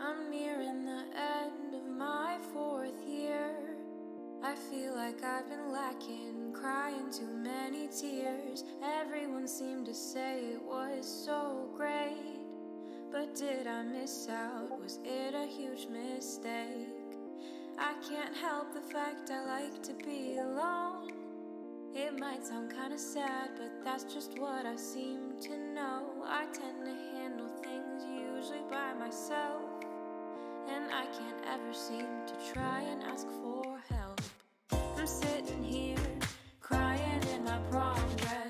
I'm nearing the end of my fourth year. I feel like I've been lacking, crying too many tears. Everyone seemed to say it was so great. But did I miss out? Was it a huge mistake? I can't help the fact I like to be alone. It might sound kinda sad, but that's just what I seem to know. I tend to handle things usually by myself, and I can't ever seem to try and ask for help. I'm sitting here crying in my prom dress.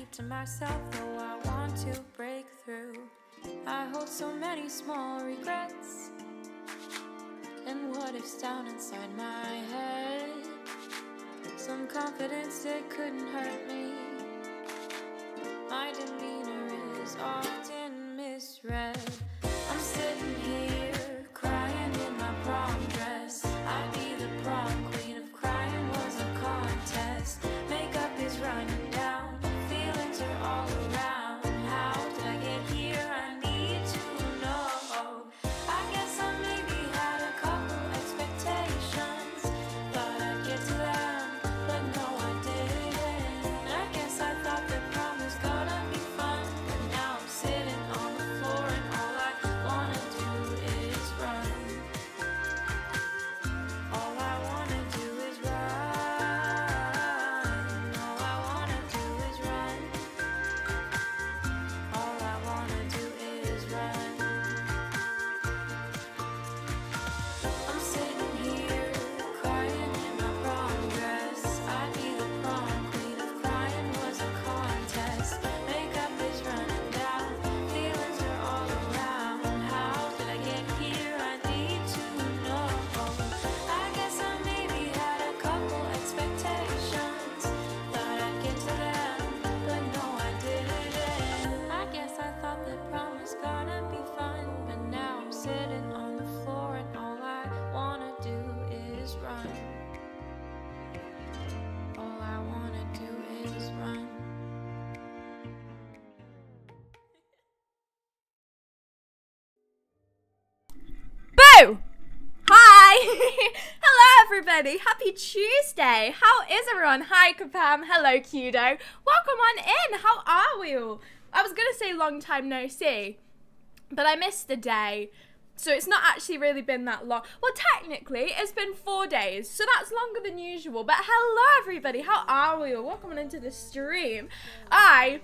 Keep to myself though I want to break through. I hold so many small regrets. And what if's down inside my head? Some confidence it couldn't hurt me. My demeanor is often misread. Everybody. Happy Tuesday. How is everyone? Hi, Kapam. Hello, Kudo. Welcome on in. How are we all? I was going to say long time no see, but I missed a day. So it's not actually really been that long. Well, technically, it's been four days, so that's longer than usual. But hello, everybody. How are we all? Welcome into the stream. I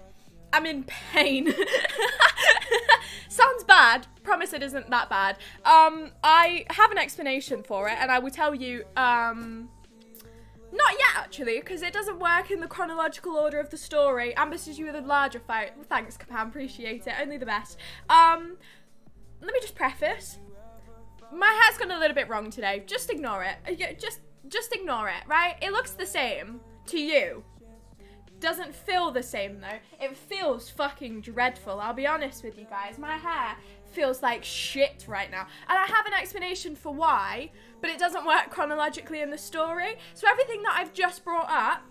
am in pain. Sounds bad. Promise it isn't that bad. Um, I have an explanation for it, and I will tell you. Um, not yet, actually, because it doesn't work in the chronological order of the story. Ambushes you with a larger fight. Thanks, Kapam. Appreciate it. Only the best. Um, let me just preface. My hair's gone a little bit wrong today. Just ignore it. Uh, Just, just ignore it, right? It looks the same to you. Doesn't feel the same though. It feels fucking dreadful. I'll be honest with you guys. My hair feels like shit right now. And I have an explanation for why, but it doesn't work chronologically in the story. So everything that I've just brought up,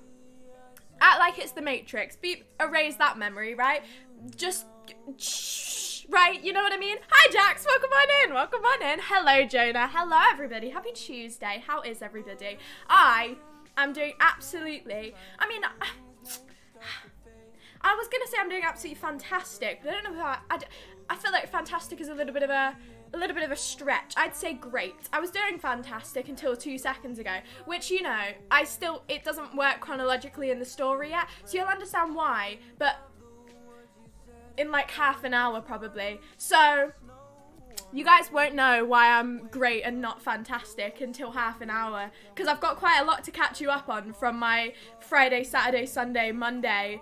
act like it's the Matrix. Beep, erase that memory, right? Just right? You know what I mean? Hi, Jax. Welcome on in. Welcome on in. Hello, Jonah. Hello, everybody. Happy Tuesday. How is everybody? I am doing absolutely. I mean. I was gonna say I'm doing absolutely fantastic, but I don't know how. I, d- I feel like fantastic is a little bit of a a little bit of a stretch. I'd say great. I was doing fantastic until two seconds ago, which you know I still it doesn't work chronologically in the story yet, so you'll understand why. But in like half an hour probably. So You guys won't know why I'm great and not fantastic until half an hour because I've got quite a lot to catch you up on from my Friday, Saturday, Sunday, Monday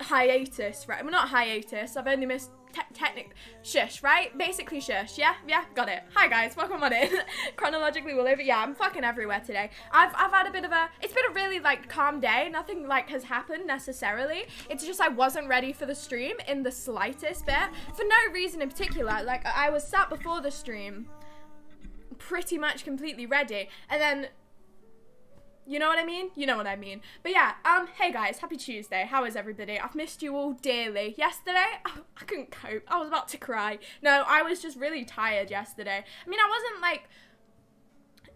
hiatus, right? Well, not hiatus. I've only missed technic shush, right? Basically shush. Yeah, yeah, got it. Hi guys, welcome on in. Chronologically, we'll over. Yeah, I'm fucking everywhere today. I've I've had a bit of a. It's been a really like calm day. Nothing like has happened necessarily. It's just I wasn't ready for the stream in the slightest bit for no reason in particular. Like I was sat before the stream, pretty much completely ready, and then you know what I mean? You know what I mean. But yeah, um, hey guys, happy Tuesday. How is everybody? I've missed you all dearly. Yesterday, I, I couldn't cope. I was about to cry. No, I was just really tired yesterday. I mean, I wasn't like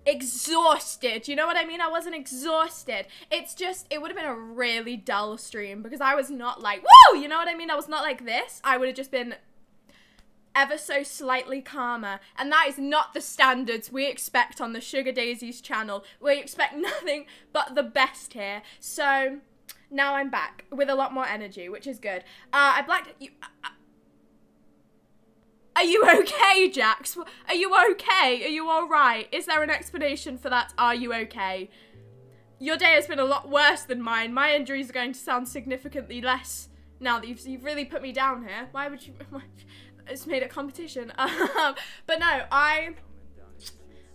exhausted. You know what I mean? I wasn't exhausted. It's just, it would have been a really dull stream because I was not like, whoa, you know what I mean? I was not like this. I would have just been ever so slightly calmer. And that is not the standards we expect on the Sugar Daisies channel. We expect nothing but the best here. So now I'm back with a lot more energy, which is good. Uh, I blacked. You, uh, are you okay, Jax? Are you okay? Are you alright? Is there an explanation for that? Are you okay? Your day has been a lot worse than mine. My injuries are going to sound significantly less now that you've, you've really put me down here. Why would you. Why, it's made a competition. Um, but no, I.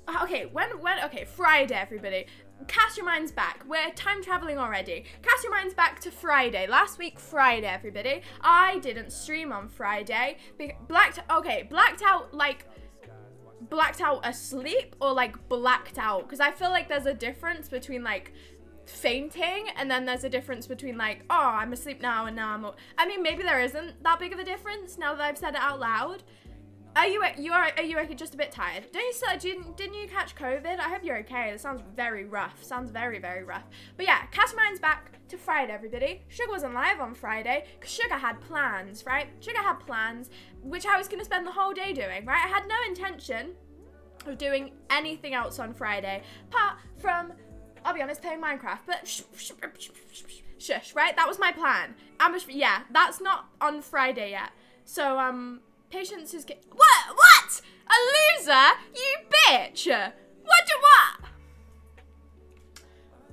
Uh, okay, when when okay Friday, everybody. Cast your minds back. We're time traveling already. Cast your minds back to Friday. Last week, Friday, everybody. I didn't stream on Friday. Blacked. Okay, blacked out like blacked out asleep or like blacked out because I feel like there's a difference between like fainting and then there's a difference between like oh i'm asleep now and now i'm i mean maybe there isn't that big of a difference now that i've said it out loud. Are you you are are you just a bit tired. Don't you still didn't, didn't you catch covid? I hope you're okay. It sounds very rough. Sounds very very rough. But yeah cast minds back to friday everybody. Sugar wasn't live on friday because sugar had plans right? Sugar had plans which i was going to spend the whole day doing right? I had no intention of doing anything else on friday apart from I'll be honest, playing Minecraft, but shush, right? That was my plan. Ambush, yeah, that's not on Friday yet. So, um, patience is What? What? A loser? You bitch! What do what?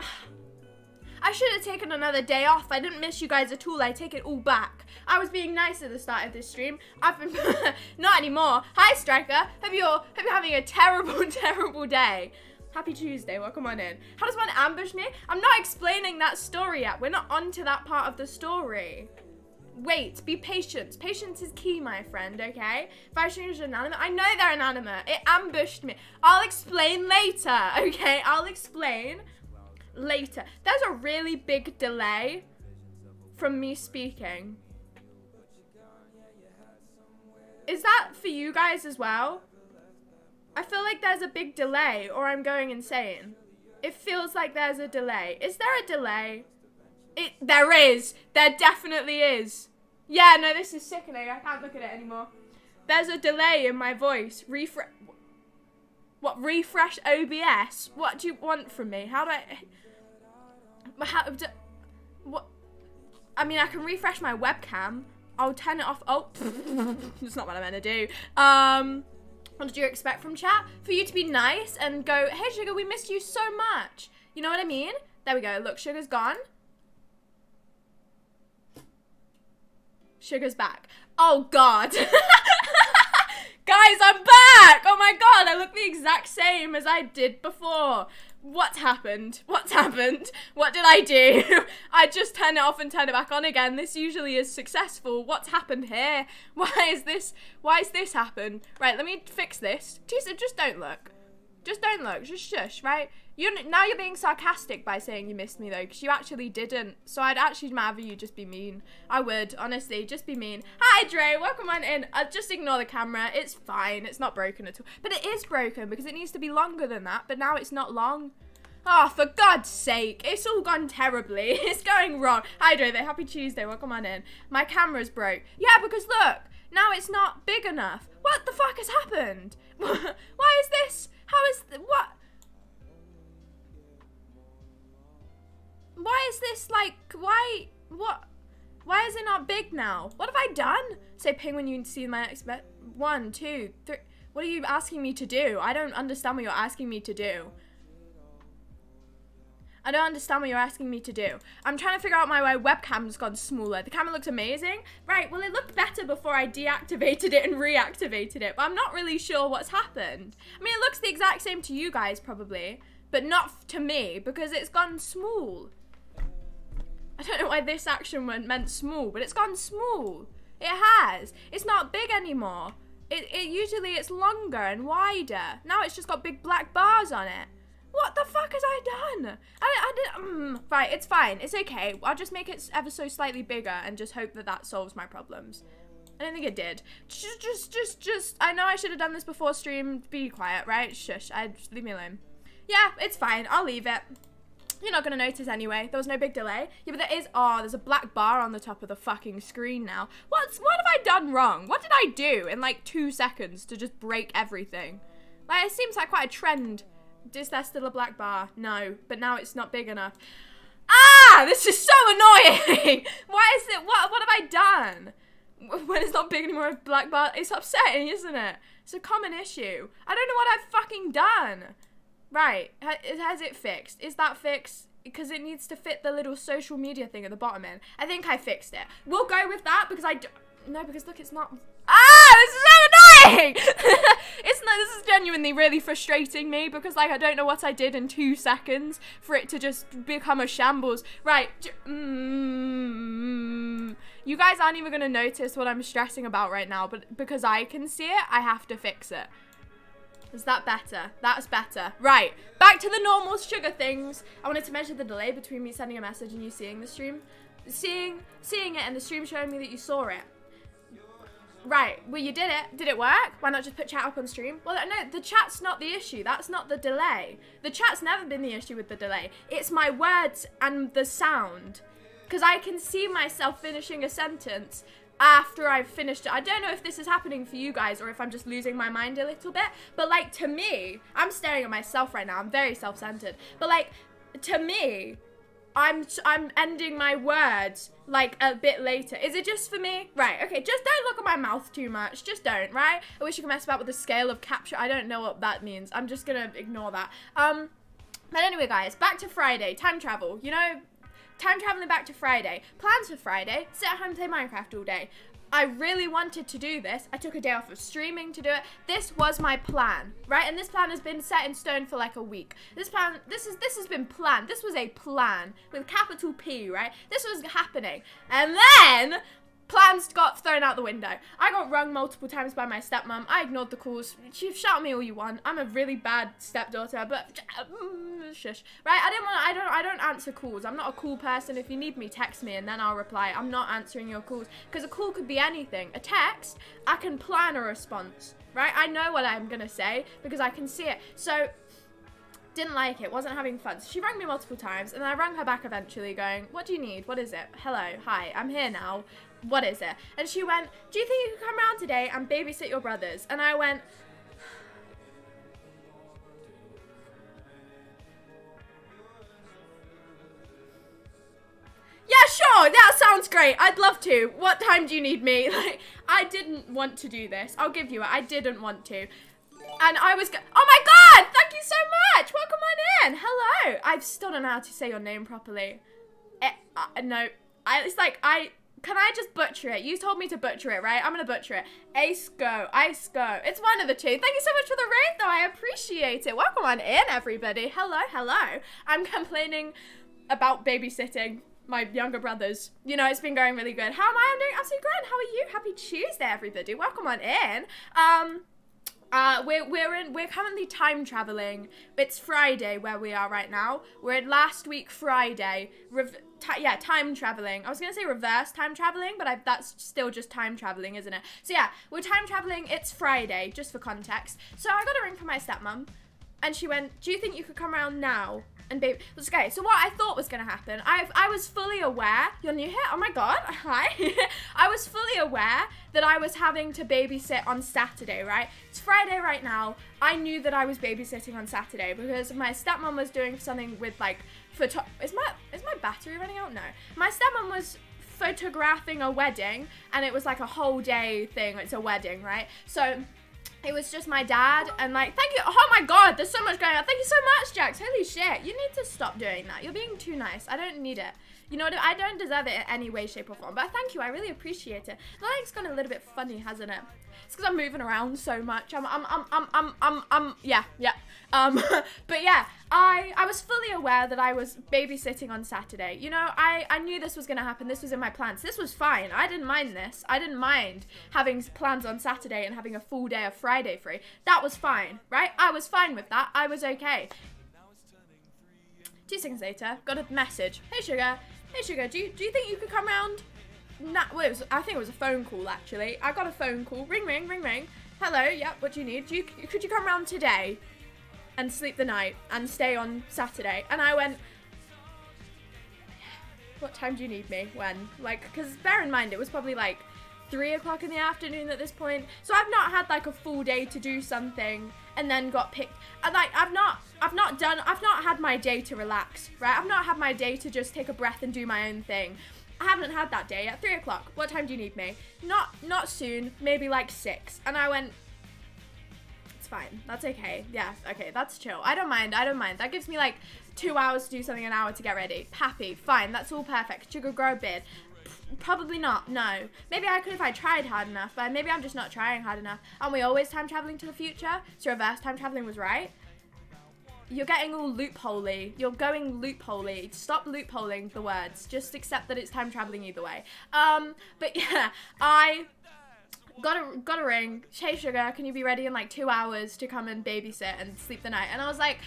I should have taken another day off. I didn't miss you guys at all. I take it all back. I was being nice at the start of this stream. I've been not anymore. Hi Striker. Hope you're hope you're having a terrible, terrible day. Happy Tuesday, welcome on in. How does one ambush me? I'm not explaining that story yet. We're not on to that part of the story. Wait, be patient. Patience is key, my friend, okay? I change inanimate, I know they're inanimate. It ambushed me. I'll explain later, okay? I'll explain later. There's a really big delay from me speaking. Is that for you guys as well? I feel like there's a big delay or I'm going insane. It feels like there's a delay. Is there a delay? It there is. There definitely is. Yeah, no, this is sickening. I can't look at it anymore. There's a delay in my voice. Refresh What refresh OBS? What do you want from me? How do I How do, What I mean, I can refresh my webcam. I'll turn it off. Oh, that's not what I'm meant to do. Um what did you expect from chat? For you to be nice and go, hey, Sugar, we missed you so much. You know what I mean? There we go. Look, Sugar's gone. Sugar's back. Oh, God. Guys, I'm back! Oh my god, I look the exact same as I did before. What's happened? What's happened? What did I do? I just turn it off and turn it back on again. This usually is successful. What's happened here? Why is this? Why is this happened? Right, let me fix this. Tisa, just don't look. Just don't look. Just shush, right? You now you're being sarcastic by saying you missed me though, because you actually didn't. So I'd actually rather you just be mean. I would honestly just be mean. Hi Dre, welcome on in. Uh, just ignore the camera. It's fine. It's not broken at all. But it is broken because it needs to be longer than that. But now it's not long. Oh, for God's sake. It's all gone terribly. It's going wrong. Hi, Dre. Happy Tuesday. Welcome on in. My camera's broke. Yeah, because look. Now it's not big enough. What the fuck has happened? Why is this? How is... Th what? Why is this like, why, what, why is it not big now? What have I done? Say Penguin, you see my next. One, two, three. What are you asking me to do? I don't understand what you're asking me to do. I don't understand what you're asking me to do. I'm trying to figure out why my webcam's gone smaller. The camera looks amazing. Right, well it looked better before I deactivated it and reactivated it, but I'm not really sure what's happened. I mean, it looks the exact same to you guys probably, but not to me because it's gone small. I don't know why this action went meant small, but it's gone small. It has. It's not big anymore. It, it usually it's longer and wider. Now it's just got big black bars on it. What the fuck has I done? I, I did. Mm, right, it's fine. It's okay. I'll just make it ever so slightly bigger and just hope that that solves my problems. I don't think it did. Just, just, just, just. I know I should have done this before stream. Be quiet, right? Shush. I just leave me alone. Yeah, it's fine. I'll leave it. You're not gonna notice anyway. There was no big delay. Yeah, but there is. Oh, there's a black bar on the top of the fucking screen now. What's what have I done wrong? What did I do in like two seconds to just break everything? Like it seems like quite a trend is there still a black bar? No, but now it's not big enough. Ah, this is so annoying. Why is it? What? What have I done? When it's not big anymore, black bar. It's upsetting, isn't it? It's a common issue. I don't know what I've fucking done. Right, has it fixed? Is that fixed? Because it needs to fit the little social media thing at the bottom end. I think I fixed it. We'll go with that because I. don't. no, because look, it's not. Ah, this is so annoying! it's not. This is genuinely really frustrating me because, like, I don't know what I did in two seconds for it to just become a shambles. Right. Mm, you guys aren't even gonna notice what I'm stressing about right now, but because I can see it, I have to fix it. Is that better? That's better. Right, back to the normal sugar things. I wanted to measure the delay between me sending a message and you seeing the stream. Seeing, seeing it and the stream showing me that you saw it. Right, well you did it. Did it work? Why not just put chat up on stream? Well, no, the chat's not the issue. That's not the delay. The chat's never been the issue with the delay. It's my words and the sound. Because I can see myself finishing a sentence after I've finished it. I don't know if this is happening for you guys or if I'm just losing my mind a little bit. But like to me, I'm staring at myself right now. I'm very self-centered. But like to me, I'm I'm ending my words like a bit later. Is it just for me? Right, okay, just don't look at my mouth too much. Just don't, right? I wish you could mess about with the scale of capture. I don't know what that means. I'm just gonna ignore that. Um, but anyway, guys, back to Friday. Time travel. You know, time traveling back to Friday. Plans for Friday. Sit at home play Minecraft all day. I really wanted to do this. I took a day off of streaming to do it. This was my plan, right? And this plan has been set in stone for like a week. This plan, this is this has been planned. This was a plan with capital P, right? This was happening. And then Plans got thrown out the window. I got rung multiple times by my stepmom. I ignored the calls. She shout me all you want. I'm a really bad stepdaughter, but mm, shush. Right? I didn't want. I don't. I don't answer calls. I'm not a cool person. If you need me, text me and then I'll reply. I'm not answering your calls because a call could be anything. A text, I can plan a response. Right? I know what I'm gonna say because I can see it. So didn't like it, wasn't having fun. So she rang me multiple times, and I rang her back eventually, going, What do you need? What is it? Hello, hi, I'm here now what is it? And she went, do you think you could come around today and babysit your brothers? And I went, yeah, sure, that sounds great. I'd love to. What time do you need me? Like, I didn't want to do this. I'll give you it. I didn't want to. And I was, oh my god, thank you so much. Welcome on in. Hello. I still don't know how to say your name properly. Eh, uh, no, I, it's like, I, can I just butcher it? You told me to butcher it, right? I'm gonna butcher it. Ace go, ice go. It's one of the two. Thank you so much for the raid, though. I appreciate it. Welcome on in, everybody. Hello, hello. I'm complaining about babysitting my younger brothers. You know, it's been going really good. How am I? I'm doing absolutely. How are you? Happy Tuesday, everybody. Welcome on in. Um, uh, we're we're in we're currently time traveling. It's Friday where we are right now. We're in last week Friday. Rev- yeah, time traveling. I was gonna say reverse time traveling, but I, that's still just time traveling, isn't it? So yeah, we're time traveling. It's Friday, just for context. So I got a ring from my stepmom, and she went, "Do you think you could come around now?" and baby. Okay, so what I thought was gonna happen, I I was fully aware. You're new here. Oh my god, hi. I was fully aware that I was having to babysit on Saturday. Right? It's Friday right now. I knew that I was babysitting on Saturday because my stepmom was doing something with like photo. Is my is my battery running out? No. My stepmom was photographing a wedding and it was like a whole day thing. It's a wedding, right? So it was just my dad and like thank you oh my god there's so much going on thank you so much jax holy shit you need to stop doing that you're being too nice i don't need it you know what i don't deserve it in any way shape or form but thank you i really appreciate it the leg's gone a little bit funny hasn't it it's because I'm moving around so much. I'm, I'm, I'm, I'm, I'm, I'm, I'm yeah, yeah. Um, but yeah, I, I was fully aware that I was babysitting on Saturday. You know, I, I knew this was gonna happen. This was in my plans. This was fine. I didn't mind this. I didn't mind having plans on Saturday and having a full day of Friday free. That was fine, right? I was fine with that. I was okay. Two seconds later, got a message. Hey, sugar. Hey, sugar. Do you, do you think you could come round nah, well, was, I think it was a phone call actually. I got a phone call. Ring, ring, ring, ring. Hello, yep, what do you need? Do you, could you come round today and sleep the night and stay on Saturday? And I went, what time do you need me? When? Like, because bear in mind, it was probably like three o'clock in the afternoon at this point. So I've not had like a full day to do something and then got picked. And like, I've not, I've not done, I've not had my day to relax, right? I've not had my day to just take a breath and do my own thing. I haven't had that day at three o'clock. What time do you need me? Not not soon, maybe like six. And I went, it's fine. That's okay. Yeah, okay, that's chill. I don't mind. I don't mind. That gives me like two hours to do something, an hour to get ready. Happy, fine. That's all perfect. Sugar grow beard. Probably not. No. Maybe I could if I tried hard enough, but maybe I'm just not trying hard enough. Aren't we always time traveling to the future? So reverse time traveling was right. You're getting all loopholey. You're going loopholey. Stop loopholing the words. Just accept that it's time traveling either way. Um, but yeah, I got a got a ring. Hey sugar, can you be ready in like two hours to come and babysit and sleep the night? And I was like,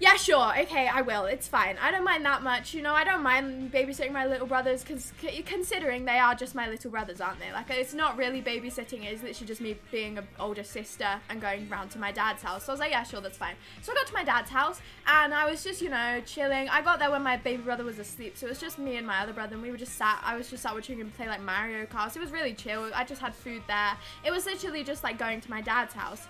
yeah, sure. Okay, I will. It's fine. I don't mind that much. You know, I don't mind babysitting my little brothers because considering they are just my little brothers, aren't they? Like, it's not really babysitting. It's literally just me being an older sister and going round to my dad's house. So I was like, yeah, sure, that's fine. So I got to my dad's house and I was just, you know, chilling. I got there when my baby brother was asleep. So it was just me and my other brother and we were just sat. I was just sat watching him play like Mario Kart. So it was really chill. I just had food there. It was literally just like going to my dad's house.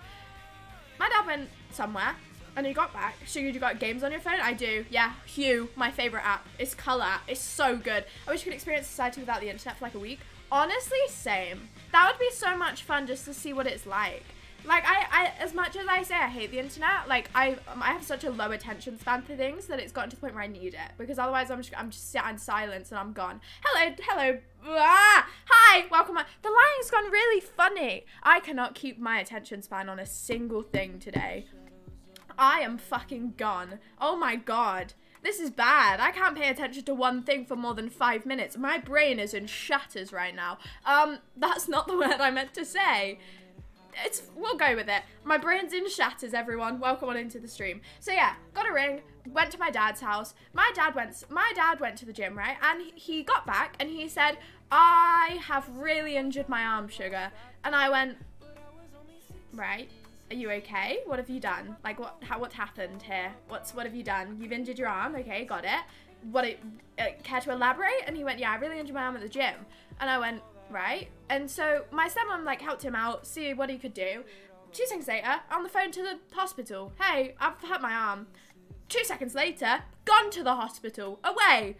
My dad went somewhere and you got back. So you got games on your phone? I do. Yeah. Hue, my favorite app. It's color. It's so good. I wish you could experience society without the internet for like a week. Honestly, same. That would be so much fun just to see what it's like. Like I, I as much as I say I hate the internet, like I I have such a low attention span for things that it's gotten to the point where I need it because otherwise I'm just I'm just sat in silence and I'm gone. Hello, hello. Ah, hi, welcome. On. The line's gone really funny. I cannot keep my attention span on a single thing today. I am fucking gone. Oh my god. This is bad. I can't pay attention to one thing for more than five minutes. My brain is in shatters right now. Um, that's not the word I meant to say. It's, we'll go with it. My brain's in shatters, everyone. Welcome on into the stream. So yeah, got a ring, went to my dad's house. My dad went, my dad went to the gym, right? And he got back and he said, I have really injured my arm, sugar. And I went, right are you okay? What have you done? Like, what? How? What's happened here? What's? What have you done? You've injured your arm. Okay, got it. What? It, uh, care to elaborate? And he went, yeah, I really injured my arm at the gym. And I went, right. And so my stepmom like helped him out, see what he could do. Two seconds later, on the phone to the hospital. Hey, I've hurt my arm. Two seconds later, gone to the hospital. Away.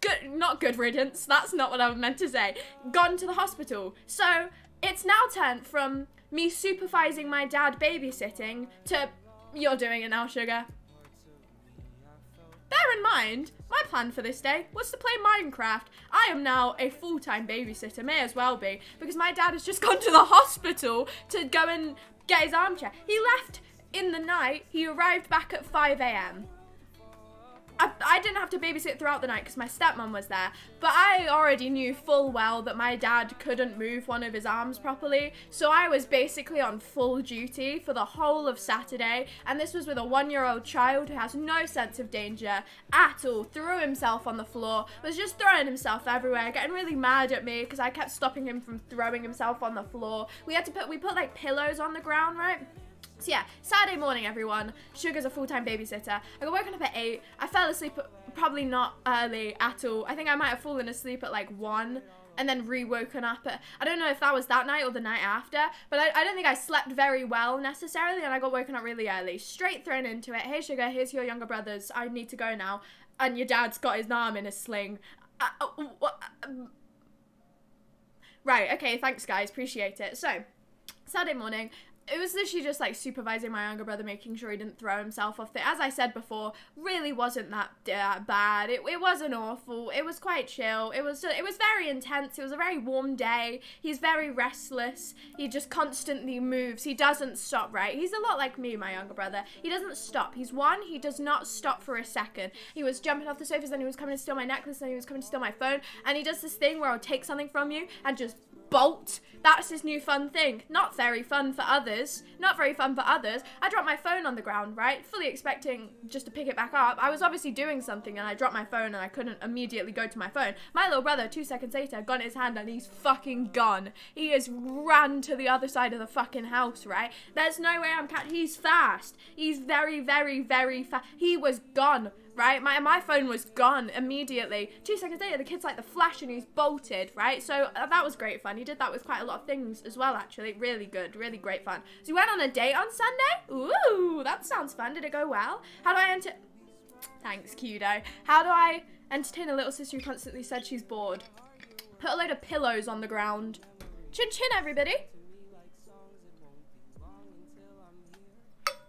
Good, not good riddance. That's not what I meant to say. Gone to the hospital. So it's now turned from me supervising my dad babysitting to you're doing it now, sugar. Bear in mind, my plan for this day was to play Minecraft. I am now a full-time babysitter, may as well be, because my dad has just gone to the hospital to go and get his armchair. He left in the night, he arrived back at 5am. I, I didn't have to babysit throughout the night because my stepmom was there, but I already knew full well that my dad couldn't move one of his arms properly, so I was basically on full duty for the whole of Saturday, and this was with a one-year-old child who has no sense of danger at all, threw himself on the floor, was just throwing himself everywhere, getting really mad at me because I kept stopping him from throwing himself on the floor. We had to put, we put like pillows on the ground, right? So yeah, Saturday morning, everyone. Sugar's a full-time babysitter. I got woken up at 8. I fell asleep probably not early at all. I think I might have fallen asleep at like 1 and then re-woken up at, I don't know if that was that night or the night after, but I, I don't think I slept very well necessarily and I got woken up really early. Straight thrown into it. Hey Sugar, here's your younger brothers. I need to go now. And your dad's got his arm in a sling. Uh, uh, uh, right, okay, thanks guys, appreciate it. So, Saturday morning, it was literally just like supervising my younger brother, making sure he didn't throw himself off the. As I said before, really wasn't that uh, bad. It, it wasn't awful. It was quite chill. It was it was very intense. It was a very warm day. He's very restless. He just constantly moves. He doesn't stop. Right? He's a lot like me, my younger brother. He doesn't stop. He's one. He does not stop for a second. He was jumping off the sofas, and he was coming to steal my necklace, and he was coming to steal my phone. And he does this thing where I'll take something from you and just bolt. That's his new fun thing. Not very fun for others. Not very fun for others. I dropped my phone on the ground, right? Fully expecting just to pick it back up. I was obviously doing something and I dropped my phone and I couldn't immediately go to my phone. My little brother, two seconds later, got his hand and he's fucking gone. He has ran to the other side of the fucking house, right? There's no way I'm cat. He's fast. He's very, very, very fast. He was gone right? My, my phone was gone immediately. Two seconds later, the kid's like the flash and he's bolted, right? So uh, that was great fun. He did that with quite a lot of things as well, actually. Really good, really great fun. So we went on a date on Sunday. Ooh, that sounds fun. Did it go well? How do I enter? Thanks, Kudo. How do I entertain a little sister who constantly said she's bored? Put a load of pillows on the ground. Chin chin, everybody.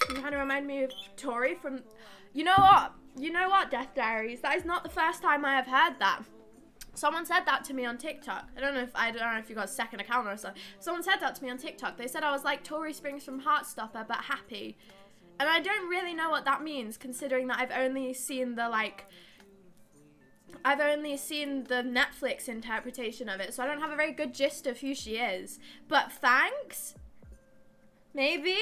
You kind of remind me of Tori from. You know what? You know what, Death Diaries? That is not the first time I have heard that. Someone said that to me on TikTok. I don't know if I don't know if you got a second account or something. Someone said that to me on TikTok. They said I was like Tori Springs from Heartstopper, but happy. And I don't really know what that means, considering that I've only seen the like. I've only seen the Netflix interpretation of it, so I don't have a very good gist of who she is. But thanks. Maybe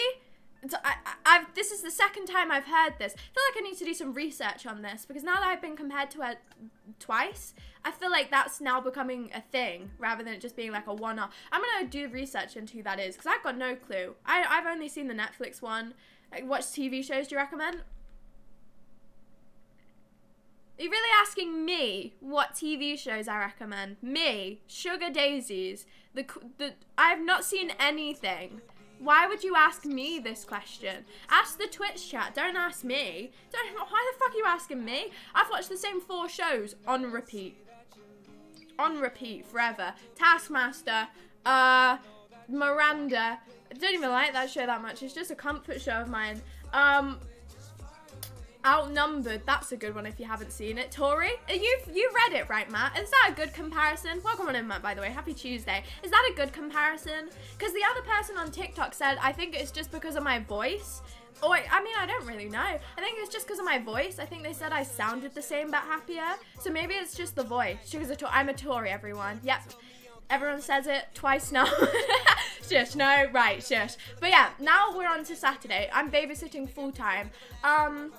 I, have this is the second time I've heard this. I feel like I need to do some research on this because now that I've been compared to her twice, I feel like that's now becoming a thing rather than it just being like a one-off. I'm gonna do research into who that is because I've got no clue. I, I've only seen the Netflix one. Like, what TV shows do you recommend? Are you really asking me what TV shows I recommend? Me, Sugar Daisies. The the I've not seen anything. Why would you ask me this question? Ask the Twitch chat. Don't ask me. Don't. Why the fuck are you asking me? I've watched the same four shows on repeat. On repeat forever. Taskmaster. Uh, Miranda. I don't even like that show that much. It's just a comfort show of mine. Um, Outnumbered. That's a good one if you haven't seen it. Tori, you've you read it, right, Matt? Is that a good comparison? Welcome on in, Matt, by the way. Happy Tuesday. Is that a good comparison? Because the other person on TikTok said, I think it's just because of my voice. Or, I mean, I don't really know. I think it's just because of my voice. I think they said I sounded the same but happier. So maybe it's just the voice. Because I'm a Tori, everyone. Yep. Everyone says it twice now. shush, no, right, shush. But yeah, now we're on to Saturday. I'm babysitting full time. Um,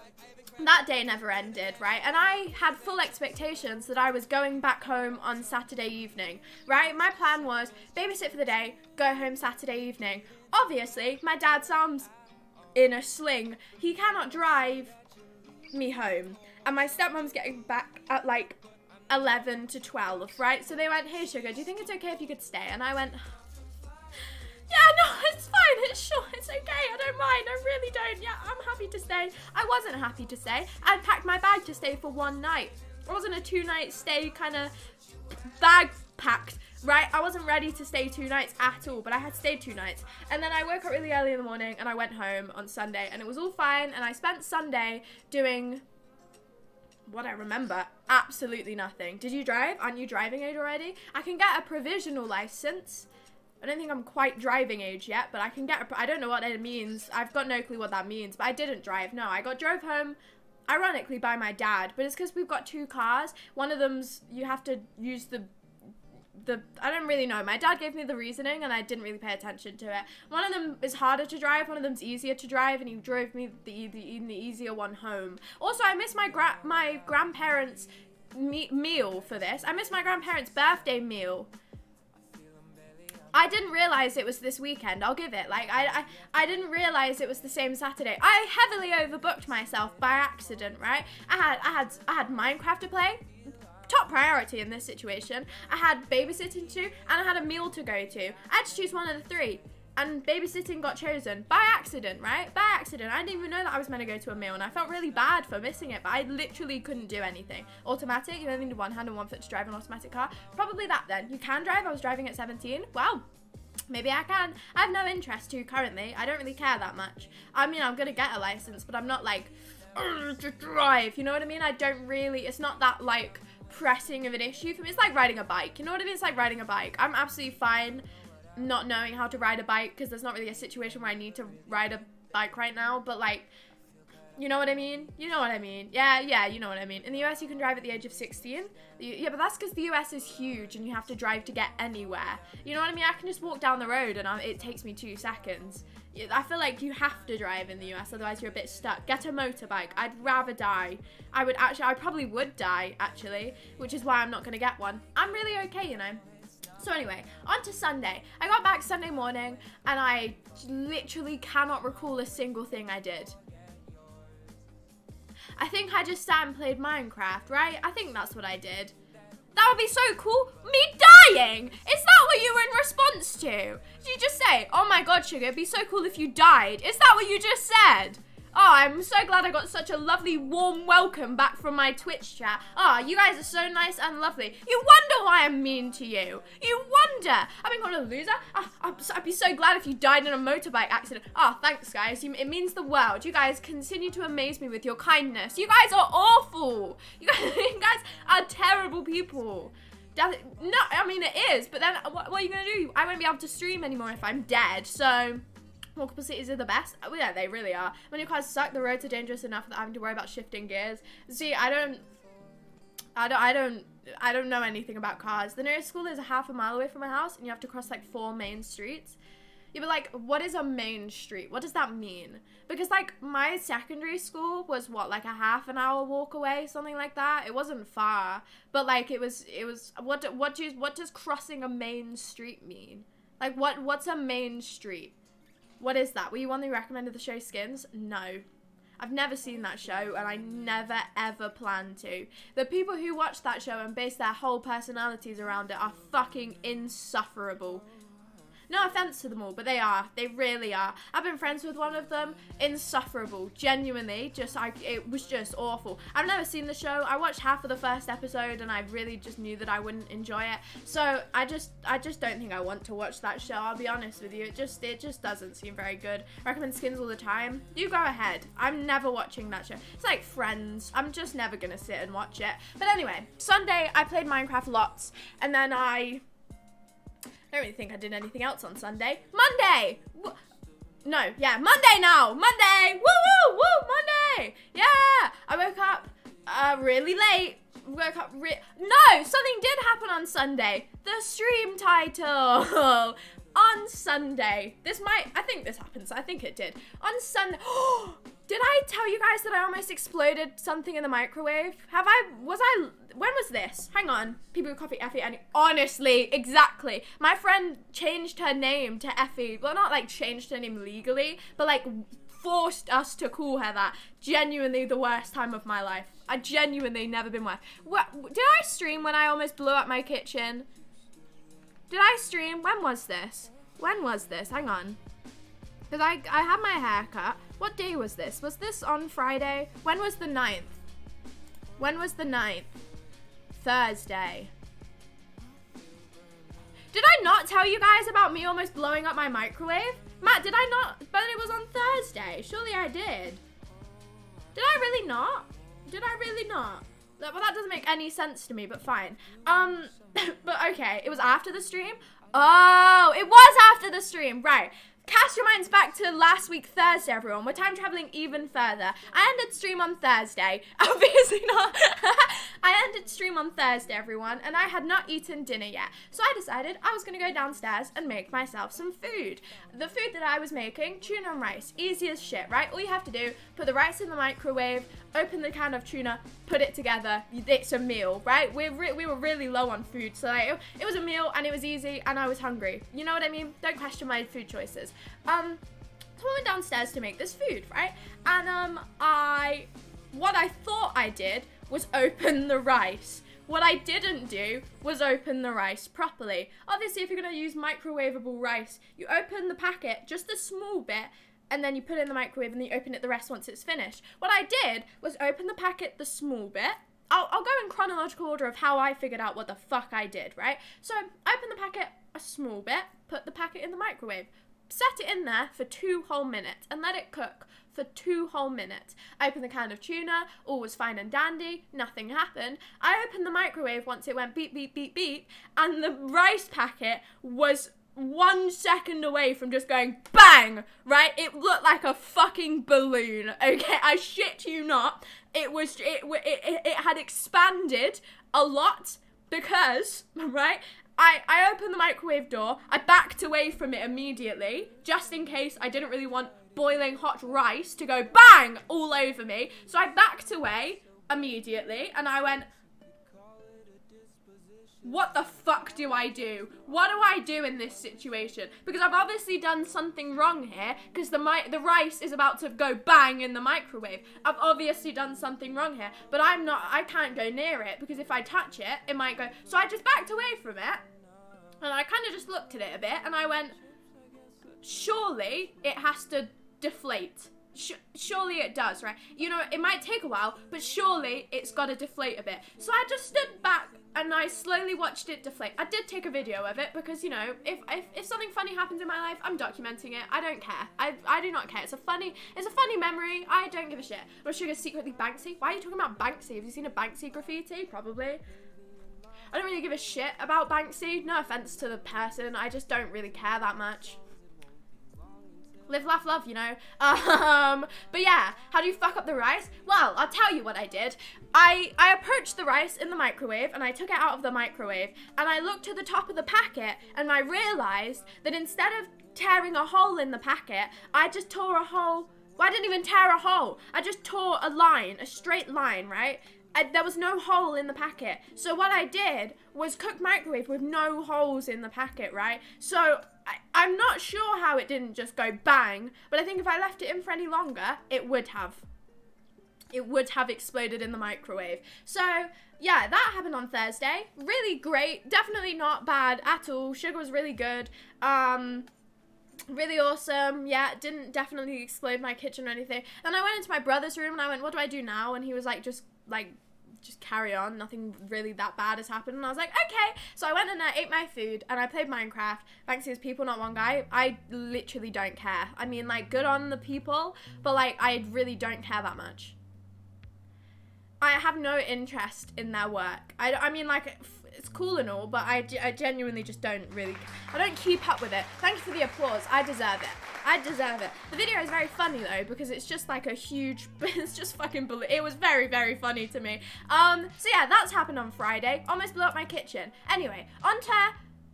that day never ended, right? And I had full expectations that I was going back home on Saturday evening, right? My plan was babysit for the day, go home Saturday evening. Obviously, my dad's arm's in a sling. He cannot drive me home. And my stepmom's getting back at like 11 to 12, right? So they went, hey, Sugar, do you think it's okay if you could stay? And I went, yeah, no, it's fine. It's sure. It's okay. I don't mind. I really don't. Yeah, I'm happy to stay. I wasn't happy to stay. I packed my bag to stay for one night. It wasn't a two night stay kind of bag packed right? I wasn't ready to stay two nights at all, but I had stayed two nights. And then I woke up really early in the morning and I went home on Sunday and it was all fine. And I spent Sunday doing what I remember, absolutely nothing. Did you drive? Aren't you driving age already? I can get a provisional license I don't think I'm quite driving age yet, but I can get. I don't know what it means. I've got no clue what that means. But I didn't drive. No, I got drove home. Ironically, by my dad, but it's because we've got two cars. One of them's you have to use the the I don't really know. My dad gave me the reasoning and I didn't really pay attention to it. One of them is harder to drive, one of them's easier to drive, and he drove me the the, the easier one home. Also, I miss my gra- my grandparents' me- meal for this. I miss my grandparents' birthday meal. I didn't realize it was this weekend. I'll give it. Like I, I, I didn't realize it was the same Saturday. I heavily overbooked myself by accident. Right? I had, I had, I had Minecraft to play. Top priority in this situation. I had babysitting to and I had a meal to go to. I had to choose one of the three and babysitting got chosen by accident, right? By accident. I didn't even know that I was meant to go to a meal and I felt really bad for missing it, but I literally couldn't do anything. Automatic, you only need one hand and one foot to drive an automatic car. Probably that then. You can drive. I was driving at 17. Wow. Maybe I can. I have no interest to currently. I don't really care that much. I mean, I'm gonna get a license, but I'm not like to drive. You know what I mean? I don't really. It's not that like pressing of an issue for me. It's like riding a bike. You know what I mean? It's like riding a bike. I'm absolutely fine not knowing how to ride a bike because there's not really a situation where I need to ride a bike right now. But like, you know what I mean? You know what I mean? Yeah, yeah, you know what I mean. In the US, you can drive at the age of 16. Yeah, but that's because the US is huge and you have to drive to get anywhere. You know what I mean? I can just walk down the road and I'm, it takes me two seconds. I feel like you have to drive in the US, otherwise you're a bit stuck. Get a motorbike. I'd rather die. I would actually, I probably would die, actually, which is why I'm not going to get one. I'm really okay, you know. So anyway, on to Sunday. I got back Sunday morning and I literally cannot recall a single thing I did. I think I just sat and played Minecraft, right? I think that's what I did. That would be so cool. Me dying! Is that what you were in response to? Did you just say, oh my god, Sugar, it'd be so cool if you died? Is that what you just said? Oh, I'm so glad I got such a lovely warm welcome back from my Twitch chat. Oh, you guys are so nice and lovely. You wonder why I'm mean to you. You wonder. I've been called a loser. Oh, I'd be so glad if you died in a motorbike accident. Oh, thanks, guys. It means the world. You guys continue to amaze me with your kindness. You guys are awful. You guys, are terrible people. No, I mean, it is, but then what, what are you going to do? I won't be able to stream anymore if I'm dead, so... Walkable cities are the best. Oh, yeah, they really are. When your cars suck, the roads are dangerous enough that having to worry about shifting gears. See, I don't, I don't, I don't, I don't know anything about cars. The nearest school is a half a mile away from my house, and you have to cross like four main streets. Yeah, but like, what is a main street? What does that mean? Because like my secondary school was what like a half an hour walk away, something like that. It wasn't far, but like it was, it was. What what do what does crossing a main street mean? Like what what's a main street? What is that? Were you one who recommended the show Skins? No. I've never seen that show and I never ever plan to. The people who watch that show and base their whole personalities around it are fucking insufferable. No offense to them all, but they are. They really are. I've been friends with one of them. Insufferable. Genuinely. Just, I, it was just awful. I've never seen the show. I watched half of the first episode and I really just knew that I wouldn't enjoy it. So I just, I just don't think I want to watch that show. I'll be honest with you. It just, it just doesn't seem very good. I recommend Skins all the time. You go ahead. I'm never watching that show. It's like Friends. I'm just never gonna sit and watch it. But anyway, Sunday I played Minecraft lots and then I I don't really think I did anything else on Sunday. Monday! no, yeah, Monday now! Monday! Woo woo woo! Monday! Yeah! I woke up uh, really late. Woke up re- No! Something did happen on Sunday. The stream title! on Sunday. This might, I think this happens. I think it did. On Sunday. Did I tell you guys that I almost exploded something in the microwave? Have I, was I, when was this? Hang on. People who copy Effy and honestly, exactly. My friend changed her name to Effy. Well, not like changed her name legally, but like forced us to call her that. Genuinely the worst time of my life. I genuinely never been worse. What, did I stream when I almost blew up my kitchen? Did I stream? When was this? When was this? Hang on. Because I, I had my hair cut. What day was this? Was this on Friday? When was the 9th? When was the 9th? Thursday. Did I not tell you guys about me almost blowing up my microwave? Matt, did I not? But it was on Thursday. Surely I did. Did I really not? Did I really not? Well, that doesn't make any sense to me, but fine. Um, but okay, it was after the stream. Oh, it was after the stream, right. Cast your minds back to last week Thursday, everyone. We're time traveling even further. I ended stream on Thursday. Obviously not. I ended stream on Thursday, everyone, and I had not eaten dinner yet. So I decided I was going to go downstairs and make myself some food. The food that I was making, tuna and rice. Easy as shit, right? All you have to do, put the rice in the microwave, open the can of tuna, put it together. It's a meal, right? We we were really low on food, so like, it, it was a meal and it was easy and I was hungry. You know what I mean? Don't question my food choices. Um, so I went downstairs to make this food, right? And um, I, what I thought I did was open the rice. What I didn't do was open the rice properly. Obviously, if you're going to use microwavable rice, you open the packet just a small bit and then you put it in the microwave and then you open it the rest once it's finished. What I did was open the packet the small bit, I'll, I'll go in chronological order of how I figured out what the fuck I did, right? So, open the packet a small bit, put the packet in the microwave, set it in there for two whole minutes, and let it cook for two whole minutes. I opened the can of tuna, all was fine and dandy, nothing happened. I opened the microwave once it went beep, beep, beep, beep, and the rice packet was one second away from just going bang, right? It looked like a fucking balloon, okay? I shit you not. It was, it, it, it had expanded a lot because, right? I, I opened the microwave door, I backed away from it immediately, just in case I didn't really want boiling hot rice to go bang all over me. So I backed away immediately and I went, what the fuck do I do? What do I do in this situation? Because I've obviously done something wrong here because the mi- the rice is about to go bang in the microwave. I've obviously done something wrong here, but I'm not I can't go near it because if I touch it, it might go. So I just backed away from it. And I kind of just looked at it a bit and I went surely it has to deflate. Sh- surely it does, right? You know, it might take a while, but surely it's got to deflate a bit. So I just stood back and I slowly watched it deflate. I did take a video of it because, you know, if, if, if something funny happens in my life, I'm documenting it. I don't care. I, I do not care. It's a funny it's a funny memory. I don't give a shit. Should I secretly Banksy? Why are you talking about Banksy? Have you seen a Banksy graffiti? Probably. I don't really give a shit about Banksy. No offense to the person. I just don't really care that much live, laugh, love, you know. Um, but yeah, how do you fuck up the rice? Well, I'll tell you what I did. I I approached the rice in the microwave and I took it out of the microwave and I looked to the top of the packet and I realized that instead of tearing a hole in the packet, I just tore a hole. Well, I didn't even tear a hole. I just tore a line, a straight line, right? I, there was no hole in the packet. So what I did was cook microwave with no holes in the packet, right? So I, am not sure how it didn't just go bang, but I think if I left it in for any longer, it would have. It would have exploded in the microwave. So, yeah, that happened on Thursday. Really great. Definitely not bad at all. Sugar was really good. Um, really awesome. Yeah, didn't definitely explode my kitchen or anything. And I went into my brother's room and I went, what do I do now? And he was like, just like just carry on. Nothing really that bad has happened. And I was like, okay. So I went and I ate my food and I played Minecraft. Thanks to people, not one guy. I literally don't care. I mean, like, good on the people, but like, I really don't care that much. I have no interest in their work. I, I mean, like, it's cool and all, but I, I genuinely just don't really, I don't keep up with it. Thank you for the applause. I deserve it. I deserve it. The video is very funny though, because it's just like a huge, it's just fucking, it was very, very funny to me. Um, so yeah, that's happened on Friday. Almost blew up my kitchen. Anyway, on to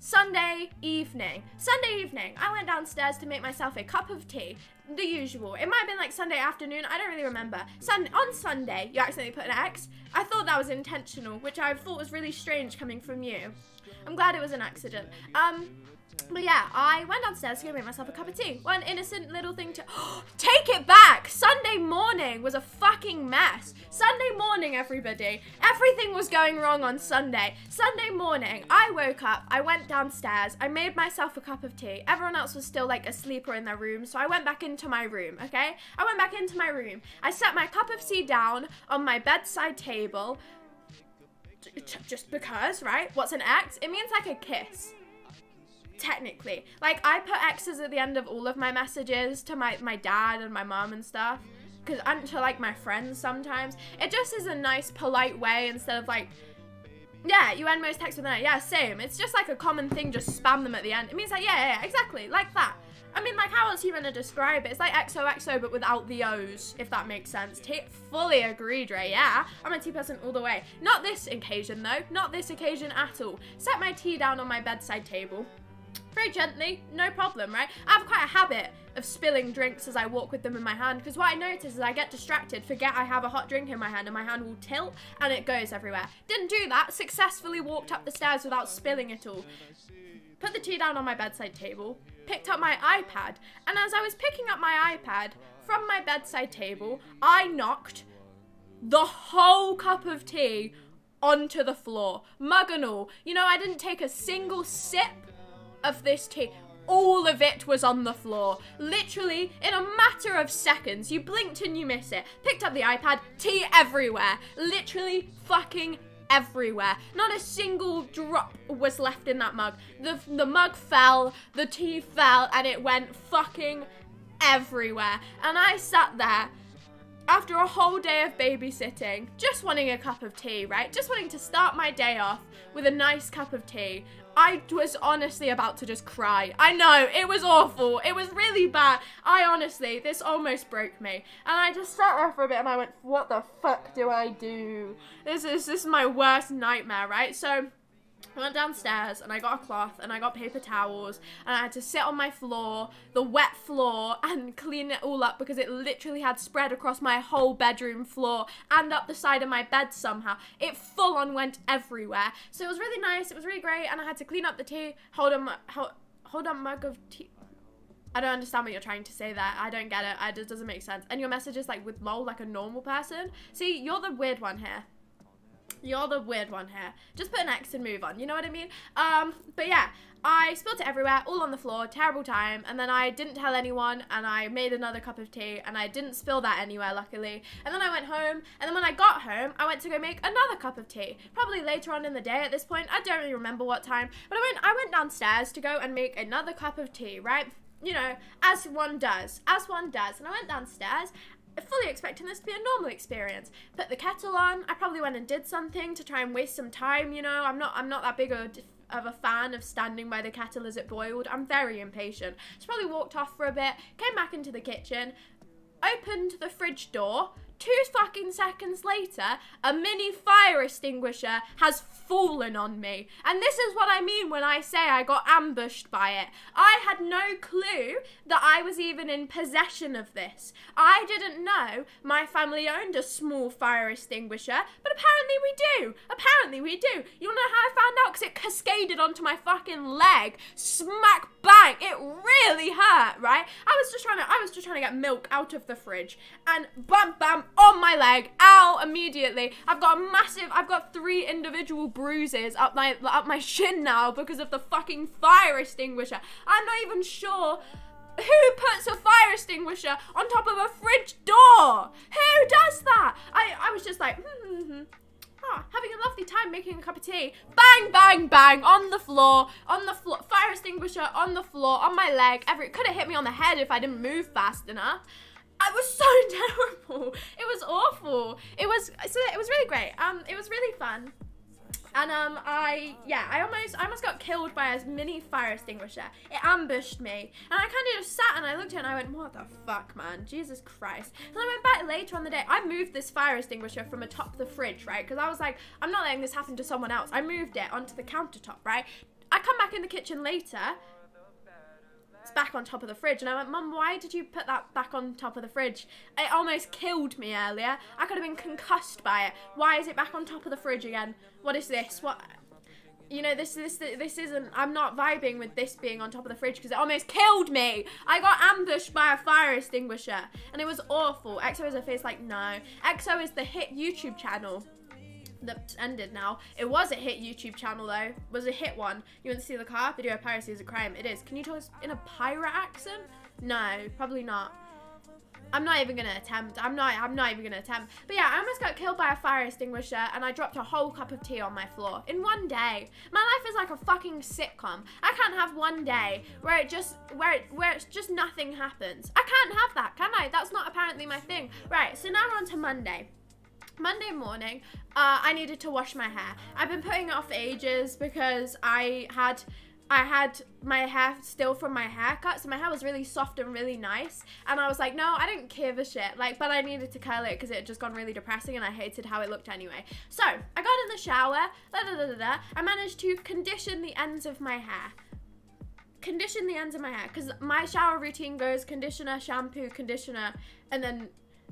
Sunday evening. Sunday evening, I went downstairs to make myself a cup of tea. The usual. It might have been like Sunday afternoon. I don't really remember. Sun on Sunday, you accidentally put an X. I thought that was intentional, which I thought was really strange coming from you. I'm glad it was an accident. Um, but yeah, I went downstairs to go make myself a cup of tea. One innocent little thing to take it back. Sunday morning was a fucking mess. Sunday morning, everybody. Everything was going wrong on Sunday. Sunday morning, I woke up, I went downstairs, I made myself a cup of tea. Everyone else was still like asleep or in their room, so I went back into my room, okay? I went back into my room. I set my cup of tea down on my bedside table. Just because, right? What's an X? It means like a kiss technically. Like I put X's at the end of all of my messages to my my dad and my mom and stuff because and to like my friends sometimes. It just is a nice polite way instead of like yeah, you end most texts with an Yeah, same. It's just like a common thing, just spam them at the end. It means like, yeah, yeah, exactly, like that. I mean, like, how else are you going to describe it? It's like XOXO, but without the O's, if that makes sense. T fully agreed, Ray, yeah. I'm a tea person all the way. Not this occasion, though. Not this occasion at all. Set my tea down on my bedside table very gently, no problem, right? I have quite a habit of spilling drinks as I walk with them in my hand because what I notice is I get distracted, forget I have a hot drink in my hand and my hand will tilt and it goes everywhere. Didn't do that, successfully walked up the stairs without spilling it all. Put the tea down on my bedside table, picked up my iPad, and as I was picking up my iPad from my bedside table, I knocked the whole cup of tea onto the floor, mug and all. You know, I didn't take a single sip of this tea all of it was on the floor. Literally, in a matter of seconds, you blinked and you miss it. Picked up the iPad, tea everywhere. Literally fucking everywhere. Not a single drop was left in that mug. The, the mug fell, the tea fell, and it went fucking everywhere. And I sat there after a whole day of babysitting, just wanting a cup of tea, right? Just wanting to start my day off with a nice cup of tea. I was honestly about to just cry. I know, it was awful. It was really bad. I honestly, this almost broke me. And I just sat there for a bit and I went, what the fuck do I do? This is, this is my worst nightmare, right? So, I went downstairs and I got a cloth and I got paper towels and I had to sit on my floor, the wet floor, and clean it all up because it literally had spread across my whole bedroom floor and up the side of my bed somehow. It full on went everywhere. So it was really nice, it was really great, and I had to clean up the tea, hold a, hold, hold a mug of tea. I don't understand what you're trying to say there. I don't get it. It just doesn't make sense. And your message is like with lol, like a normal person. See, you're the weird one here. You're the weird one here. Just put an X and move on. You know what I mean? Um, but yeah, I spilled it everywhere, all on the floor, terrible time. And then I didn't tell anyone, and I made another cup of tea, and I didn't spill that anywhere, luckily. And then I went home, and then when I got home, I went to go make another cup of tea. Probably later on in the day at this point. I don't really remember what time, but I went, I went downstairs to go and make another cup of tea, right? You know, as one does, as one does. And I went downstairs fully expecting this to be a normal experience. Put the kettle on. I probably went and did something to try and waste some time. You know, I'm not I'm not that big of a fan of standing by the kettle as it boiled. I'm very impatient. So probably walked off for a bit, came back into the kitchen, opened the fridge door, Two fucking seconds later, a mini fire extinguisher has fallen on me. And this is what I mean when I say I got ambushed by it. I had no clue that I was even in possession of this. I didn't know my family owned a small fire extinguisher, but apparently we do. Apparently we do. You wanna know how I found out? Because it cascaded onto my fucking leg. Smack bang. It really hurt, right? I was just trying to I was just trying to get milk out of the fridge. And bam bam on my leg, ow, immediately. I've got a massive, I've got three individual bruises up my, up my shin now because of the fucking fire extinguisher. I'm not even sure who puts a fire extinguisher on top of a fridge door? Who does that? I, I was just like, hmm, hmm, having a lovely time making a cup of tea. Bang, bang, bang, on the floor, on the floor, fire extinguisher on the floor, on my leg. Every, it could have hit me on the head if I didn't move fast enough. It was so terrible. It was awful. It was so it was really great. Um, it was really fun. And um, I yeah, I almost I almost got killed by a mini fire extinguisher. It ambushed me, and I kind of just sat and I looked at it and I went, "What the fuck, man? Jesus Christ!" And I went back later on the day. I moved this fire extinguisher from atop the fridge, right? Because I was like, I'm not letting this happen to someone else. I moved it onto the countertop, right? I come back in the kitchen later it's back on top of the fridge. And I went, Mum, why did you put that back on top of the fridge? It almost killed me earlier. I could have been concussed by it. Why is it back on top of the fridge again? What is this? What? You know, this this this isn't. I'm not vibing with this being on top of the fridge because it almost killed me. I got ambushed by a fire extinguisher, and it was awful. EXO is a face like no. EXO is the hit YouTube channel that ended now. It was a hit YouTube channel though. It was a hit one. You want to see the car? Video piracy is a crime. It is. Can you tell us in a pirate accent? No, probably not. I'm not even gonna attempt. I'm not. I'm not even gonna attempt. But yeah, I almost got killed by a fire extinguisher, and I dropped a whole cup of tea on my floor in one day. My life is like a fucking sitcom. I can't have one day where it just where it, where it's just nothing happens. I can't have that, can I? That's not apparently my thing. Right. So now we're on to Monday. Monday morning, uh, I needed to wash my hair. I've been putting it off for ages because I had I had my hair still from my haircut, so my hair was really soft and really nice. And I was like, no, I don't care a shit. Like, but I needed to curl it because it had just gone really depressing and I hated how it looked anyway. So I got in the shower. Da, da, da, da, I managed to condition the ends of my hair. Condition the ends of my hair because my shower routine goes conditioner, shampoo, conditioner, and then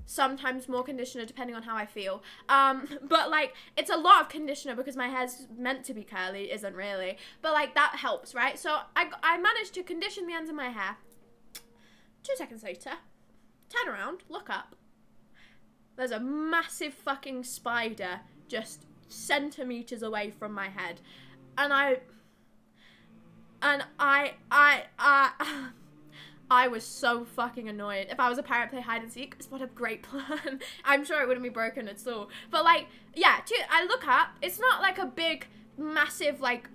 sometimes more conditioner depending on how I feel. Um, but like it's a lot of conditioner because my hair's meant to be curly, isn't really. But like that helps, right? So I, I managed to condition the ends of my hair. Two seconds later, turn around, look up. There's a massive fucking spider just centimeters away from my head. And I and I I I. I was so fucking annoyed. If I was a pirate play hide and seek, what a great plan. I'm sure it wouldn't be broken at all. But like, yeah, I look up. It's not like a big, massive like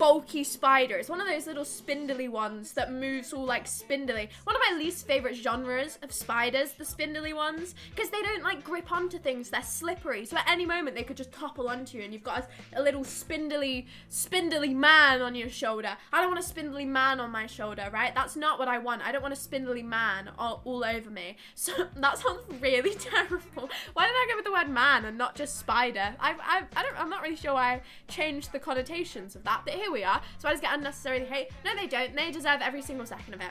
bulky spider. It's one of those little spindly ones that moves all like spindly. One of my least favorite genres of spiders, the spindly ones, because they don't like grip onto things. They're slippery, so at any moment they could just topple onto you, and you've got a, a little spindly, spindly man on your shoulder. I don't want a spindly man on my shoulder, right? That's not what I want. I don't want a spindly man all, all over me. So that sounds really terrible. Why did I go with the word man and not just spider? I, I, I don't. I'm not really sure why I changed the connotations of that, but here we are. So I just get unnecessarily hate. No, they don't. They deserve every single second of it.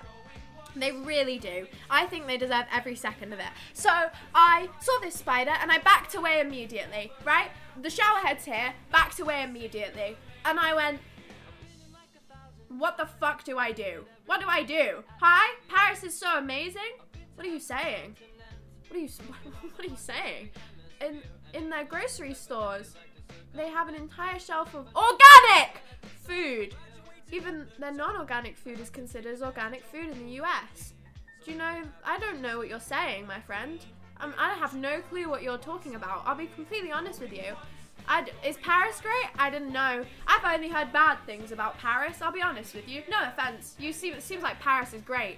They really do. I think they deserve every second of it. So I saw this spider and I backed away immediately, right? The shower head's here, backed away immediately. And I went, what the fuck do I do? What do I do? Hi? Paris is so amazing? What are you saying? What are you, what are you saying? In, in their grocery stores, they have an entire shelf of organic food. Even their non-organic food is considered as organic food in the US. Do you know? I don't know what you're saying, my friend. Um, I have no clue what you're talking about. I'll be completely honest with you. I'd, is Paris great? I didn't know. I've only heard bad things about Paris. I'll be honest with you. No offense. You seem it seems like Paris is great.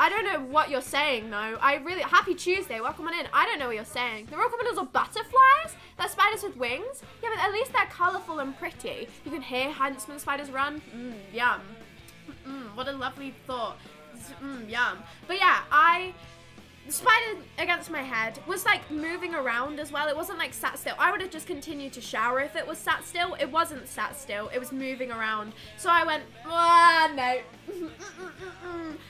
I don't know what you're saying though. I really happy Tuesday. Welcome on in. I don't know what you're saying. The rock are butterflies. They're spiders with wings. Yeah, but at least they're colourful and pretty. You can hear huntsman spiders run. Mmm, yum. What a lovely thought. Mmm, yum. But yeah, I the spider against my head was like moving around as well. It wasn't like sat still. I would have just continued to shower if it was sat still. It wasn't sat still. It was moving around. So I went, ah, no.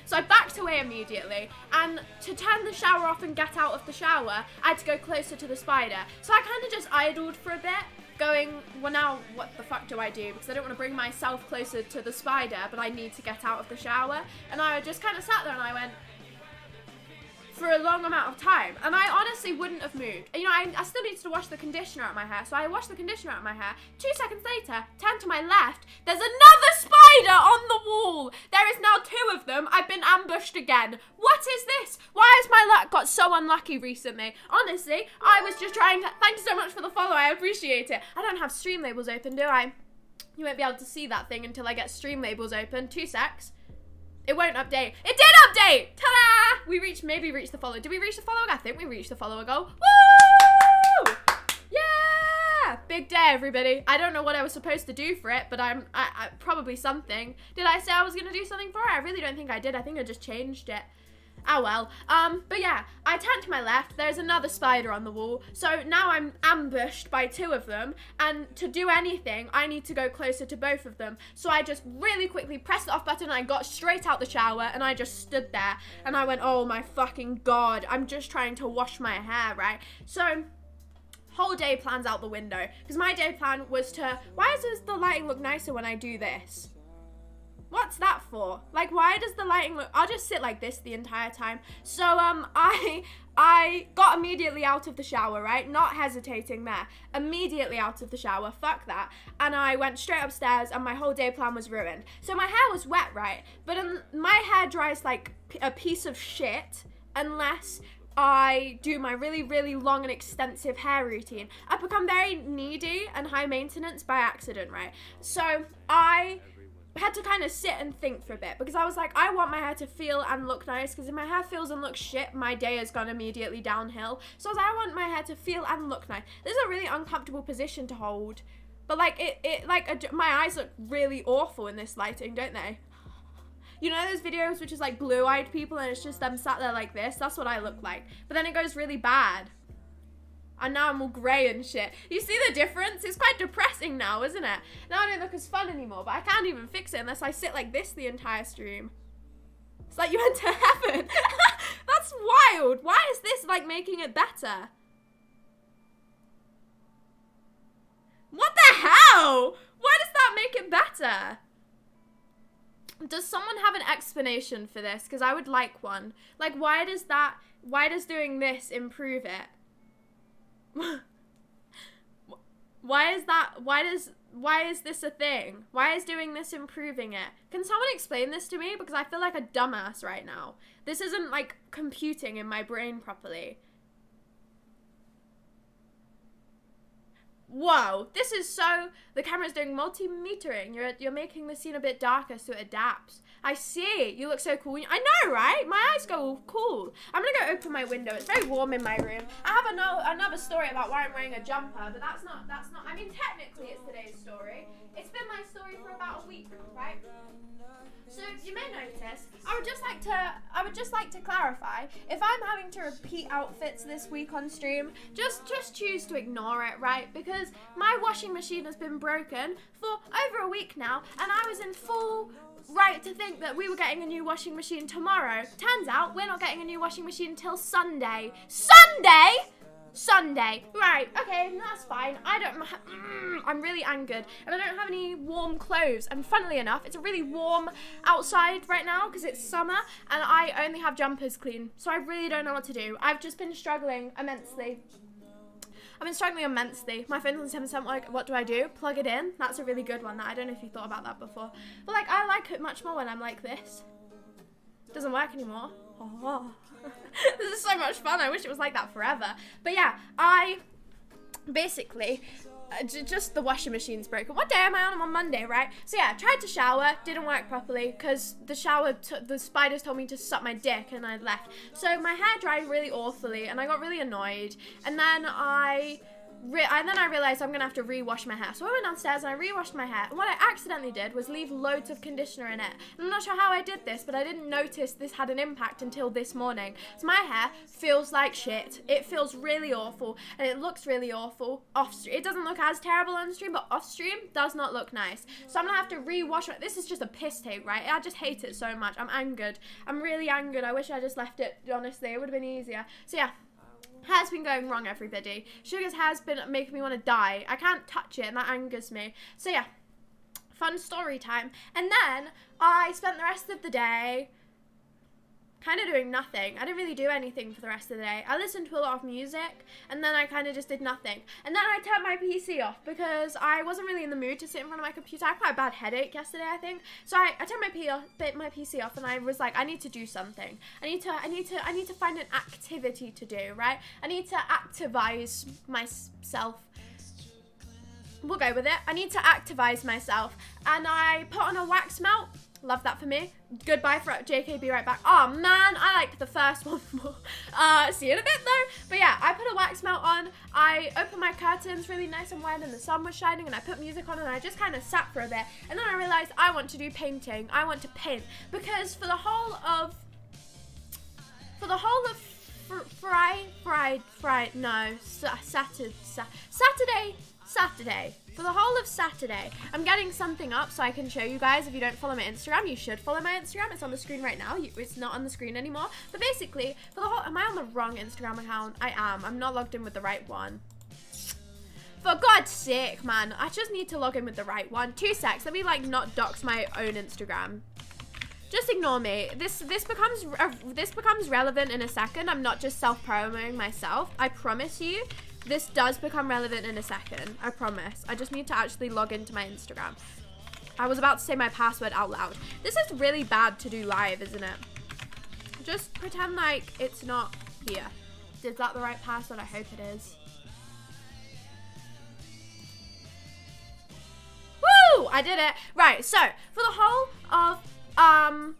so I backed away immediately. And to turn the shower off and get out of the shower, I had to go closer to the spider. So I kind of just idled for a bit going, well now what the fuck do I do? Because I don't want to bring myself closer to the spider, but I need to get out of the shower. And I just kind of sat there and I went, for a long amount of time. And I honestly wouldn't have moved. You know, I, I still need to wash the conditioner out of my hair. So I washed the conditioner out of my hair. Two seconds later, turn to my left. There's another spider on the wall. There is now two of them. I've been ambushed again. What is this? Why has my luck got so unlucky recently? Honestly, I was just trying to... Thank you so much for the follow. I appreciate it. I don't have Streamlabs open, do I? You won't be able to see that thing until I get Streamlabs open. Two secs. It won't update. It did update! Ta-da! We reached, maybe reached the follow. Did we reach the follower? I think we reached the follower goal. Woo! Yeah! Big day, everybody. I don't know what I was supposed to do for it, but I'm I, I, probably something. Did I say I was going to do something for it? I really don't think I did. I think I just changed it. Oh well. Um, but yeah, I turn to my left, there's another spider on the wall. So now I'm ambushed by two of them, and to do anything, I need to go closer to both of them. So I just really quickly pressed the off button, and I got straight out the shower, and I just stood there, and I went, oh my fucking god, I'm just trying to wash my hair, right? So whole day plans out the window because my day plan was to why does the lighting look nicer when I do this What's that for? Like, why does the lighting look... I'll just sit like this the entire time. So, um, I... I got immediately out of the shower, right? Not hesitating there. Immediately out of the shower. Fuck that. And I went straight upstairs and my whole day plan was ruined. So my hair was wet, right? But um, my hair dries like a piece of shit unless I do my really, really long and extensive hair routine. I've become very needy and high maintenance by accident, right? So I had to kind of sit and think for a bit because I was like, I want my hair to feel and look nice because if my hair feels and looks shit, my day has gone immediately downhill. So I like, I want my hair to feel and look nice. This is a really uncomfortable position to hold. But like, it, it like, my eyes look really awful in this lighting, don't they? You know those videos which is like blue-eyed people and it's just them sat there like this? That's what I look like. But then it goes really bad. And now I'm all grey and shit. You see the difference? It's quite depressing now, isn't it? Now I don't look as fun anymore, but I can't even fix it unless I sit like this the entire stream. It's like you went to heaven. That's wild. Why is this like making it better? What the hell? Why does that make it better? Does someone have an explanation for this? Because I would like one. Like, why does that, why does doing this improve it? why is that why does why is this a thing? Why is doing this improving it? Can someone explain this to me? Because I feel like a dumbass right now. This isn't like computing in my brain properly. Whoa, this is so. The camera's doing multimetering. You're you're making the scene a bit darker so it adapts. I see. You look so cool. I know, right? My eyes go all cool. I'm gonna go open my window. It's very warm in my room. I have another another story about why I'm wearing a jumper, but that's not that's not. I mean, technically, it's today's story. It's been my story for about a week, right? So you may notice, I would just like to I would just like to clarify, if I'm having to repeat outfits this week on stream, just just choose to ignore it, right? Because my washing machine has been broken for over a week now and I was in full right to think that we were getting a new washing machine tomorrow. Turns out we're not getting a new washing machine until Sunday. Sunday! Sunday. Right, okay, that's fine. I don't. Mm, I'm really angered, and I don't have any warm clothes. And funnily enough, it's a really warm outside right now because it's summer, and I only have jumpers clean, so I really don't know what to do. I've just been struggling immensely. I've been struggling immensely. My phone's on 7% like, what do I do? Plug it in. That's a really good one. That I don't know if you thought about that before. But like, I like it much more when I'm like this. Doesn't work anymore. Oh. this is so much fun. I wish it was like that forever. But yeah, I basically uh, just the washing machine's broken. What day am I on? I'm on Monday, right? So yeah, I tried to shower, didn't work properly because the shower, the spiders told me to suck my dick and I left. So my hair dried really awfully and I got really annoyed. And then I and then I realized I'm gonna have to re-wash my hair. So I went downstairs and I re-washed my hair. And what I accidentally did was leave loads of conditioner in it. And I'm not sure how I did this, but I didn't notice this had an impact until this morning. So my hair feels like shit. It feels really awful, and it looks really awful off stream. It doesn't look as terrible on stream, but off stream does not look nice. So I'm gonna have to re-wash it. This is just a piss take, right? I just hate it so much. I'm angered. I'm really angered. I wish I just left it. Honestly, it would have been easier. So yeah has been going wrong, everybody. Sugars has been making me want to die. I can't touch it, and that angers me. So yeah, fun story time. And then I spent the rest of the day kind of doing nothing. I didn't really do anything for the rest of the day. I listened to a lot of music and then I kind of just did nothing. And then I turned my PC off because I wasn't really in the mood to sit in front of my computer. I had quite a bad headache yesterday, I think. So I, I turned my, P off, my PC off and I was like, I need to do something. I need to, I need to, I need to find an activity to do, right? I need to activize myself we'll go with it. I need to activize myself. And I put on a wax melt Love that for me. Goodbye for JK, be right back. Oh man, I liked the first one more. Uh, see you in a bit though. But yeah, I put a wax melt on. I opened my curtains really nice and wide and the sun was shining and I put music on and I just kind of sat for a bit. And then I realized I want to do painting. I want to paint because for the whole of, for the whole of fr Friday, Friday, Friday, no, Saturday, Saturday, Saturday. For the whole of Saturday, I'm getting something up so I can show you guys. If you don't follow my Instagram, you should follow my Instagram. It's on the screen right now. It's not on the screen anymore. But basically, for the whole... Am I on the wrong Instagram account? I am. I'm not logged in with the right one. For God's sake, man. I just need to log in with the right one. Two secs. Let me, like, not dox my own Instagram just ignore me. This this becomes uh, this becomes relevant in a second. I'm not just self-promoting myself. I promise you. This does become relevant in a second. I promise. I just need to actually log into my Instagram. I was about to say my password out loud. This is really bad to do live, isn't it? Just pretend like it's not here. Is that the right password? I hope it is. Woo! I did it. Right, so for the whole of um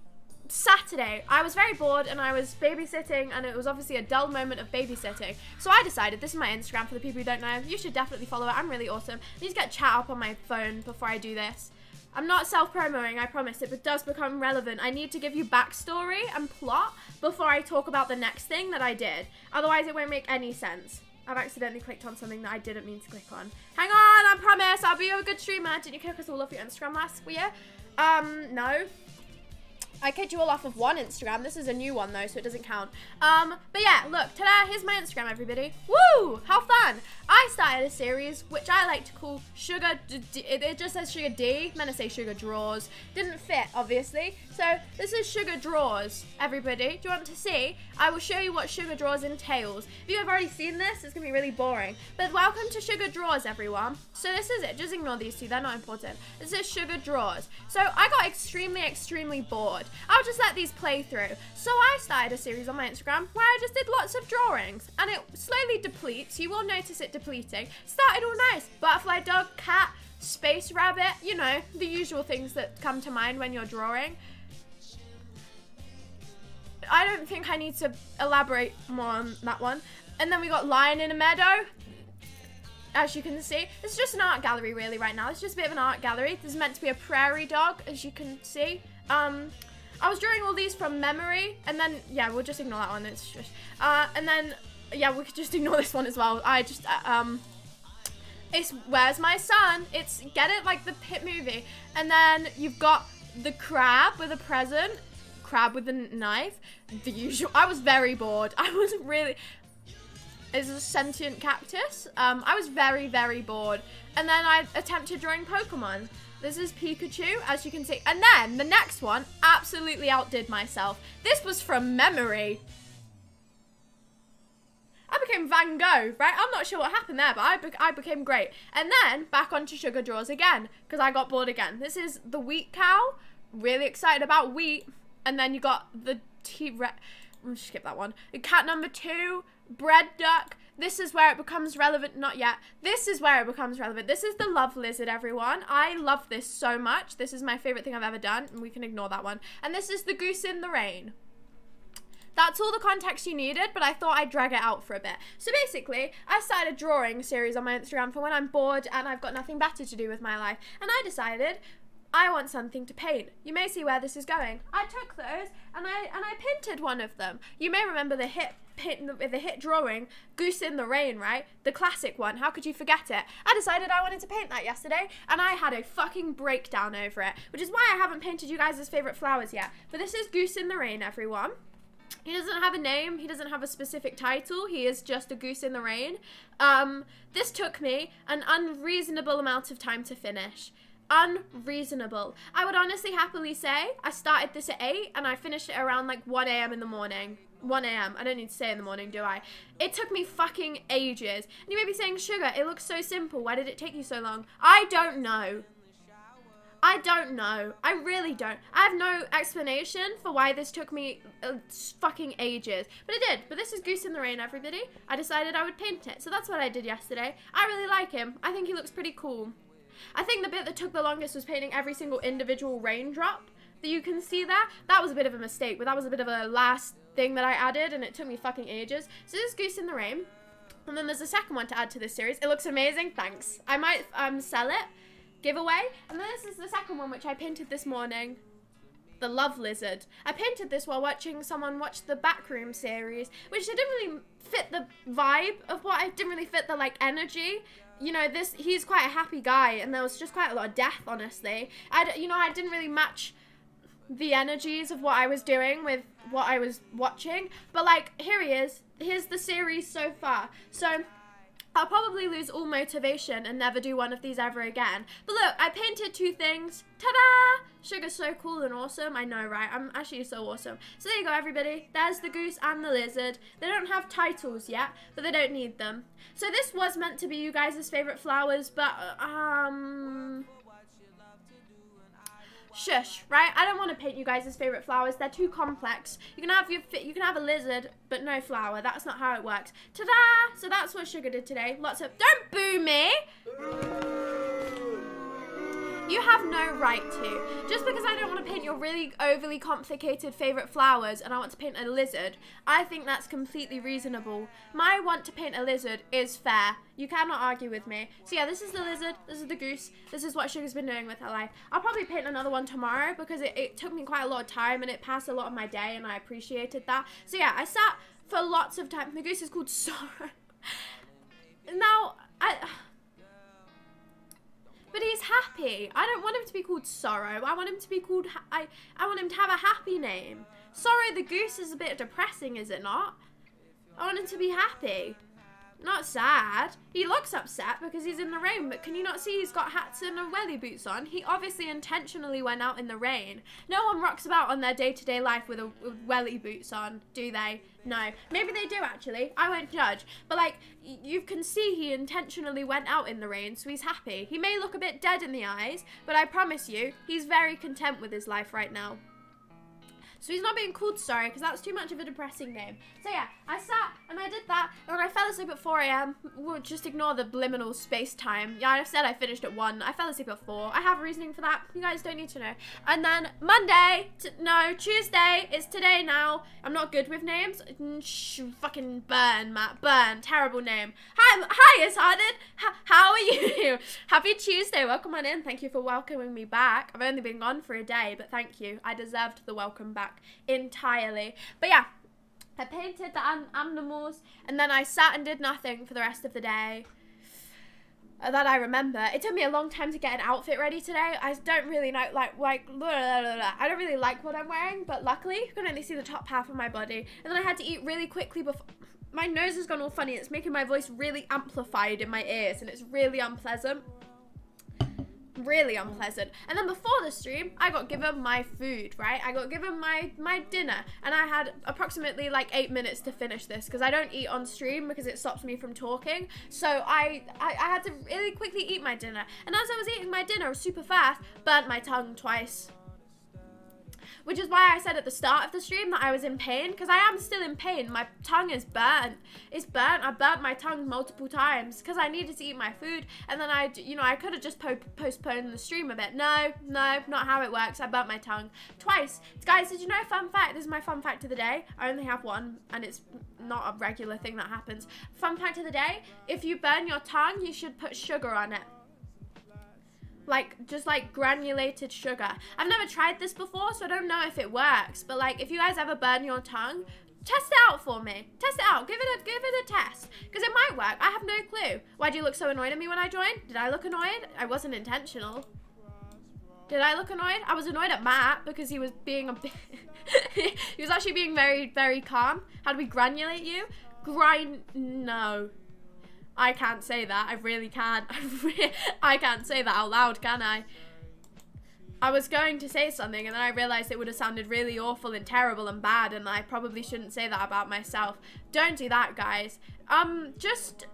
Saturday, I was very bored and I was babysitting, and it was obviously a dull moment of babysitting. So I decided, this is my Instagram for the people who don't know, you should definitely follow it. I'm really awesome. I need to get chat up on my phone before I do this. I'm not self-promoting, I promise. It does become relevant. I need to give you backstory and plot before I talk about the next thing that I did. Otherwise, it won't make any sense. I've accidentally clicked on something that I didn't mean to click on. Hang on, I promise. I'll be a good streamer. Didn't you click us all off your Instagram last year? Um, no. I kicked you all off of one Instagram. This is a new one though, so it doesn't count. Um, but yeah, look, ta-da, here's my Instagram, everybody. Woo! How fun! I started a series which I like to call Sugar. D- it just says Sugar D. I'm gonna say Sugar Draws. Didn't fit, obviously. So this is Sugar Draws, everybody. Do you want to see? I will show you what Sugar Draws entails. If you have already seen this, it's gonna be really boring. But welcome to Sugar Draws, everyone. So this is it. Just ignore these two. They're not important. This is Sugar Draws. So I got extremely, extremely bored. I'll just let these play through. So I started a series on my Instagram where I just did lots of drawings and it slowly depletes. You will notice it depleting. Started all nice. Butterfly dog, cat, space rabbit, you know, the usual things that come to mind when you're drawing. I don't think I need to elaborate more on that one. And then we got lion in a meadow. As you can see, it's just an art gallery really right now. It's just a bit of an art gallery. This is meant to be a prairie dog, as you can see. Um, I was drawing all these from memory, and then yeah, we'll just ignore that one. It's just, uh, and then yeah, we could just ignore this one as well. I just uh, um, it's where's my son? It's get it like the pit movie, and then you've got the crab with a present, crab with a knife. The usual. I was very bored. I was really. Is a sentient cactus. Um, I was very very bored, and then I attempted drawing Pokemon. This is Pikachu, as you can see. And then the next one absolutely outdid myself. This was from memory. I became Van Gogh, right? I'm not sure what happened there, but I, be I became great. And then back onto Sugar Draws again, because I got bored again. This is the wheat cow. Really excited about wheat. And then you got the T-Rex. Skip that one. Cat number two, bread duck. This is where it becomes relevant. Not yet. This is where it becomes relevant. This is the love lizard, everyone. I love this so much. This is my favorite thing I've ever done. And we can ignore that one. And this is the goose in the rain. That's all the context you needed, but I thought I'd drag it out for a bit. So basically, I started a drawing series on my Instagram for when I'm bored and I've got nothing better to do with my life. And I decided I want something to paint. You may see where this is going. I took those and I and I painted one of them. You may remember the hit paint the, the hit drawing Goose in the Rain, right? The classic one. How could you forget it? I decided I wanted to paint that yesterday and I had a fucking breakdown over it, which is why I haven't painted you guys' favorite flowers yet. But this is Goose in the Rain, everyone. He doesn't have a name. He doesn't have a specific title. He is just a goose in the rain. Um, this took me an unreasonable amount of time to finish. Unreasonable. I would honestly happily say I started this at 8 and I finished it around like 1 a.m. in the morning. 1 a.m. I don't need to say in the morning, do I? It took me fucking ages. And you may be saying, Sugar, it looks so simple. Why did it take you so long? I don't know. I don't know. I really don't. I have no explanation for why this took me uh, fucking ages. But it did. But this is Goose in the Rain, everybody. I decided I would paint it. So that's what I did yesterday. I really like him. I think he looks pretty cool. I think the bit that took the longest was painting every single individual raindrop that you can see there. That was a bit of a mistake, but that was a bit of a last thing that I added, and it took me fucking ages. So this is Goose in the Rain. And then there's a second one to add to this series. It looks amazing. Thanks. I might um, sell it giveaway. And then this is the second one, which I painted this morning. The Love Lizard. I painted this while watching someone watch the Backroom series, which didn't really fit the vibe of what I didn't really fit the like energy. You know, this he's quite a happy guy, and there was just quite a lot of death. Honestly, I you know I didn't really match the energies of what I was doing with what I was watching. But like, here he is. Here's the series so far. So I'll probably lose all motivation and never do one of these ever again. But look, I painted two things. Ta-da! Sugar's so cool and awesome. I know, right? I'm actually so awesome. So there you go, everybody. There's the goose and the lizard. They don't have titles yet, but they don't need them. So this was meant to be you guys' favorite flowers, but, um shush, right? I don't want to paint you guys' favorite flowers. They're too complex. You can have your you can have a lizard, but no flower. That's not how it works. Ta-da! So that's what Sugar did today. Lots of don't boo me. You have no right to. Just because I don't want to paint your really overly complicated favourite flowers and I want to paint a lizard, I think that's completely reasonable. My want to paint a lizard is fair. You cannot argue with me. So yeah, this is the lizard, this is the goose, this is what Sugar's been doing with her life. I'll probably paint another one tomorrow because it, it took me quite a lot of time and it passed a lot of my day and I appreciated that. So yeah, I sat for lots of time. The goose is called Sorrow. now, I... but he's happy. I don't want him to be called Sorrow. I want him to be called. I I want him to have a happy name. Sorrow the goose is a bit depressing, is it not? I want him to be happy. Not sad. He looks upset because he's in the rain, but can you not see he's got hats and welly boots on? He obviously intentionally went out in the rain. No one rocks about on their day-to-day life with a with welly boots on, do they? No. Maybe they do actually. I won't judge. But like you can see he intentionally went out in the rain, so he's happy. He may look a bit dead in the eyes, but I promise you, he's very content with his life right now. So he's not being called sorry because that's too much of a depressing name. So yeah, I sat and I did that and I fell asleep at 4 a.m. We'll just ignore the liminal space time. Yeah, I said I finished at 1. I fell asleep at 4. I have reasoning for that. You guys don't need to know. And then Monday, no, Tuesday, it's today now. I'm not good with names. Shh, fucking burn, Matt. Burn. Terrible name. Hi, hi, it's Harden. H how are you? Happy Tuesday. Welcome on in. Thank you for welcoming me back. I've only been gone for a day, but thank you. I deserved the welcome back back entirely. But yeah, I painted the animals and then I sat and did nothing for the rest of the day. Uh, that I remember. It took me a long time to get an outfit ready today. I don't really know, like, like, blah, blah, blah, I don't really like what I'm wearing, but luckily you can only see the top half of my body. And then I had to eat really quickly before. My nose has gone all funny. It's making my voice really amplified in my ears, and it's really unpleasant really unpleasant. And then before the stream, I got given my food, right? I got given my my dinner, and I had approximately like eight minutes to finish this because I don't eat on stream because it stops me from talking. So I, I I had to really quickly eat my dinner, and as I was eating my dinner super fast, burnt my tongue twice which is why I said at the start of the stream that I was in pain because I am still in pain. My tongue is burnt. It's burnt. I burnt my tongue multiple times because I needed to eat my food and then I, you know, I could have just po postponed the stream a bit. No, no, not how it works. I burnt my tongue twice. Guys, did you know, fun fact, this is my fun fact of the day. I only have one and it's not a regular thing that happens. Fun fact of the day, if you burn your tongue, you should put sugar on it like just like granulated sugar. I've never tried this before, so I don't know if it works. But like, if you guys ever burn your tongue, test it out for me. Test it out. Give it a give it a test because it might work. I have no clue. Why do you look so annoyed at me when I joined? Did I look annoyed? I wasn't intentional. Did I look annoyed? I was annoyed at Matt because he was being a bit. he was actually being very very calm. How do we granulate you? Grind? No. I can't say that. I really can't. I can't say that out loud, can I? I was going to say something and then I realized it would have sounded really awful and terrible and bad and I probably shouldn't say that about myself. Don't do that, guys. Um, just...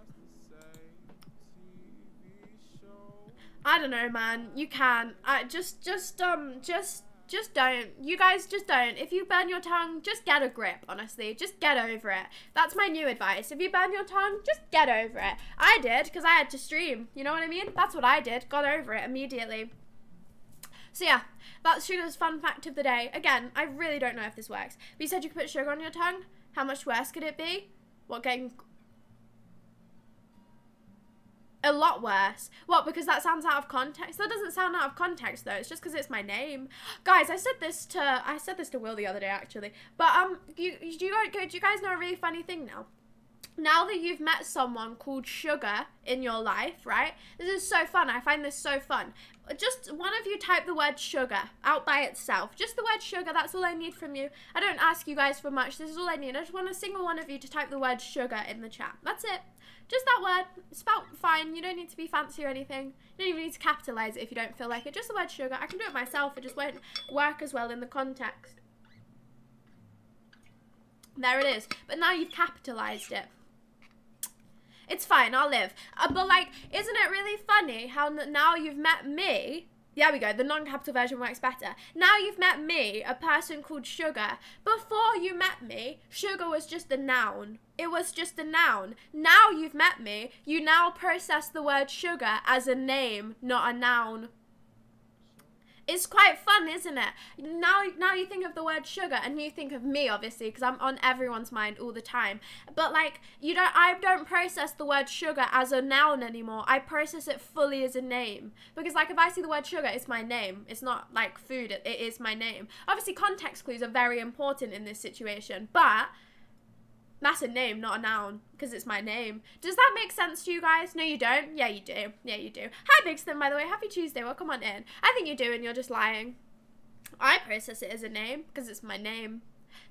I don't know, man. You can. I just, just, um, just just don't. You guys just don't. If you burn your tongue, just get a grip, honestly. Just get over it. That's my new advice. If you burn your tongue, just get over it. I did, because I had to stream. You know what I mean? That's what I did. Got over it immediately. So yeah, that's Sugar's fun fact of the day. Again, I really don't know if this works. But you said you could put sugar on your tongue? How much worse could it be? What, getting a lot worse. What? Because that sounds out of context. That doesn't sound out of context though. It's just because it's my name, guys. I said this to I said this to Will the other day actually. But um, you do you, do you guys know a really funny thing now? Now that you've met someone called Sugar in your life, right? This is so fun. I find this so fun. Just one of you type the word sugar out by itself. Just the word sugar, that's all I need from you. I don't ask you guys for much. This is all I need. I just want a single one of you to type the word sugar in the chat. That's it. Just that word. Spelt fine. You don't need to be fancy or anything. You don't even need to capitalize it if you don't feel like it. Just the word sugar. I can do it myself. It just won't work as well in the context. There it is. But now you've capitalized it. It's fine. I'll live. Uh, but like, isn't it really funny how now you've met me there we go, the non-capital version works better. Now you've met me, a person called Sugar. Before you met me, Sugar was just a noun. It was just a noun. Now you've met me, you now process the word sugar as a name, not a noun. It's quite fun, isn't it? Now, now you think of the word sugar, and you think of me, obviously, because I'm on everyone's mind all the time. But like, you don't, I don't process the word sugar as a noun anymore. I process it fully as a name because, like, if I see the word sugar, it's my name. It's not like food. it, it is my name. Obviously, context clues are very important in this situation, but That's a name, not a noun, because it's my name. Does that make sense to you guys? No, you don't? Yeah, you do. Yeah, you do. Hi, Bixton, by the way. Happy Tuesday. Welcome on in. I think you do, and you're just lying. I process it as a name, because it's my name.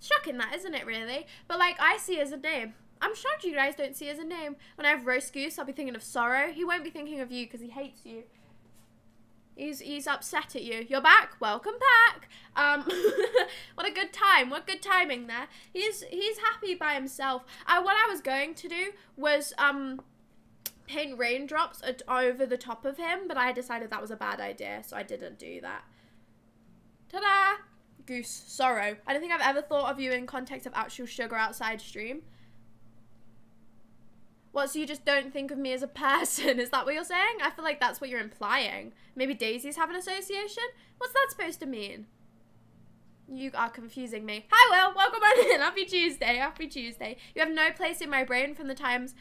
Shocking that, isn't it, really? But, like, I see it as a name. I'm shocked you guys don't see it as a name. When I have roast goose, I'll be thinking of sorrow. He won't be thinking of you, because he hates you. He's he's upset at you. You're back. Welcome back. Um, what a good time. What good timing there. He's he's happy by himself. Uh, what I was going to do was um paint raindrops over the top of him, but I decided that was a bad idea, so I didn't do that. Ta-da! Goose, sorrow. I don't think I've ever thought of you in context of actual sugar outside stream. What, so you just don't think of me as a person? Is that what you're saying? I feel like that's what you're implying. Maybe daisies have an association? What's that supposed to mean? You are confusing me. Hi, Will. Welcome on in. Happy Tuesday. Happy Tuesday. You have no place in my brain from the times.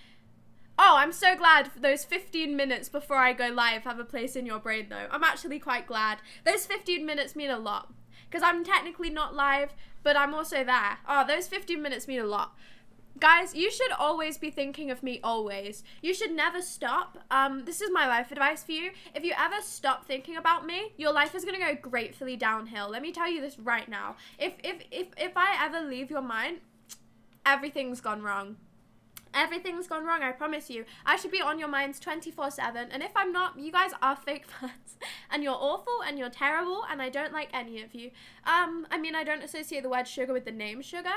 Oh, I'm so glad those 15 minutes before I go live have a place in your brain, though. I'm actually quite glad. Those 15 minutes mean a lot. Because I'm technically not live, but I'm also there. Oh, those 15 minutes mean a lot. Guys, you should always be thinking of me always. You should never stop. Um, this is my life advice for you. If you ever stop thinking about me, your life is gonna go gratefully downhill. Let me tell you this right now. If if if if I ever leave your mind, everything's gone wrong. Everything's gone wrong, I promise you. I should be on your minds 24 7. And if I'm not, you guys are fake fans. and you're awful and you're terrible, and I don't like any of you. Um, I mean, I don't associate the word sugar with the name sugar.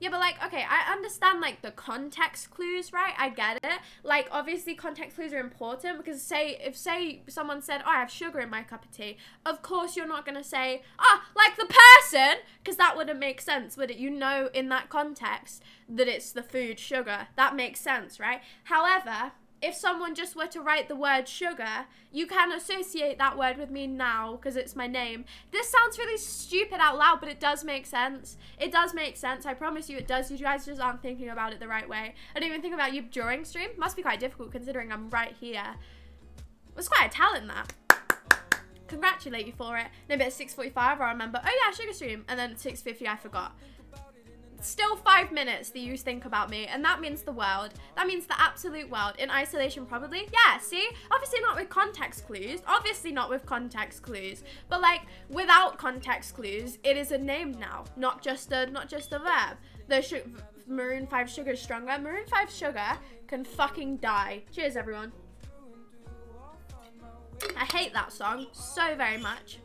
Yeah, but like, okay, I understand like the context clues, right? I get it. Like, obviously, context clues are important because, say, if say someone said, "Oh, I have sugar in my cup of tea," of course you're not gonna say, "Ah, like the person," because that wouldn't make sense, would it? You know, in that context, that it's the food sugar. That makes sense, right? However, if someone just were to write the word sugar, you can associate that word with me now because it's my name. This sounds really stupid out loud, but it does make sense. It does make sense. I promise you it does. You guys just aren't thinking about it the right way. I don't even think about you during stream. Must be quite difficult considering I'm right here. It's quite a talent that. Congratulate you for it. No, but at 6.45 I remember, oh yeah, sugar stream. And then at 6.50 I forgot still five minutes that you think about me, and that means the world. That means the absolute world. In isolation, probably. Yeah, see? Obviously not with context clues. Obviously not with context clues. But like, without context clues, it is a name now, not just a not just a verb. The Maroon 5 Sugar stronger. Maroon 5 Sugar can fucking die. Cheers, everyone. I hate that song so very much.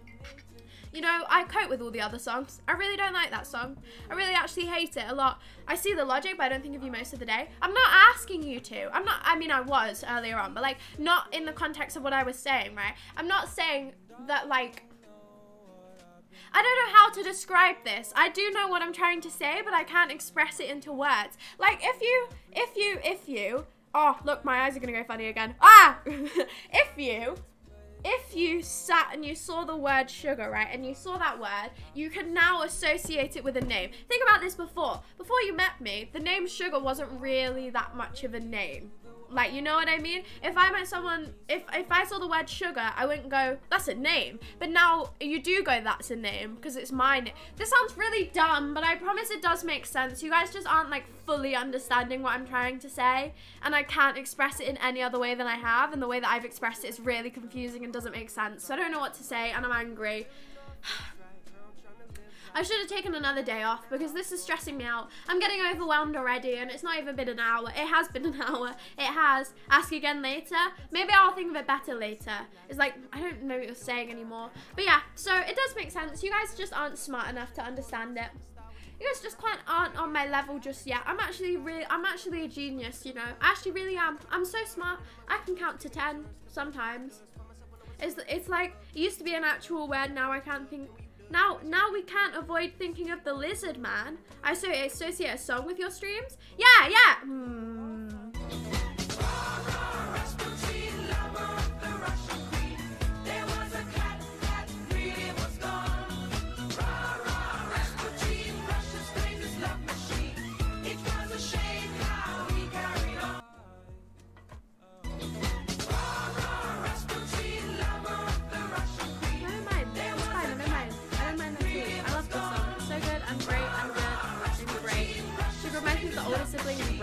You know, I cope with all the other songs. I really don't like that song. I really actually hate it a lot. I see the logic, but I don't think of you most of the day. I'm not asking you to. I'm not, I mean, I was earlier on, but like, not in the context of what I was saying, right? I'm not saying that, like, I don't know how to describe this. I do know what I'm trying to say, but I can't express it into words. Like, if you, if you, if you, oh, look, my eyes are gonna go funny again. Ah! if you if you sat and you saw the word sugar, right, and you saw that word, you can now associate it with a name. Think about this before. Before you met me, the name sugar wasn't really that much of a name. Like, you know what I mean? If I met someone, if, if I saw the word sugar, I wouldn't go, that's a name. But now you do go, that's a name, because it's mine. This sounds really dumb, but I promise it does make sense. You guys just aren't like fully understanding what I'm trying to say. And I can't express it in any other way than I have. And the way that I've expressed it is really confusing and doesn't make sense. So I don't know what to say and I'm angry. I should have taken another day off because this is stressing me out. I'm getting overwhelmed already and it's not even been an hour. It has been an hour. It has. Ask again later. Maybe I'll think of it better later. It's like, I don't know what you're saying anymore. But yeah, so it does make sense. You guys just aren't smart enough to understand it. You guys just quite aren't on my level just yet. I'm actually really, I'm actually a genius, you know. I actually really am. I'm so smart. I can count to 10 sometimes. It's, it's like, it used to be an actual word, now I can't think now, now we can't avoid thinking of the lizard man. I associate a song with your streams? Yeah, yeah. Hmm.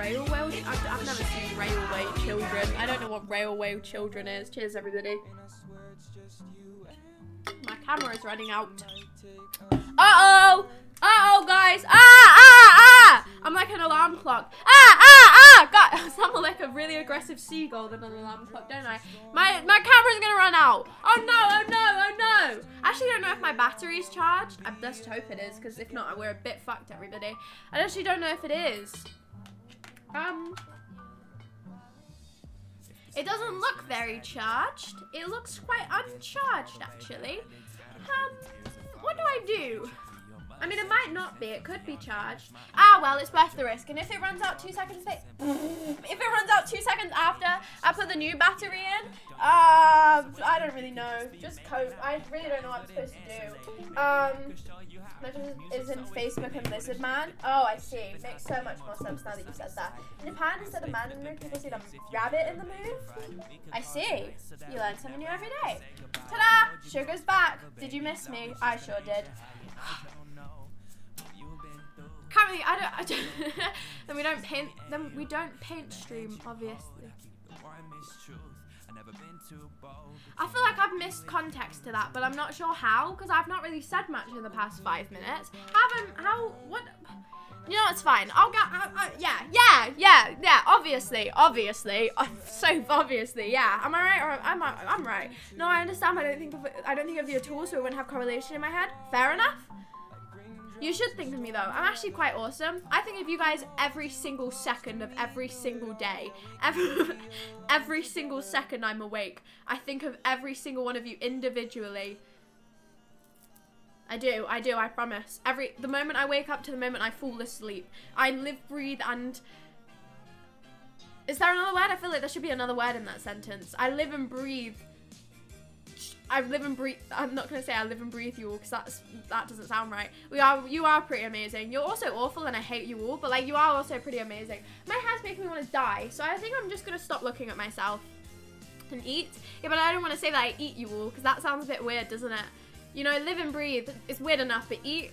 Railway. I've, I've never seen Railway Children. I don't know what Railway Children is. Cheers, everybody. My camera is running out. Uh-oh! Uh-oh, guys! Ah, ah, ah! I'm like an alarm clock. Ah, ah, ah! God, I sound like a really aggressive seagull than an alarm clock, don't I? My my camera's gonna run out. Oh no, oh no, oh no! I actually don't know if my battery's charged. I just hope it is, because if not, we're a bit fucked, everybody. I actually don't know if it is. Um... It doesn't look very charged. It looks quite uncharged, actually. Um, what do I do? I mean, it might not be. It could be charged. Ah, well, it's worth the risk. And if it runs out two seconds, if it runs out two seconds after I put the new battery in, uh, I don't really know. Just cope. I really don't know what I'm supposed to do. Um, is in Facebook and Lizard Man. Oh, I see. Makes so much more sense now that you said that. In Japan, instead of man in the moon, people see the rabbit in the moon. I see. You learn something new every day. Ta-da! Sugar's back. Did you miss me? I sure did. Currently, I don't. I don't then we don't paint. Then we don't paint stream, obviously. I feel like I've missed context to that, but I'm not sure how because I've not really said much in the past five minutes. Haven't how what? You know, it's fine. I'll get. I, I, yeah, yeah, yeah, yeah. Obviously, obviously, so obviously, yeah. Am I right or am I? I'm right. No, I understand. I don't think of. I don't think of you at all, so it wouldn't have correlation in my head. Fair enough. You should think of me though. I'm actually quite awesome. I think of you guys every single second of every single day. Every, every single second I'm awake. I think of every single one of you individually. I do, I do, I promise. Every the moment I wake up to the moment I fall asleep. I live, breathe, and is there another word? I feel like there should be another word in that sentence. I live and breathe I live and breathe. I'm not gonna say I live and breathe you all because that's that doesn't sound right. We are you are pretty amazing. You're also awful and I hate you all, but like you are also pretty amazing. My hair's making me want to die, so I think I'm just gonna stop looking at myself and eat. Yeah, but I don't want to say that I eat you all because that sounds a bit weird, doesn't it? You know, live and breathe is weird enough, but eat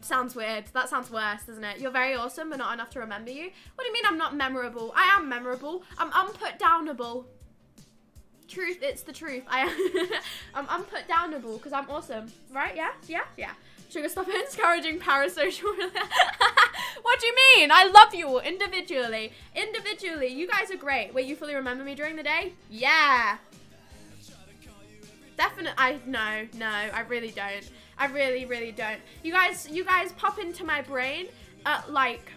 sounds weird. That sounds worse, doesn't it? You're very awesome, but not enough to remember you. What do you mean I'm not memorable? I am memorable. I'm unputdownable. Truth, it's the truth. I am I'm unputdownable because I'm awesome. Right? Yeah? Yeah? Yeah. Sugar, stop encouraging parasocial What do you mean? I love you all individually. Individually. You guys are great. Wait, you fully remember me during the day? Yeah. Definitely. I no, no, I really don't. I really, really don't. You guys, you guys pop into my brain at like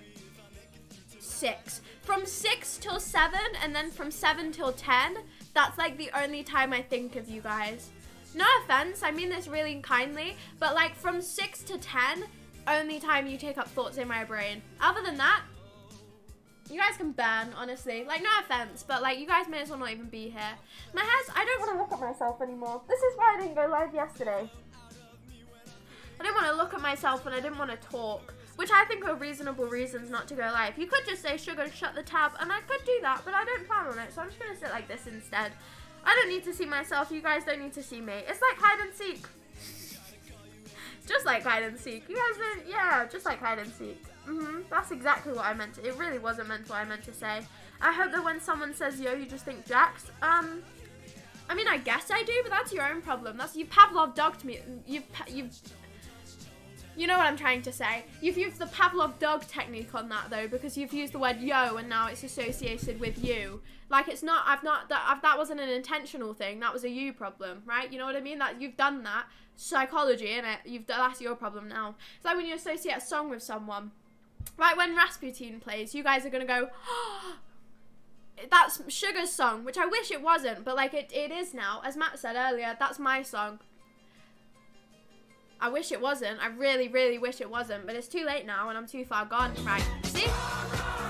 six. From six till seven, and then from seven till ten that's like the only time I think of you guys. No offense, I mean this really kindly, but like from 6 to 10, only time you take up thoughts in my brain. Other than that, you guys can burn, honestly. Like, no offense, but like, you guys may as well not even be here. My hair's, I don't want to look at myself anymore. This is why I didn't go live yesterday. I didn't want to look at myself and I didn't want to talk. Which I think are reasonable reasons not to go live. You could just say, sugar, shut the tab, and I could do that, but I don't plan on it, so I'm just to sit like this instead. I don't need to see myself, you guys don't need to see me. It's like hide and seek. just like hide and seek. You guys yeah, just like hide and seek. Mm hmm That's exactly what I meant to, it really wasn't meant what I meant to say. I hope that when someone says yo, you just think Jax. Um, I mean, I guess I do, but that's your own problem. That's, you Pavlov dogged me, you've, you've you know what I'm trying to say. You've used the Pavlov dog technique on that though, because you've used the word yo and now it's associated with you. Like it's not. I've not. That I've, that wasn't an intentional thing. That was a you problem, right? You know what I mean? That you've done that psychology in it. You've that's your problem now. It's like when you associate a song with someone. Right when Rasputin plays, you guys are gonna go. Oh, that's Sugar's song, which I wish it wasn't, but like it, it is now. As Matt said earlier, that's my song. I wish it wasn't. I really, really wish it wasn't. But it's too late now and I'm too far gone. Right. See?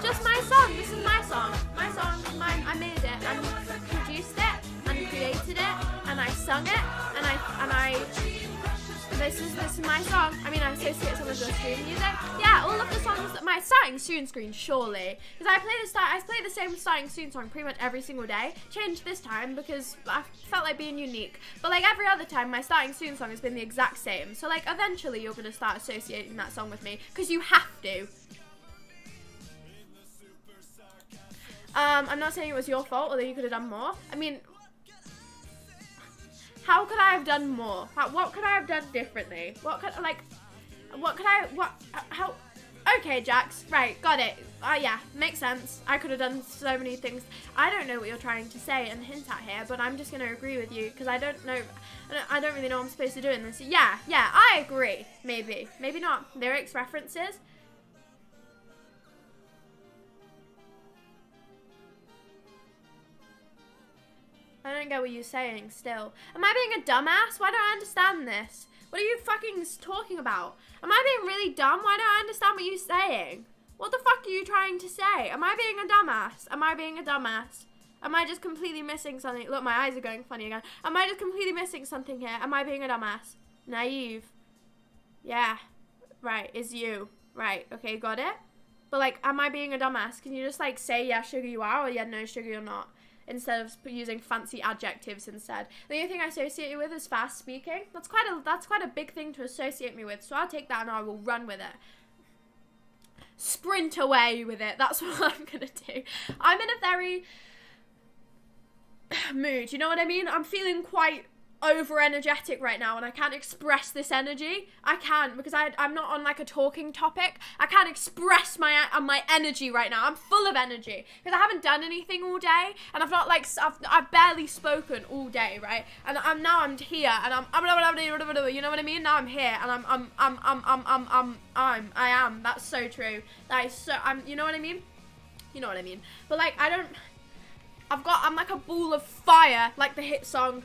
Just my song. This is my song. My song. I made it. And produced it. And created it. And I sung it. And I and I this is this is my song. I mean, I associate some of the stream music. Yeah, all of the songs. My starting soon screen, surely, because I play the start. I play the same starting soon song pretty much every single day. Changed this time because I felt like being unique. But like every other time, my starting soon song has been the exact same. So like eventually, you're gonna start associating that song with me because you have to. Um, I'm not saying it was your fault, although you could have done more. I mean, how could I have done more? What could I have done differently? What could like, what could I what how? Okay, Jax. Right, got it. Uh, yeah, makes sense. I could have done so many things. I don't know what you're trying to say and hint at here, but I'm just going to agree with you because I don't know. I don't, I don't really know what I'm supposed to do in this. Yeah, yeah, I agree. Maybe. Maybe not. Lyrics references. I don't get what you're saying still. Am I being a dumbass? Why don't I understand this? What are you fucking talking about? Am I being really dumb? Why don't I understand what you're saying? What the fuck are you trying to say? Am I being a dumbass? Am I being a dumbass? Am I just completely missing something? Look, my eyes are going funny again. Am I just completely missing something here? Am I being a dumbass? Naive. Yeah. Right, is you. Right, okay, got it? But like, am I being a dumbass? Can you just like say, yeah, sugar you are, or yeah, no, sugar you're not? Instead of using fancy adjectives instead. The only thing I associate you with is fast speaking. That's quite a that's quite a big thing to associate me with. So I'll take that and I will run with it. Sprint away with it. That's what I'm gonna do. I'm in a very mood. You know what I mean? I'm feeling quite over energetic right now and I can't express this energy. I can't because I, I'm not on like a talking topic. I can't express my uh, my energy right now. I'm full of energy because I haven't done anything all day and I've not like I've, I've barely spoken all day, right? And I'm now I'm here and I'm, you know what I mean? Now I'm here and I'm I'm I'm I'm I'm I'm I'm, I'm I am. That's so true. That is so I'm you know what I mean? You know what I mean? But like I don't I've got I'm like a ball of fire like the hit song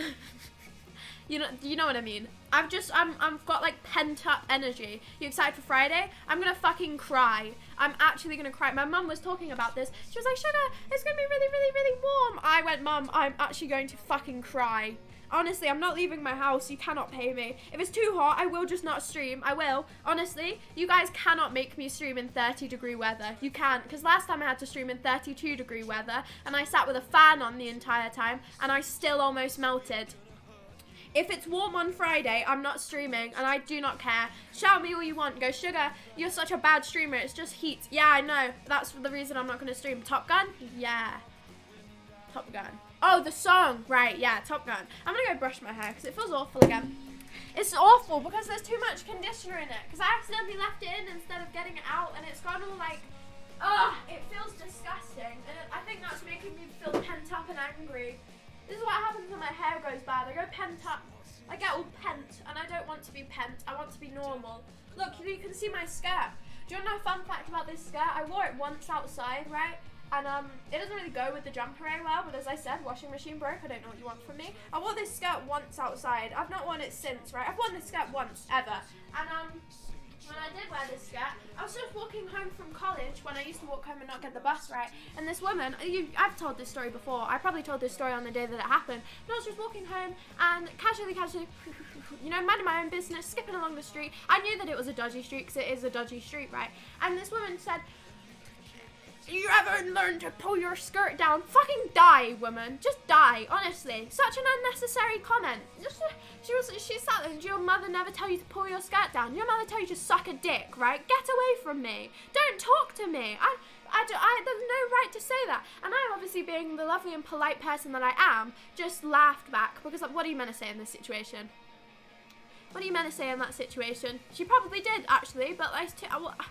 you know, you know what I mean. I've just, I'm, I've got like pent up energy. You excited for Friday? I'm gonna fucking cry. I'm actually gonna cry. My mum was talking about this. She was like, Sugar, it's gonna be really, really, really warm. I went, Mum, I'm actually going to fucking cry. Honestly, I'm not leaving my house. You cannot pay me. If it's too hot, I will just not stream. I will. Honestly, you guys cannot make me stream in 30 degree weather. You can't. Because last time I had to stream in 32 degree weather and I sat with a fan on the entire time and I still almost melted. If it's warm on Friday, I'm not streaming and I do not care. Shout me all you want. Go, Sugar, you're such a bad streamer. It's just heat. Yeah, I know. That's the reason I'm not going to stream. Top Gun? Yeah. Top Gun. Oh, the song. Right, yeah, Top Gun. I'm going to go brush my hair because it feels awful again. It's awful because there's too much conditioner in it. Because I accidentally left it in instead of getting it out and it's gone all like, ugh, it feels disgusting. And I think that's making me feel pent up and angry. This is what happens when my hair goes bad. I go pent up. I get all pent and I don't want to be pent. I want to be normal. Look, you can see my skirt. Do you want to know a fun fact about this skirt? I wore it once outside, right? And um, it doesn't really go with the jumper very well, but as I said, washing machine broke. I don't know what you want from me. I wore this skirt once outside. I've not worn it since, right? I've worn this skirt once, ever. And um, when I did wear this skirt, I was just walking home from college when I used to walk home and not get the bus, right? And this woman, you, I've told this story before. I probably told this story on the day that it happened. But I was just walking home and casually, casually, you know, minding my own business, skipping along the street. I knew that it was a dodgy street because it is a dodgy street, right? And this woman said, you ever learned to pull your skirt down? Fucking die, woman. Just die, honestly. Such an unnecessary comment. She was, she sat there your mother never tell you to pull your skirt down. Your mother tell you to suck a dick, right? Get away from me. Don't talk to me. I, I, I, there's no right to say that. And I, obviously, being the lovely and polite person that I am, just laughed back because, like, what are you meant to say in this situation? What are you meant to say in that situation? She probably did, actually, but I. like,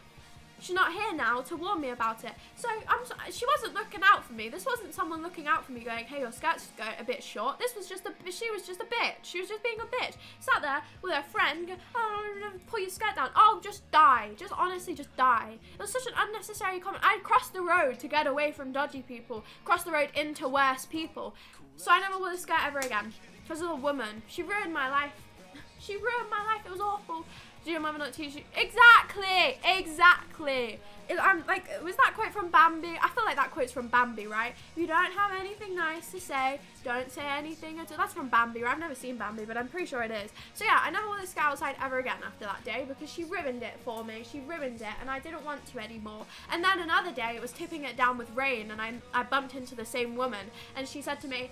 She's not here now to warn me about it. So I'm. She wasn't looking out for me. This wasn't someone looking out for me, going, "Hey, your skirt's a bit short." This was just a. She was just a bitch. She was just being a bitch. Sat there with her friend. Going, oh, pull your skirt down. Oh, just die. Just honestly, just die. It was such an unnecessary comment. I crossed the road to get away from dodgy people. Crossed the road into worse people. So I never wore the skirt ever again because of a woman. She ruined my life. She ruined my life. It was awful. Do your mother not teach you? Exactly, exactly. I'm um, like, was that quote from Bambi? I feel like that quote's from Bambi, right? You don't have anything nice to say, don't say anything at all. That's from Bambi, right? I've never seen Bambi, but I'm pretty sure it is. So yeah, I never wore this scout outside ever again after that day because she ruined it for me. She ruined it, and I didn't want to anymore. And then another day, it was tipping it down with rain, and I, I bumped into the same woman, and she said to me,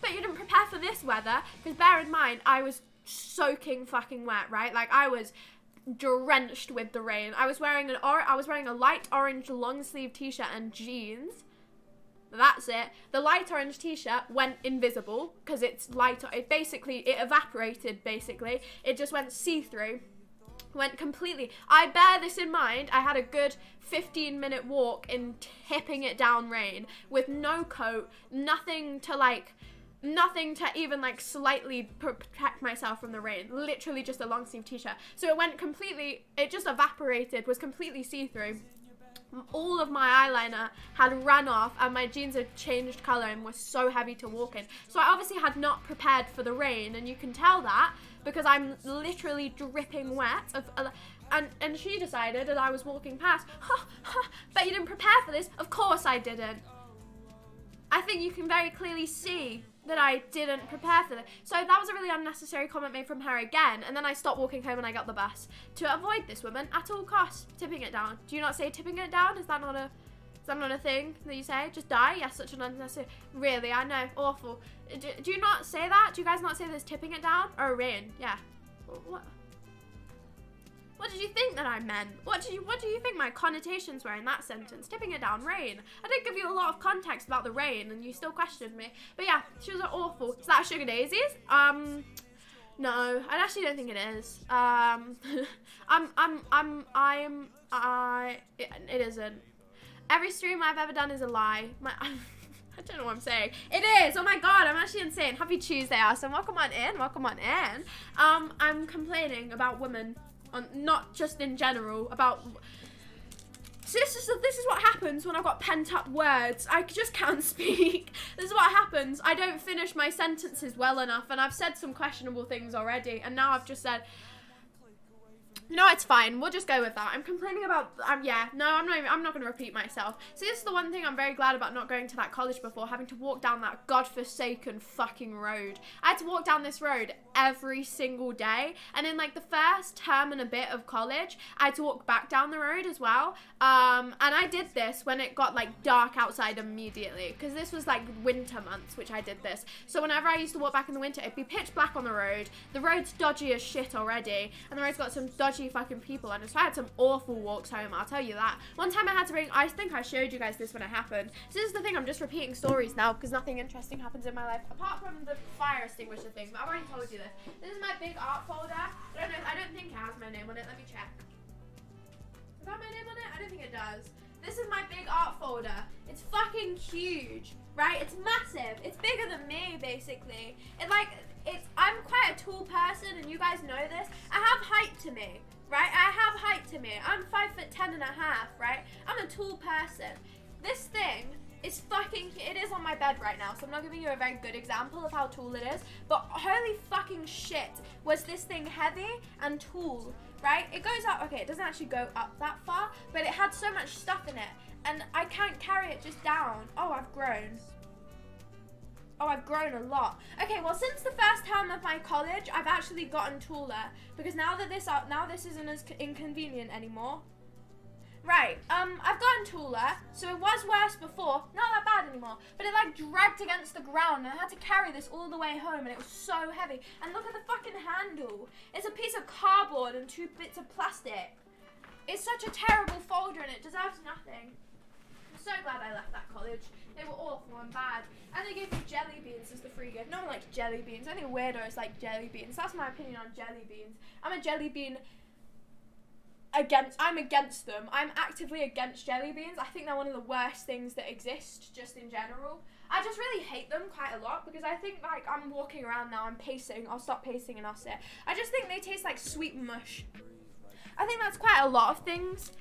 but you didn't prepare for this weather, because bear in mind, I was soaking fucking wet, right? Like I was drenched with the rain. I was wearing an or- I was wearing a light orange long sleeve t-shirt and jeans. That's it. The light orange t-shirt went invisible because it's light. It basically it evaporated. Basically, it just went see-through. Went completely. I bear this in mind. I had a good 15 minute walk in tipping it down rain with no coat, nothing to like nothing to even like slightly protect myself from the rain. Literally just a long sleeve t-shirt. So it went completely it just evaporated, was completely see-through all of my eyeliner had run off and my jeans had changed color and were so heavy to walk in. So I obviously had not prepared for the rain and you can tell that because I'm literally dripping wet of uh, and and she decided as I was walking past, huh, huh, but you didn't prepare for this. Of course I didn't. I think you can very clearly see that I didn't prepare for that. So that was a really unnecessary comment made from her again. And then I stopped walking home and I got the bus to avoid this woman at all costs, tipping it down. Do you not say tipping it down? Is that not a is that not a thing that you say? Just die? Yes, such an unnecessary. Really, I know, awful. Do, do you not say that? Do you guys not say this tipping it down or rain? Yeah. What? What did you think that I meant? What do you what do you think my connotations were in that sentence? Tipping it down, rain. I did give you a lot of context about the rain and you still questioned me. But yeah, she was awful. Is that sugar daisies? Um no, I actually don't think it is. Um I'm I'm I'm I'm I it, it isn't. Every stream I've ever done is a lie. My I don't know what I'm saying. It is. Oh my god, I'm actually insane. Happy Tuesday, awesome. Welcome on in. Welcome on in. Um, I'm complaining about women on not just in general about so this is this is what happens when I've got pent up words. I just can't speak. this is what happens. I don't finish my sentences well enough, and I've said some questionable things already, and now I've just said no, it's fine. We'll just go with that. I'm complaining about. Um, yeah, no, I'm not. I'm not going to repeat myself. So this is the one thing I'm very glad about not going to that college before, having to walk down that godforsaken fucking road. I had to walk down this road every single day, and in like the first term and a bit of college, I had to walk back down the road as well. Um, and I did this when it got like dark outside immediately, because this was like winter months, which I did this. So whenever I used to walk back in the winter, it'd be pitch black on the road. The road's dodgy as shit already, and the road's got some dodgy dodgy fucking people and. So I had some awful walks home, I'll tell you that. One time I had to bring, I think I showed you guys this when it happened. So this is the thing, I'm just repeating stories now because nothing interesting happens in my life apart from the fire extinguisher thing. But I've already told you this. This is my big art folder. I don't know, I don't think it has my name on it. Let me check. Is that my name on it? I don't think it does. This is my big art folder. It's fucking huge, right? It's massive. It's bigger than me, basically. It like, it's, I'm quite a tall person, and you guys know this. I have height to me, right? I have height to me. I'm five foot ten and a half, right? I'm a tall person. This thing is fucking, it is on my bed right now, so I'm not giving you a very good example of how tall it is, but holy fucking shit, was this thing heavy and tall, right? It goes up, okay, it doesn't actually go up that far, but it had so much stuff in it, and I can't carry it just down. Oh, I've grown. Oh, I've grown a lot. Okay, well, since the first term of my college, I've actually gotten taller because now that this uh, now this isn't as inconvenient anymore. Right, um, I've gotten taller, so it was worse before, not that bad anymore, but it like dragged against the ground and I had to carry this all the way home and it was so heavy. And look at the fucking handle. It's a piece of cardboard and two bits of plastic. It's such a terrible folder and it deserves nothing. I'm so glad I left that college. They were awful and bad. And they gave me jelly beans as the free gift. No one likes jelly beans. Only weirdos like jelly beans. That's my opinion on jelly beans. I'm a jelly bean against I'm against them. I'm actively against jelly beans. I think they're one of the worst things that exist just in general. I just really hate them quite a lot because I think like I'm walking around now, I'm pacing, I'll stop pacing and I'll sit. I just think they taste like sweet mush. I think that's quite a lot of things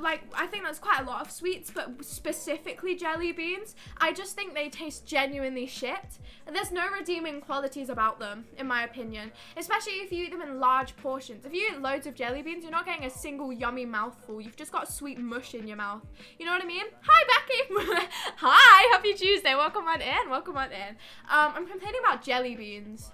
like I think that's quite a lot of sweets, but specifically jelly beans, I just think they taste genuinely shit. There's no redeeming qualities about them, in my opinion. Especially if you eat them in large portions. If you eat loads of jelly beans, you're not getting a single yummy mouthful. You've just got sweet mush in your mouth. You know what I mean? Hi, Becky. Hi, happy Tuesday. Welcome on in. Welcome on in. Um, I'm complaining about jelly beans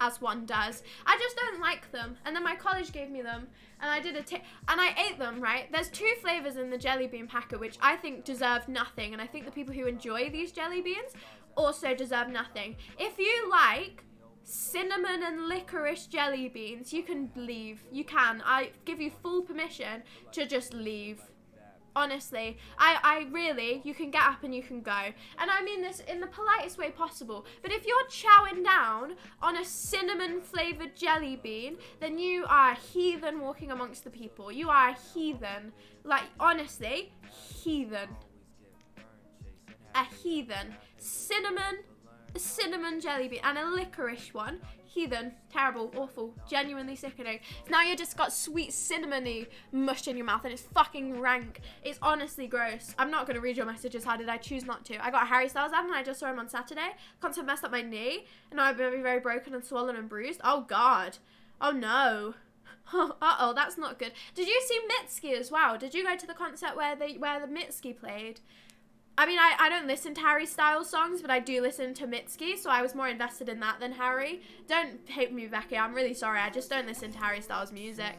as one does. I just don't like them. And then my college gave me them, and I did a t- and I ate them. Right? There's two flavors in the jelly bean packet, which I think deserve nothing, and I think the people who enjoy these jelly beans also deserve nothing. If you like cinnamon and licorice jelly beans, you can leave. You can. I give you full permission to just leave. Honestly, I, I really, you can get up and you can go. And I mean this in the politest way possible. But if you're chowing down on a cinnamon flavored jelly bean, then you are a heathen walking amongst the people. You are a heathen. Like, honestly, heathen. A heathen. Cinnamon, a cinnamon jelly bean, and a licorice one heathen, terrible, awful, genuinely sickening. Now you just got sweet cinnamony mush in your mouth and it's fucking rank. It's honestly gross. I'm not gonna read your messages. How did I choose not to? I got Harry Styles ad and I just saw him on Saturday. Concert messed up my knee and now I'm very, very broken and swollen and bruised. Oh god. Oh no. uh oh, that's not good. Did you see Mitski as well? Did you go to the concert where they where the Mitski played? I mean, I, I don't listen to Harry Styles songs, but I do listen to Mitski, so I was more invested in that than Harry. Don't hate me, Becky. I'm really sorry. I just don't listen to Harry Styles music.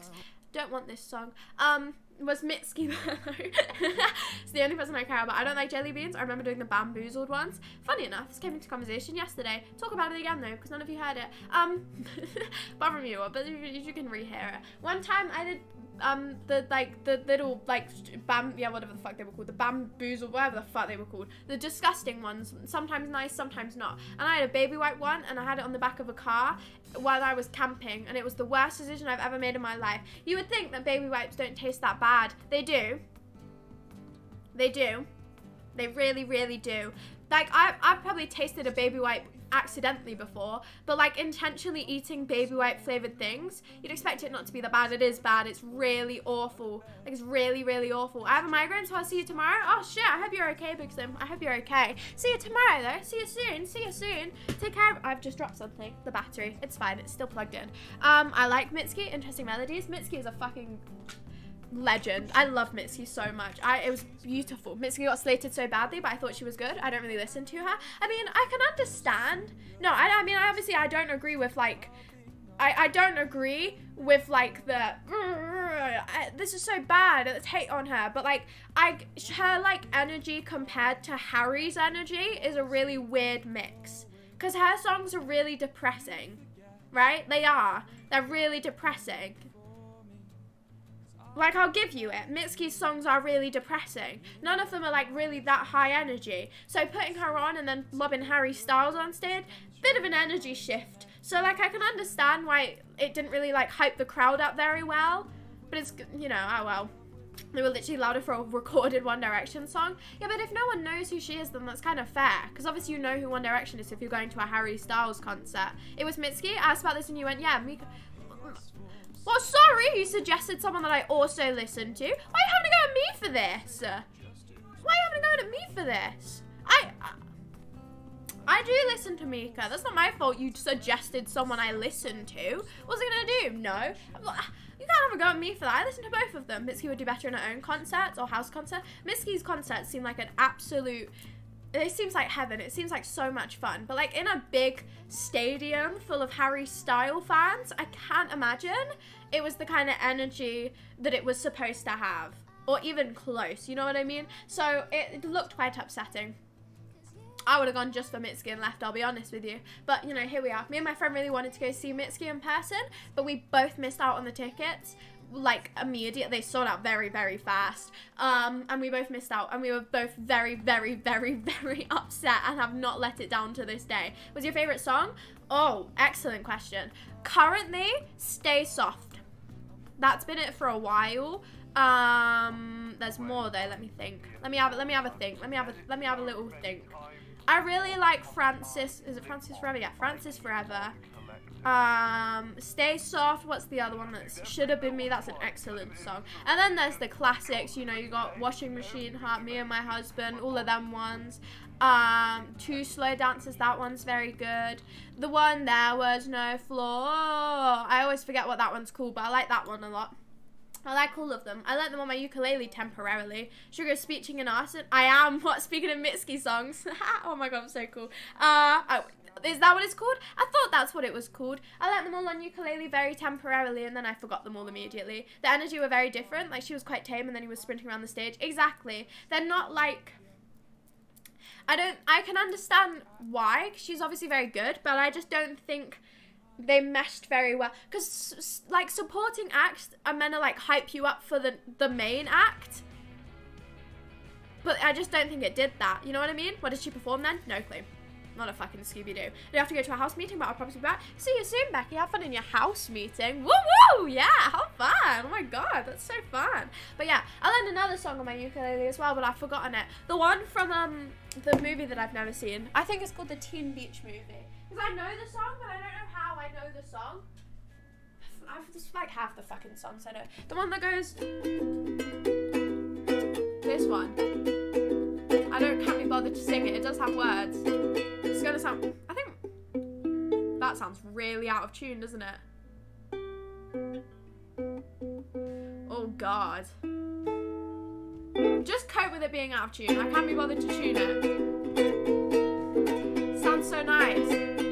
Don't want this song. Um, was Mitski it's the only person I care about. I don't like jelly beans. I remember doing the bamboozled ones. Funny enough, this came into conversation yesterday. Talk about it again though, because none of you heard it. Um, bother me, but you, you can rehear it. One time I did um the like the little like bam yeah whatever the fuck they were called the bamboos or whatever the fuck they were called the disgusting ones sometimes nice sometimes not. And I had a baby wipe one and I had it on the back of a car while I was camping and it was the worst decision I've ever made in my life. You would think that baby wipes don't taste that bad. They do. They do. They really really do. Like I, I've probably tasted a baby wipe accidentally before, but like intentionally eating baby wipe flavored things, you'd expect it not to be that bad. It is bad. It's really awful. Like it's really, really awful. I have a migraine, so I'll see you tomorrow. Oh shit, I hope you're okay, Big Sim. I hope you're okay. See you tomorrow though. See you soon. See you soon. Take care. I've just dropped something. The battery. It's fine. It's still plugged in. Um, I like Mitski. Interesting melodies. Mitski is a fucking legend. I love Mitski so much. I it was beautiful. Mitski got slated so badly, but I thought she was good. I don't really listen to her. I mean, I can understand. No, I, I mean, I obviously I don't agree with like. I, I don't agree with like the mm, I, this is so bad let's hate on her but like I her like energy compared to Harry's energy is a really weird mix because her songs are really depressing right they are they're really depressing like, I'll give you it. Mitski's songs are really depressing. None of them are, like, really that high energy. So putting her on and then lobbing Harry Styles on stage, bit of an energy shift. So, like, I can understand why it didn't really, like, hype the crowd up very well. But it's, you know, oh well. They were literally louder for a recorded One Direction song. Yeah, but if no one knows who she is, then that's kind of fair. Because obviously you know who One Direction is if you're going to a Harry Styles concert. It was Mitski. I asked about this and you went, yeah, Mika. Well, sorry, you suggested someone that I also listened to. Why are you having to go at me for this? Why are you having to go at me for this? I, I do listen to Mika. That's not my fault you suggested someone I listen to. What's it gonna do? No. Ah, you can't have a go at me for that. I listen to both of them. Mitski would do better in her own concerts or house concert. Mitski's concerts seem like an absolute it seems like heaven. It seems like so much fun. But like in a big stadium full of Harry Style fans, I can't imagine it was the kind of energy that it was supposed to have. Or even close, you know what I mean? So it, looked quite upsetting. I would have gone just for Mitski and left, I'll be honest with you. But, you know, here we are. Me and my friend really wanted to go see Mitski in person, but we both missed out on the tickets like immediate they sold out very very fast. Um and we both missed out and we were both very very very very upset and have not let it down to this day. Was your favorite song? Oh excellent question. Currently stay soft. That's been it for a while. Um there's more though let me think. Let me have let me have a think. Let me have a let me have a little think. I really like francis is it francis forever? Yeah francis forever um, Stay Soft. What's the other one that should have been me? That's an excellent song. And then there's the classics. You know, you got Washing Machine Heart, Me and My Husband, all of them ones. Um, Two Slow Dances. That one's very good. The one there was no floor. I always forget what that one's called, but I like that one a lot. I like all of them. I like them on my ukulele temporarily. Sugar Speeching and Arson. I am what speaking of Mitski songs. oh my god, I'm so cool. Uh, oh, is that what it's called? I thought that's what it was called. I learnt them all on ukulele very temporarily and then I forgot them all immediately. The energy were very different. Like she was quite tame and then he was sprinting around the stage. Exactly. They're not like I don't. I can understand why. she's obviously very good, but I just don't think they meshed very well. Because like supporting acts are meant to like hype you up for the the main act. But I just don't think it did that. You know what I mean? What did she perform then? No clue. Not a fucking Scooby Doo. You have to go to a house meeting, but I'll probably be back. See you soon, Becky. Have fun in your house meeting. Woo woo! Yeah, have fun. Oh my god, that's so fun. But yeah, I learned another song on my ukulele as well, but I've forgotten it. The one from um the movie that I've never seen. I think it's called the Teen Beach movie. Because I know the song, but I don't know how I know the song. I've just like half the fucking songs I know. The one that goes. This one. I don't can't be bothered to sing it. It does have words. Gonna sound. I think that sounds really out of tune, doesn't it? Oh God. Just cope with it being out of tune. I can't be bothered to tune it. Sounds so nice.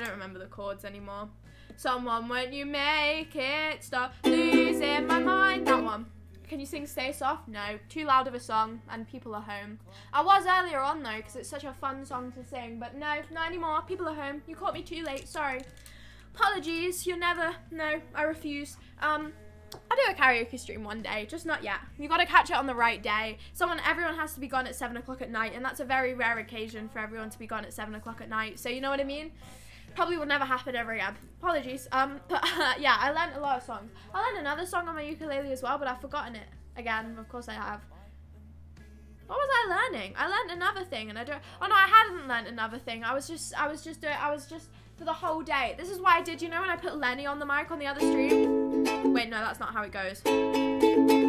I don't remember the chords anymore. Someone, won't you make it stop losing my mind. That one. Can you sing Stay Soft? No. Too loud of a song, and people are home. I was earlier on though, because it's such a fun song to sing, but no, not anymore. People are home. You caught me too late. Sorry. Apologies. You're never. No, I refuse. Um, I'll do a karaoke stream one day, just not yet. You got to catch it on the right day. Someone, everyone has to be gone at seven o'clock at night, and that's a very rare occasion for everyone to be gone at seven o'clock at night. So you know what I mean? Probably will never happen ever again. Apologies. Um, but yeah, I learned a lot of songs. I learned another song on my ukulele as well, but I've forgotten it again. Of course I have. What was I learning? I learned another thing, and I don't. Oh no, I hadn't learned another thing. I was just, I was just doing, I was just for the whole day. This is why I did. You know when I put Lenny on the mic on the other stream? Wait, no, that's not how it goes.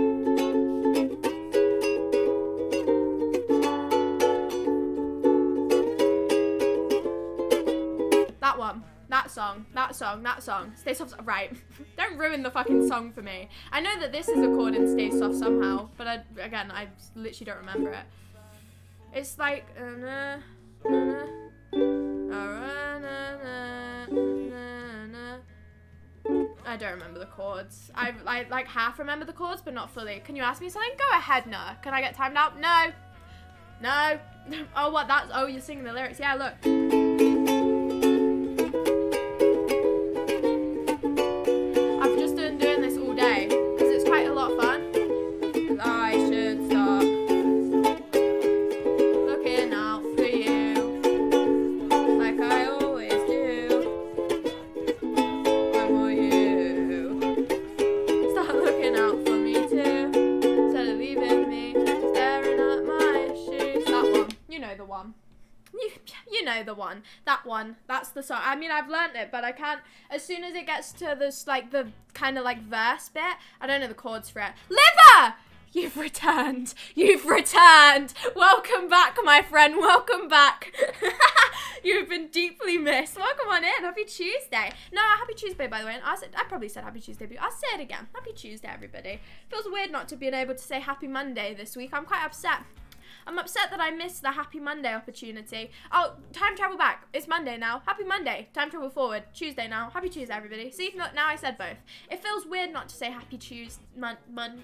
That song. That song. Stay soft. Right. don't ruin the fucking song for me. I know that this is a chord in Stay Soft somehow, but I, again, I literally don't remember it. It's like. uh, na, na, na, uh, na, na, na, na. I don't remember the chords. I, I like half remember the chords, but not fully. Can you ask me something? Go ahead, Noah. Can I get timed out? No. No. Oh, what? That's. Oh, you're singing the lyrics. Yeah, look. That's the song. I mean, I've learnt it, but I can't. As soon as it gets to this, like, the kind of like verse bit, I don't know the chords for it. Liver! You've returned. You've returned. Welcome back, my friend. Welcome back. You've been deeply missed. Welcome on in. Happy Tuesday. No, happy Tuesday, by the way. And I, said, I probably said happy Tuesday, but I'll say it again. Happy Tuesday, everybody. Feels weird not to be able to say happy Monday this week. I'm quite upset. I'm upset that I missed the Happy Monday opportunity. Oh, time travel back. It's Monday now. Happy Monday. Time travel forward. Tuesday now. Happy Tuesday, everybody. See, now I said both. It feels weird not to say Happy Tuesday. Mon- Mon-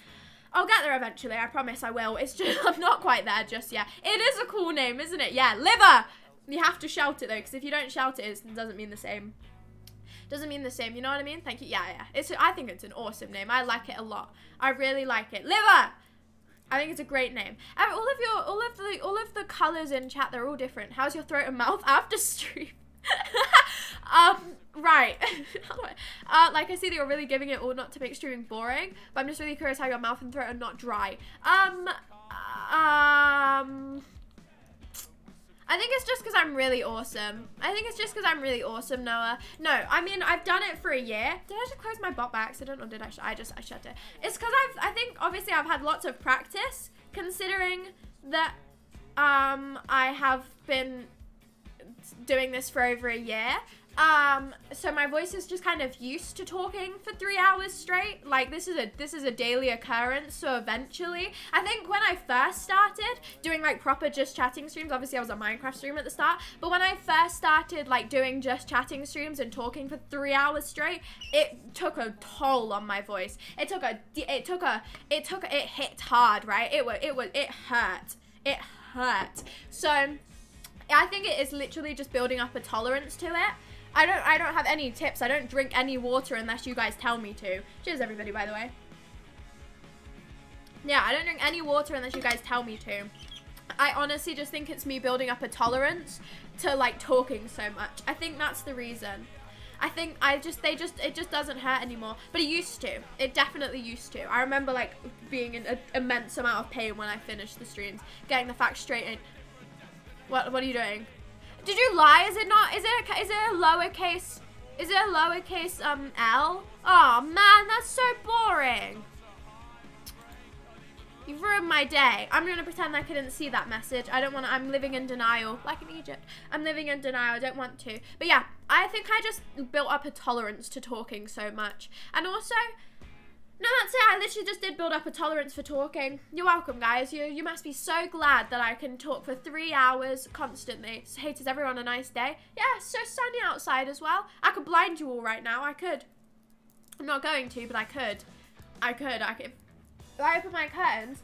I'll get there eventually. I promise I will. It's just I'm not quite there just yet. It is a cool name, isn't it? Yeah, Liver. You have to shout it though, because if you don't shout it, it doesn't mean the same. Doesn't mean the same. You know what I mean? Thank you. Yeah, yeah. It's. I think it's an awesome name. I like it a lot. I really like it. Liver. I think it's a great name. Uh, all of your, all of the, all of the colors in chat, they're all different. How's your throat and mouth after stream? um, right. Uh, like I see that you're really giving it all not to make streaming boring, but I'm just really curious how your mouth and throat are not dry. Um, um. I think it's just because I'm really awesome. I think it's just because I'm really awesome, Noah. No, I mean I've done it for a year. Did I just close my bot by accident, or did I? I just I shut it. It's because I've I think obviously I've had lots of practice, considering that um I have been doing this for over a year. Um so my voice is just kind of used to talking for three hours straight. Like this is a this is a daily occurrence so eventually. I think when i first started doing like proper just chatting streams obviously i was a minecraft stream at the start but when i first started like doing just chatting streams and talking for three hours straight it took a toll on my voice. It took a it took a it took it hit hard right? It was it was it hurt. It hurt. So i think it is literally just building up a tolerance to it I don't I don't have any tips. I don't drink any water unless you guys tell me to. Cheers everybody by the way. Yeah, I don't drink any water unless you guys tell me to. I honestly just think it's me building up a tolerance to like talking so much. I think that's the reason. I think I just they just it just doesn't hurt anymore. But it used to. It definitely used to. I remember like being in an immense amount of pain when I finished the streams, getting the facts straight in. What what are you doing? Did you lie? Is it not? Is it? A, is it a lowercase? Is it a lowercase um L? Oh man, that's so boring. You've ruined my day. I'm gonna pretend I didn't see that message. I don't want to. I'm living in denial, like in Egypt. I'm living in denial. I don't want to. But yeah, I think I just built up a tolerance to talking so much, and also no, that's it. I literally just did build up a tolerance for talking. You're welcome, guys. You you must be so glad that I can talk for three hours constantly. So, hey, does everyone a nice day? Yeah, so sunny outside as well. I could blind you all right now. I could. I'm not going to, but I could. I could. I could. If I open my curtains,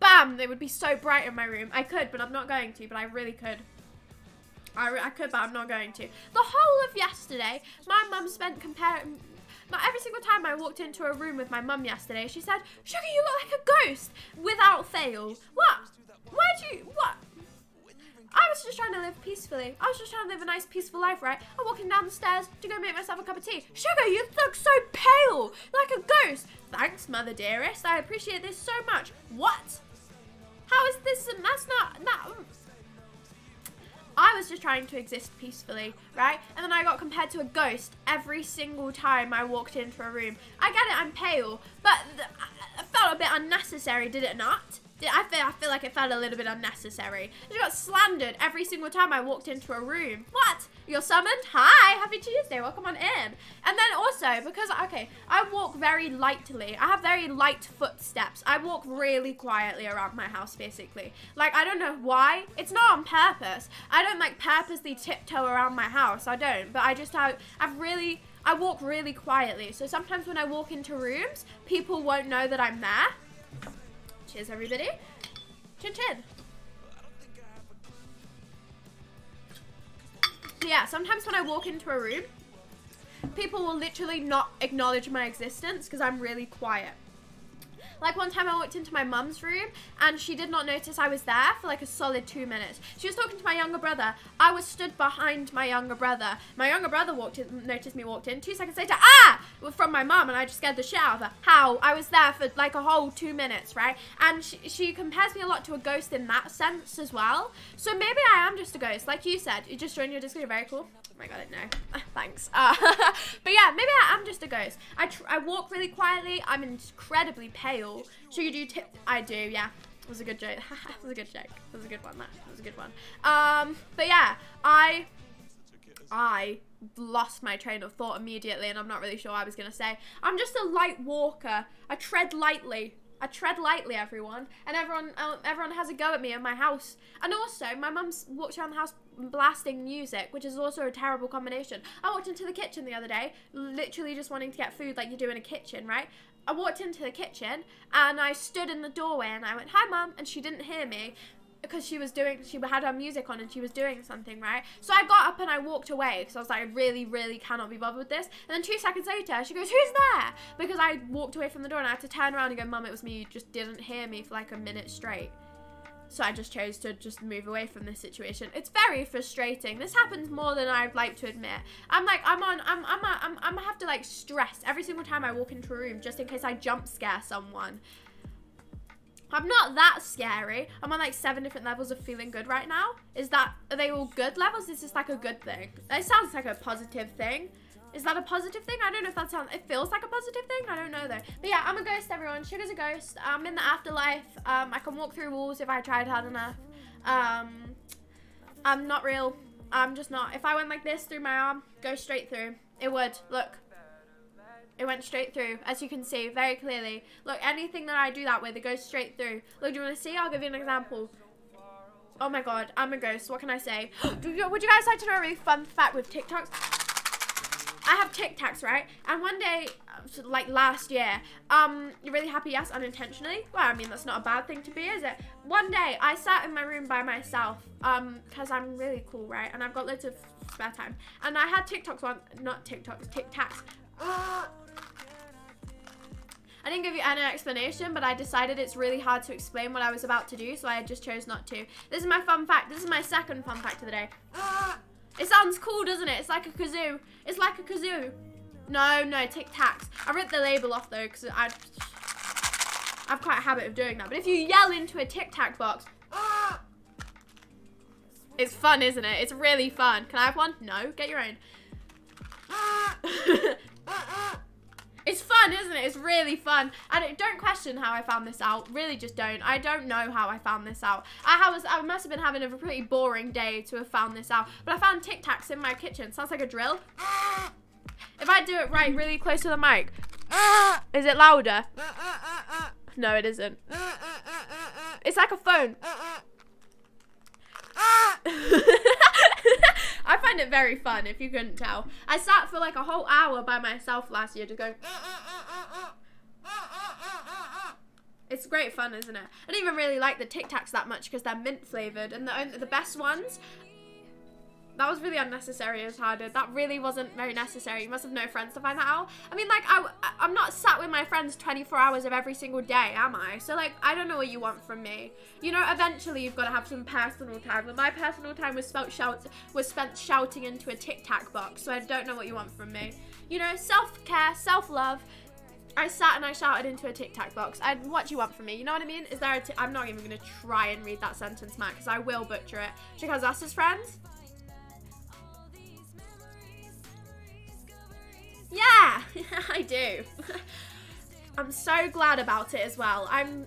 bam, they would be so bright in my room. I could, but I'm not going to, but I really could. I, I could, but I'm not going to. The whole of yesterday, my mum spent comparing every single time I walked into a room with my mum yesterday, she said, Sugar, you look like a ghost. Without fail. What? Where'd you, what? I was just trying to live peacefully. I was just trying to live a nice, peaceful life, right? I'm walking down the stairs to go make myself a cup of tea. Sugar, you look so pale, like a ghost. Thanks, mother dearest. I appreciate this so much. What? How is this? That's not that. I was just trying to exist peacefully, right? And then I got compared to a ghost every single time I walked into a room. I get it, I'm pale, but it felt a bit unnecessary, did it not? I feel, I feel like it felt a little bit unnecessary. I got slandered every single time I walked into a room. What? You're summoned? Hi, happy Tuesday, welcome on in. And then also, because, okay, I walk very lightly. I have very light footsteps. I walk really quietly around my house, basically. Like, I don't know why. It's not on purpose. I don't, like, purposely tiptoe around my house. I don't. But I just, have, I've really... I walk really quietly. So sometimes when I walk into rooms, people won't know that I'm there Cheers, everybody. Chin chin. Yeah, sometimes when I walk into a room, people will literally not acknowledge my existence because I'm really quiet. Like one time I walked into my mum's room and she did not notice I was there for like a solid two minutes. She was talking to my younger brother. I was stood behind my younger brother. My younger brother walked in, noticed me walked in. Two seconds later, ah, from my mum and I just scared the shit out of her. How? I was there for like a whole two minutes, right? And she, she compares me a lot to a ghost in that sense as well. So maybe I am just a ghost. Like you said, you just joined your Discord. Very cool. My god, know. Thanks. Uh, but yeah, maybe I am just a ghost. I, I walk really quietly. I'm incredibly pale. So you do tip? I do, yeah. It was a good joke. it was a good joke. Was a good one. That was a good one. Um, but yeah, I, I lost my train of thought immediately, and I'm not really sure I was gonna say. I'm just a light walker. I tread lightly. I tread lightly, everyone, and everyone uh, everyone has a go at me in my house. And also, my mum's walks around the house blasting music, which is also a terrible combination. I walked into the kitchen the other day, literally just wanting to get food like you do in a kitchen, right? I walked into the kitchen and I stood in the doorway and I went, "Hi, mum," and she didn't hear me because she was doing she had her music on and she was doing something right so i got up and i walked away because i was like i really really cannot be bothered with this and then two seconds later she goes who's there because i walked away from the door and i had to turn around and go mum it was me you just didn't hear me for like a minute straight so I just chose to just move away from this situation. It's very frustrating. This happens more than I'd like to admit. I'm like, I'm on, I'm, I'm, I'm, I'm gonna have to like stress every single time I walk into a room just in case I jump scare someone. I'm not that scary. I'm on like seven different levels of feeling good right now. Is that, are they all good levels? Is this like a good thing? It sounds like a positive thing. Is that a positive thing? I don't know if that sounds, it feels like a positive thing. I don't know though. But yeah, I'm a ghost, everyone. Sugar's a ghost. I'm in the afterlife. Um, I can walk through walls if I tried hard enough. Um, I'm not real. I'm just not. If I went like this through my arm, go straight through. It would. Look. It went straight through, as you can see very clearly. Look, anything that I do that with, it goes straight through. Look, do you want to see? I'll give you an example. Oh my god, I'm a ghost. What can I say? would you guys like to know a really fun fact with TikToks? I have Tic Tacs, right? And one day, like last year, um, you're really happy, yes, unintentionally. Well, I mean, that's not a bad thing to be, is it? One day, I sat in my room by myself, um, because I'm really cool, right? And I've got loads of spare time. And I had TikToks on, not TikToks, Tic Tacs. I didn't give you any explanation, but I decided it's really hard to explain what I was about to do, so I just chose not to. This is my fun fact. This is my second fun fact of the day. It sounds cool, doesn't it? It's like a kazoo. It's like a kazoo. No, no, Tic Tacs. I ripped the label off though, because I, I've quite a habit of doing that. But if you yell into a Tic Tac box, it's fun, isn't it? It's really fun. Can I have one? No, get your own. It's fun, isn't it? It's really fun. And don't question how I found this out. Really just don't. I don't know how I found this out. I was I must have been having a pretty boring day to have found this out. But I found Tic Tacs in my kitchen. Sounds like a drill. If I do it right, really close to the mic. Is it louder? No, it isn't. It's like a phone. I find it very fun, if you couldn't tell. I sat for like a whole hour by myself last year just going. It's great fun, isn't it? I don't even really like the Tic Tacs that much because they're mint flavored, and the the best ones that was really unnecessary as Harder. That really wasn't very necessary. You must have no friends to find that out. I mean, like, I, I'm not sat with my friends 24 hours of every single day, am I? So, like, I don't know what you want from me. You know, eventually you've got to have some personal time. But my personal time was, spelt shout was spent shouting into a Tic Tac box. So I don't know what you want from me. You know, self-care, self-love. I sat and I shouted into a Tic Tac box. And what do you want from me? You know what I mean? Is there I'm not even going to try and read that sentence, Matt, because I will butcher it. Because us as friends, Yeah, I do. I'm so glad about it as well. I'm.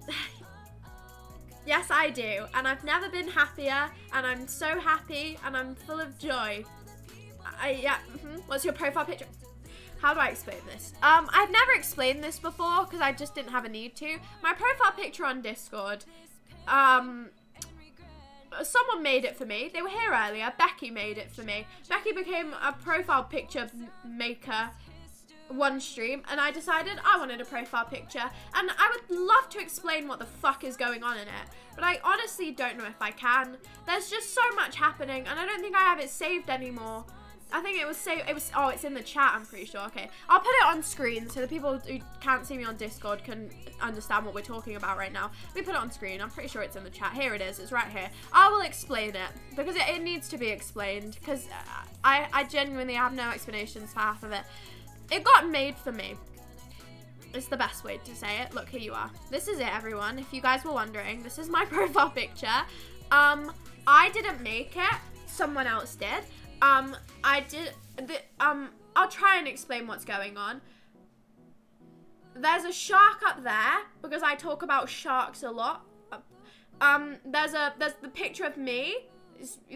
yes, I do. And I've never been happier. And I'm so happy. And I'm full of joy. I, yeah. Mm-hmm. What's your profile picture? How do I explain this? Um, I've never explained this before because I just didn't have a need to. My profile picture on Discord, um, someone made it for me. They were here earlier. Becky made it for me. Becky became a profile picture maker one stream and I decided I wanted a profile picture and I would love to explain what the fuck is going on in it but I honestly don't know if I can. There's just so much happening and I don't think I have it saved anymore. I think it was saved it was oh it's in the chat I'm pretty sure. Okay I'll put it on screen so the people who can't see me on discord can understand what we're talking about right now. We put it on screen I'm pretty sure it's in the chat. Here it is it's right here. I will explain it because it, it needs to be explained because I, I genuinely have no explanations for half of it it got made for me. It's the best way to say it. Look, here you are. This is it, everyone. If you guys were wondering, this is my profile picture. Um, I didn't make it. Someone else did. Um, I did. The, um, I'll try and explain what's going on. There's a shark up there because I talk about sharks a lot. Um, there's a there's the picture of me.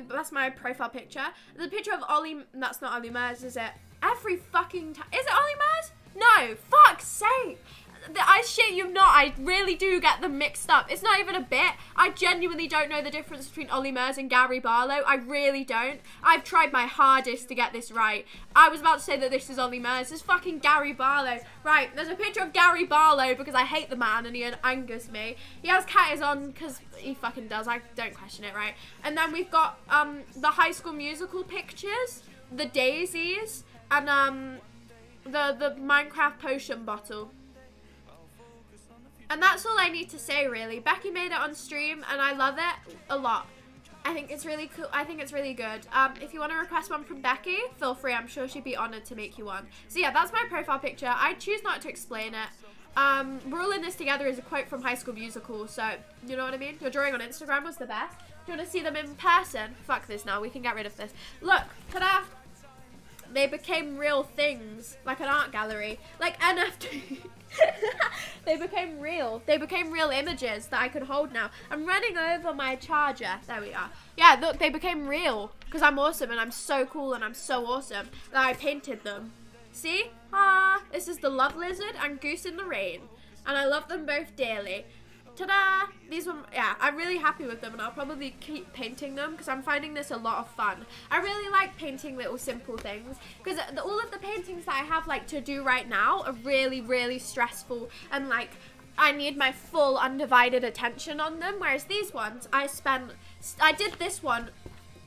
That's my profile picture. The picture of Ollie. That's not Ollie Murs, is it? Every fucking time. Is it Ollie Murs? No, fuck's sake. I shit you not, I really do get them mixed up. It's not even a bit. I genuinely don't know the difference between Ollie Murs and Gary Barlow. I really don't. I've tried my hardest to get this right. I was about to say that this is Ollie Murs. This is fucking Gary Barlow. Right, there's a picture of Gary Barlow because I hate the man and he angers me. He has cat ears on because he fucking does. I don't question it, right? And then we've got um the High School Musical pictures, the daisies, and um, the the Minecraft potion bottle. And that's all I need to say really. Becky made it on stream and I love it a lot. I think it's really cool. I think it's really good. Um, if you want to request one from Becky, feel free. I'm sure she'd be honored to make you one. So yeah, that's my profile picture. I choose not to explain it. Um, we're all in this together is a quote from High School Musical. So, you know what I mean? Your drawing on Instagram was the best. Do you want to see them in person? Fuck this now. We can get rid of this. Look, I they became real things, like an art gallery, like NFT. they became real. They became real images that I could hold now. I'm running over my charger. There we are. Yeah, look, they became real because I'm awesome and I'm so cool and I'm so awesome that I painted them. See? Ah, this is the Love Lizard and Goose in the Rain. And I love them both dearly ta-da! These were, yeah, I'm really happy with them and I'll probably keep painting them because I'm finding this a lot of fun. I really like painting little simple things because all of the paintings that I have like to do right now are really, really stressful and like I need my full undivided attention on them. Whereas these ones, I spent, I did this one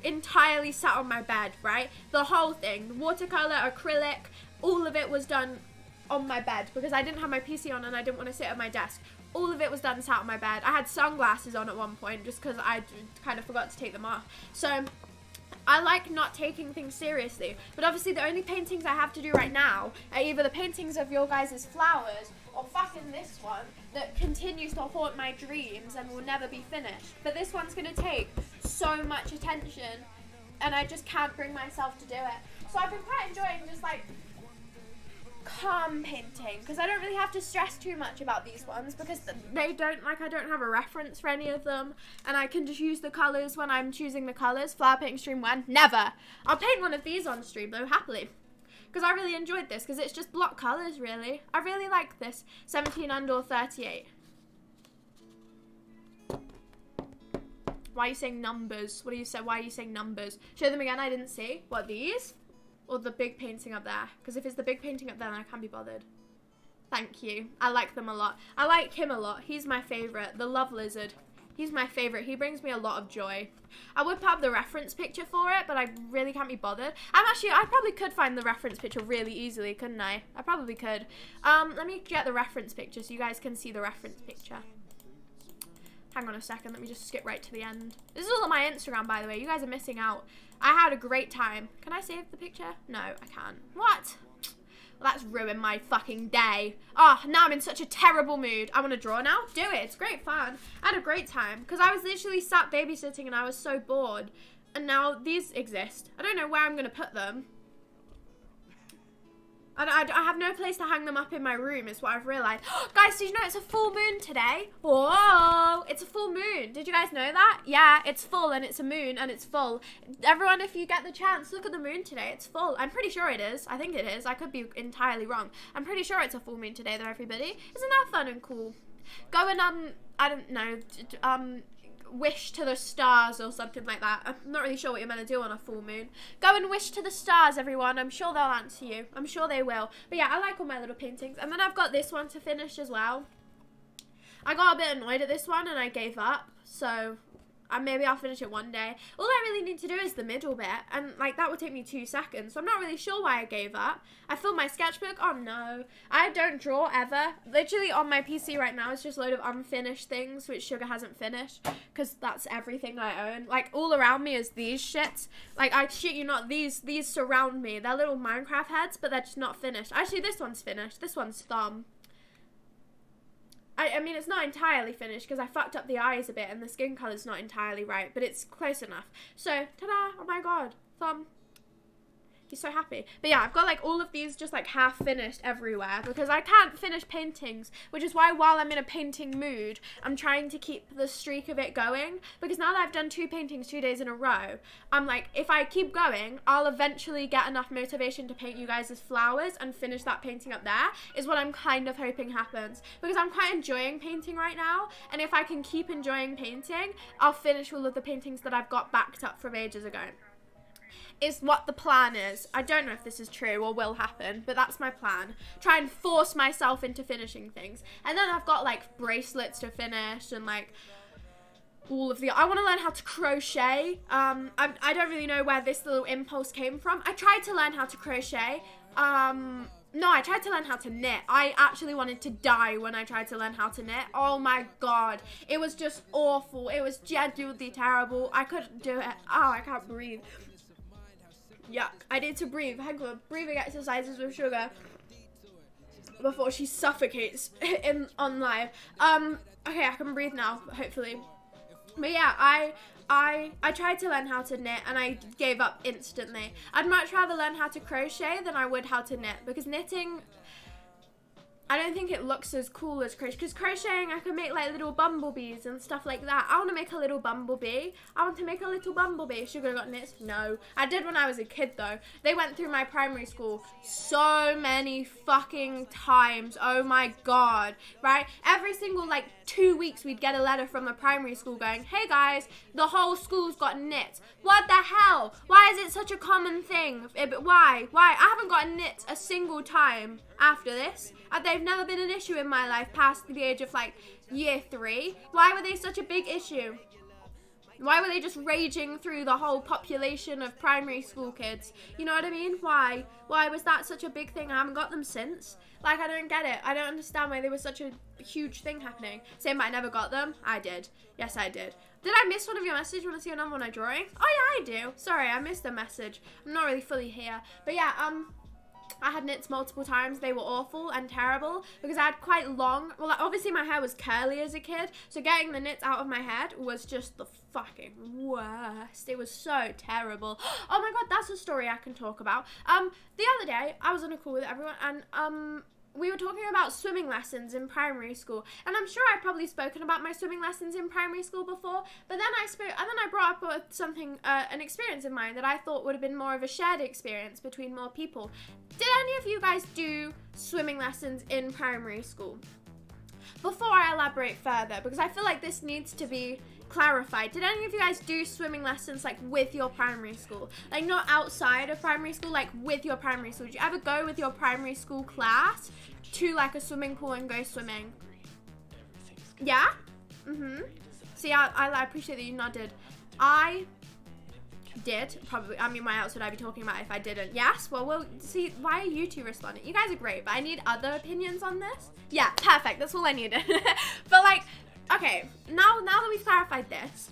entirely sat on my bed, right? The whole thing, watercolor, acrylic, all of it was done on my bed because I didn't have my PC on and I didn't want to sit at my desk all of it was done sat on my bed. I had sunglasses on at one point just because I kind of forgot to take them off. So I like not taking things seriously. But obviously the only paintings I have to do right now are either the paintings of your guys' flowers or fucking this one that continues to haunt my dreams and will never be finished. But this one's going to take so much attention and I just can't bring myself to do it. So I've been quite enjoying just like calm painting because I don't really have to stress too much about these ones because they don't like I don't have a reference for any of them. And I can just use the colours when I'm choosing the colours. Flower painting stream one never. I'll paint one of these on stream though happily. Because I really enjoyed this because it's just block colours really. I really like this. 17 under 38 why are you saying numbers? What do you say why are you saying numbers? Show them again I didn't see. What these or the big painting up there. Because if it's the big painting up there, then I can't be bothered. Thank you. I like them a lot. I like him a lot. He's my favourite. The Love Lizard. He's my favourite. He brings me a lot of joy. I would have the reference picture for it, but I really can't be bothered. I'm actually, I probably could find the reference picture really easily, couldn't I? I probably could. Um, let me get the reference picture so you guys can see the reference picture. Hang on a second, let me just skip right to the end. This is all on my Instagram, by the way. You guys are missing out. I had a great time. Can I save the picture? No, I can't. What? Well, that's ruined my fucking day. Oh, now I'm in such a terrible mood. I want to draw now. Do it. It's great fun. I had a great time because I was literally sat babysitting and I was so bored. And now these exist. I don't know where I'm going to put them. I, I, I, have no place to hang them up in my room, is what I've realised. guys, did you know it's a full moon today? Whoa! It's a full moon. Did you guys know that? Yeah, it's full and it's a moon and it's full. Everyone, if you get the chance, look at the moon today. It's full. I'm pretty sure it is. I think it is. I could be entirely wrong. I'm pretty sure it's a full moon today, though, everybody. Isn't that fun and cool? Go and, um, I don't know, um, wish to the stars or something like that. I'm not really sure what you're meant to do on a full moon. Go and wish to the stars, everyone. I'm sure they'll answer you. I'm sure they will. But yeah, I like all my little paintings. And then I've got this one to finish as well. I got a bit annoyed at this one and I gave up. So and maybe I'll finish it one day. All I really need to do is the middle bit, and like that would take me two seconds. So I'm not really sure why I gave up. I filled my sketchbook. Oh no, I don't draw ever. Literally on my PC right now is just a load of unfinished things which Sugar hasn't finished, because that's everything I own. Like all around me is these shits. Like I shit you not, these these surround me. They're little Minecraft heads, but they're just not finished. Actually, this one's finished. This one's thumb. I, I mean, it's not entirely finished because I fucked up the eyes a bit and the skin colour's not entirely right, but it's close enough. So, ta-da! Oh my god. Thumb. He's so happy. But yeah, I've got like all of these just like half finished everywhere because I can't finish paintings, which is why while I'm in a painting mood, I'm trying to keep the streak of it going because now that I've done two paintings two days in a row, I'm like, if I keep going, I'll eventually get enough motivation to paint you guys' as flowers and finish that painting up there is what I'm kind of hoping happens because I'm quite enjoying painting right now and if I can keep enjoying painting, I'll finish all of the paintings that I've got backed up from ages ago is what the plan is. I don't know if this is true or will happen, but that's my plan. Try and force myself into finishing things. And then I've got like bracelets to finish and like all of the I want to learn how to crochet. Um I, I don't really know where this little impulse came from. I tried to learn how to crochet. Um no, I tried to learn how to knit. I actually wanted to die when I tried to learn how to knit. Oh my god. It was just awful. It was genuinely terrible. I couldn't do it. Oh, I can't breathe. Yuck. I need to breathe. Hang on. Breathing exercises with sugar before she suffocates in on live. Um, okay, I can breathe now, hopefully. But yeah, I I I tried to learn how to knit and I gave up instantly. I'd much rather learn how to crochet than I would how to knit because knitting I don't think it looks as cool as crochet because crocheting I can make like little bumblebees and stuff like that. I want to make a little bumblebee. I want to make a little bumblebee. Should got nits? No. I did when I was a kid though. They went through my primary school so many fucking times. Oh my god. Right? Every single like two weeks we'd get a letter from the primary school going, hey guys, the whole school's got nits. What the hell? Why is it such a common thing? Why? Why? I haven't got nits a single time after this. They've never been an issue in my life past the age of like year three. Why were they such a big issue? Why were they just raging through the whole population of primary school kids? You know what I mean? Why? Why was that such a big thing? I haven't got them since. Like, I don't get it. I don't understand why there was such a huge thing happening. Saying I never got them? I did. Yes, I did. Did I miss one of your messages? Want to see another one I'm drawing? Oh, yeah, I do. Sorry, I missed the message. I'm not really fully here. But yeah, um... I had nits multiple times. They were awful and terrible because I had quite long. Well, obviously my hair was curly as a kid, so getting the nits out of my head was just the fucking worst. It was so terrible. Oh my god, that's a story I can talk about. Um, the other day I was on a call with everyone, and um, we were talking about swimming lessons in primary school, and I'm sure I've probably spoken about my swimming lessons in primary school before. But then I spoke, and then I brought up something, uh, an experience of mine that I thought would have been more of a shared experience between more people. Did any of you guys do swimming lessons in primary school? Before I elaborate further, because I feel like this needs to be clarified. Did any of you guys do swimming lessons like with your primary school? Like not outside of primary school, like with your primary school. Did you ever go with your primary school class to like a swimming pool and go swimming? Yeah? Mm-hmm. See, I, I appreciate that you nodded. I did probably i mean why else would i be talking about if i didn't yes well we'll see why are you two responding you guys are great but i need other opinions on this yeah perfect that's all i needed but like Okay, now now that we've clarified this,